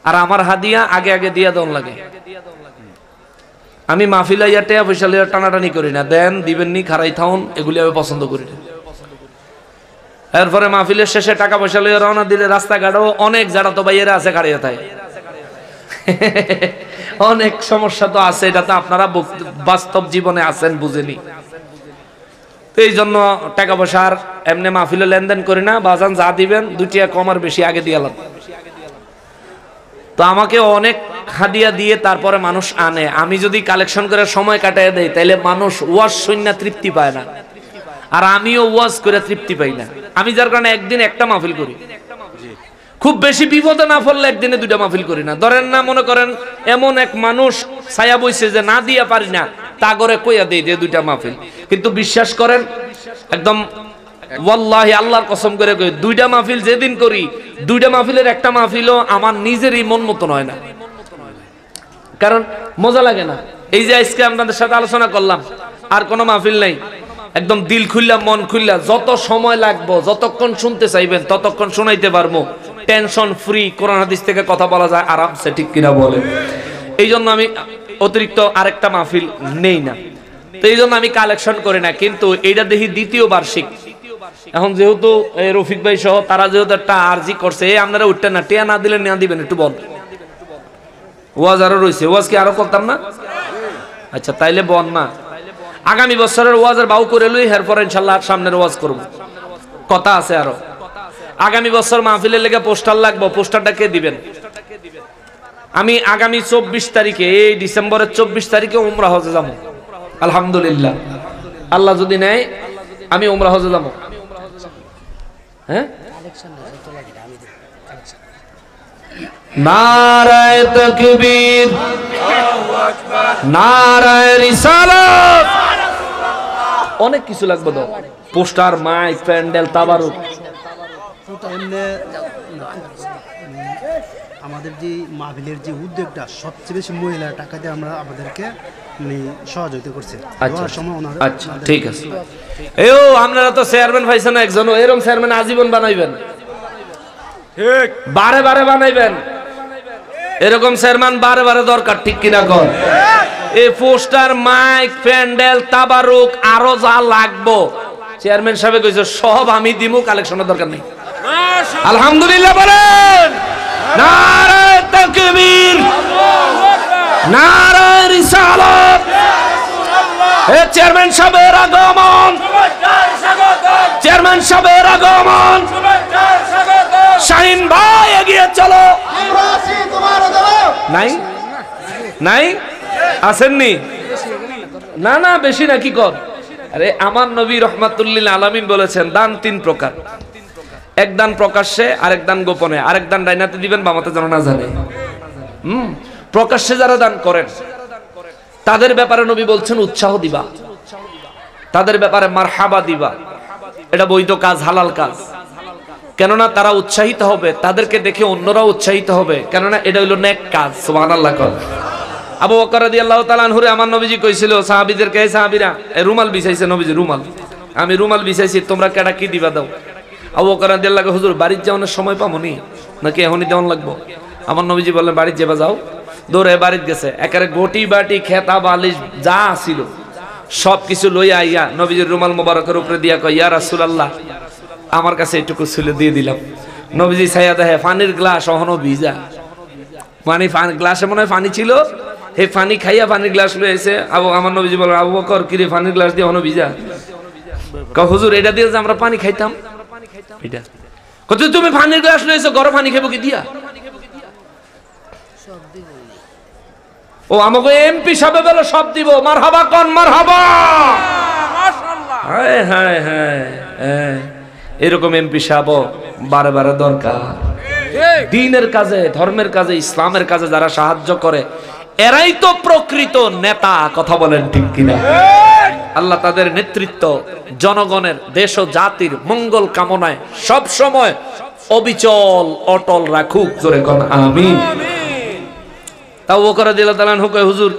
আর আমার হাদিয়া আগে আগে দিয়া দন লাগে। আমি মাহফিলা ইয়া টেয়া পয়সা লইয়া টানাটানি করি না। দেন দিবেননি খারাই থাউন, এগুলি আমি পছন্দ করি না। এরপরে মাহফিলের শেষে টাকা পয়সা লইয়া রওনা দিলে রাস্তাঘাটও অনেক যারা তো বাইরে আছে খাড়িয়ে থাকে অনেক সমস্যা তো আছে, এটা তো আপনারা বাস্তব জীবনে আছেন, বুঝেনি। এই জন্য টাকা পয়সার এমনি মাহফিলে লেনদেন করি না, বাজান যা দিবেন দুটিয়া কম আর বেশি আগে দিয়ে আলাম তো আমাকে অনেক হাদিয়া দিয়ে তারপরে মানুষ আনে। আমি যদি কালেকশন করে সময় কাটায় দেই তাহলে মানুষ ওয়াজ শূন্য তৃপ্তি পায় না। আর আমিও ওয়াজ করে তৃপ্তি পাই না। আমি যার কারণে একদিন একটা মাহফিল করি। খুব বেশি বিপদে না পড়লে একদিনে দুইটা মাহফিল করি না। ধরেন না, মনে করেন এমন এক মানুষ ছায়া বইছে যে না দিয়া পারি না, তা করে কইয়া দেই যে দুইটা মাহফিল। কিন্তু বিশ্বাস করেন, একদম ওয়াল্লাহি, আল্লাহর কসম করে কই, দুইটা মাহফিল যেদিন করি, দুইটা মাহফিলের একটা মাহফিলও আমার নিজেরই মন মতো নয় না। কারণ মজা লাগে না। এই যে আজকে আপনাদের সাথে আলোচনা করলাম, আর কোনো মাহফিল নাই। একদম দিল খুললা, মন খুললা, যত সময় লাগবো, যতক্ষণ শুনতে চাইবেন, ততক্ষণ শোনাইতে পারব। টেনশন ফ্রি কোরআন হাদিস থেকে কথা বলা যায়, আরামসে ঠিক কিনা বলে। এই জন্য আমি অতিরিক্ত আরেকটা মাহফিল নেই না। তো এই জন্য আমি কালেকশন করি না, কিন্তু এইটা দেখি দ্বিতীয় বার্ষিক। এখন যেহেতু রফিক ভাই সহ তারা যেহেতু একটা আর্জি করছে, এই আপনারা উঠতেন না, টিয়া না দিলে নেওয়া দিবেন, একটু বল ওয়াজ আরও রয়েছে ওয়াজ কি আরও করতাম না? আচ্ছা তাইলে বন না। আগামী বছরের ওয়াজের বাউ করে লই, এরপর ইনশাল্লাহ সামনের ওয়াজ করব। কথা আছে আরও। আগামী বছর মাহফিলের লেগে পোস্টার লাগবো, পোস্টারটা কে দিবেন? আমি আগামী চব্বিশ তারিখে, এই ডিসেম্বরের চব্বিশ তারিখে উমরা হজে যাব। আলহামদুলিল্লাহ। আল্লাহ যদি নেয়, আমি উমরা হজে যাব। হ্যাঁ? নারায় তকবীর নারায় রিসালাত। অনেক কিছু লাগবে তো। পোস্টার মাইক প্যান্ডেল তাবারুক। আমাদের যে মাহফিলের যে উদ্যোগটা সবচেয়ে বেশি মহিলা টাকা দিয়ে আমরা আমাদেরকে মানে সহযোগিতা করছে। আচ্ছা আচ্ছা ঠিক আছে। এও আপনারা তো চেয়ারম্যান পাইছেন একজন এরকম চেয়ারম্যান আজীবন বানাইবেন। বারে বারে বানাইবেন। এরকম চেয়ারম্যান বারে বারে দরকার ঠিক কিনা কর এই পোস্টার মাইক প্যান্ডেল তাবারুক আরও যা লাগবো। চেয়ারম্যান সাহেব কইছে সব আমি দিমু কালেকশনের দরকার নেই। আলহামদুলিল্লাহ বলেন! নারায় তাকবীর। নারায় রিসালাত। এ চেয়ারম্যান সাহেবের আগমন। চেয়ারম্যান সাহেবের আগমন। শাহিন ভাই এগিয়ে চলো। নাই? নাই? আসেননি? না না, বেশি না, কি কর? আরে, আমার নবী রহমাতুল্লিল আলামিন বলেছেন, দান তিন প্রকার। এক দান প্রকাশ্যে, আরেক দান গোপনে। আরেক দান ডাইনাতে দিবেন, বামাতে যেন না জানে। হুম? প্রকাশ্যে যারা দান করেন, তাদের ব্যাপারে নবী বলছেন, উৎসাহ দিবা। তাদের ব্যাপারে মারহাবা দিবা। এটা বৈধ কাজ, হালাল কাজ। কেননা তারা উৎসাহিত হবে, তাদেরকে দেখে অন্যরা উৎসাহিত হবে। কেননা এটা হইল নেক কাজ, সুবহানাল্লাহ কর। আবু বকর রাদিয়াল্লাহু তাআলা আনহুরে আমার নবীজি কইছিল, সাহাবীদেরকে সাহাবীরা রুমাল বিছাইছে নবীজি, রুমাল। আমি রুমাল বিছাইছি, তোমরা কেডা কি দিবা দাও? আবু বকর রাদিয়াল্লাহু হুজুর, বাড়ির যাওয়ার সময় পামনি? নাকি এখনই দেওয়ান লাগবো? আমার নবীজি বললেন, বাড়ির যাবা, যাও। দৌড়ে বাড়িত গেছে। একেবারে গটি বাটি খেতা, বালিশ, যা ছিল সব কিছু লইয়া আইয়া নবীজির রুমাল মোবারকের উপরে দিয়া কয়, ইয়া রাসূলুল্লাহ, আমার কাছে এটুকু ছিল, দিয়ে দিলাম। নবীজি ছায়া দেখে, পানির গ্লাস অহনো ভিজা। পানি পানি- গ্লাসে মনে হয় পানি ছিল। হে পানি খাইয়া পানির গ্লাস লয়ে এসে আবু, আমার নবীজি বলেন আবু বকর, কিরে, পানির গ্লাস দিয়ে অহনো ভিজা? হুজুর, এটা দিয়ে যে আমরা পানি খাইতাম? এটা। কত তুমি পানির গ্লাস গরম পানি খাব কি দিয়া? ও আমাকে এমপি সাহেব বলে সব দিব। মার হাবা কন মার হাবা হায় হায় হায় হ্যাঁ। এরকম এমপি সাহেব বারে বারে দরকার। দিনের কাজে ধর্মের কাজে ইসলামের কাজে যারা সাহায্য করে এরাই তো প্রকৃত নেতা কথা বলেন ঠিক কিনা? আল্লাহ তাদের নেতৃত্ব, জনগণের দেশ ও জাতির মঙ্গল কামনায় সব সময় অবিচল, অটল রাখুক। জোরে কোন, আমিন। তাও ও করে দিল দালান হুকে হুজুর,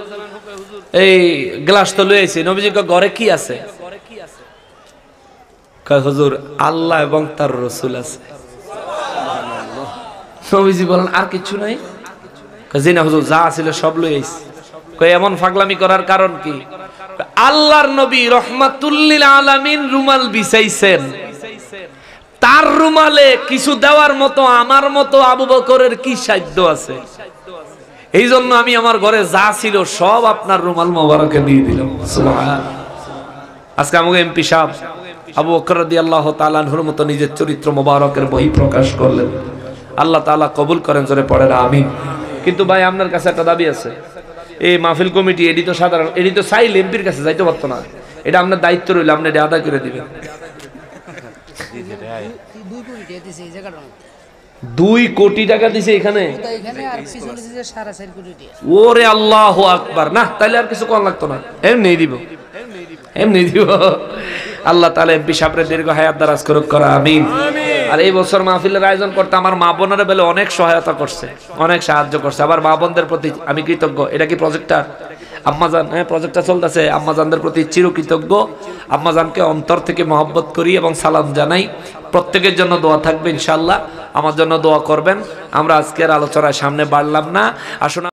এই গ্লাস তো লইছি নবীজি ঘরে কি আছে? কয়, হুজুর, আল্লাহ এবং তার রসুল আছে। নবীজি বলেন, আর কিছু নাই? জি না, হুজুর, যা ছিল সব লই আইছি। এমন ফাগলামি করার কারণ কি? আল্লাহর নবী রহমাতুল্লিল আলামিন রুমাল বিছাইছেন। তার রুমালে কিছু দেওয়ার মতো, আমার মতো আবু বকরের কি সাধ্য আছে? এই জন্য আমি আমার ঘরে যা ছিল সব আপনার রুমাল মোবারকে দিয়ে দিলাম। আজকে আমাকে এমপি সাহেব আবু বকর রাদিয়াল্লাহু তাআলার মতো নিজের চরিত্র মোবারকের বই প্রকাশ করলেন। আল্লাহ তাআলা কবুল করেন, জোরে পড়েন, আমিন। কিন্তু ভাই, আপনার কাছে একটা দাবি আছে। এই মাহফিল কমিটি এডি তো সাধারণ এডি তো চাইল এমপির কাছে যাইতে পারতো না। এটা আপনার দায়িত্ব রইল আপনি এটা আদায় করে দিবেন। দুই কোটি টাকা দিছে এখানে? ওরে আল্লাহ আকবার। না তাইলে আর কিছু কম লাগতো না। এমনি দিব। এমনি দিব। আল্লাহ তাহলে এমপি সাহেবের দীর্ঘ হায়াত দারাজ করুক করা আমিন। আর এই বছর মাহফিলের আয়োজন করতে আমার মা বোনেরা বেলে অনেক সহায়তা করছে, অনেক সাহায্য করছে। আবার মা বোনদের প্রতি আমি কৃতজ্ঞ। এটা কি প্রজেক্টর আম্মাজান হ্যাঁ প্রজেক্টটা চলতেছে। আম্মাজানদের প্রতি চিরকৃতজ্ঞ। আম্মাজানকে অন্তর থেকে মহব্বত করি এবং সালাম জানাই। প্রত্যেকের জন্য দোয়া থাকবে ইনশাল্লাহ আমার জন্য দোয়া করবেন। আমরা আজকের আলোচনায় সামনে বাড়লাম না। আসুন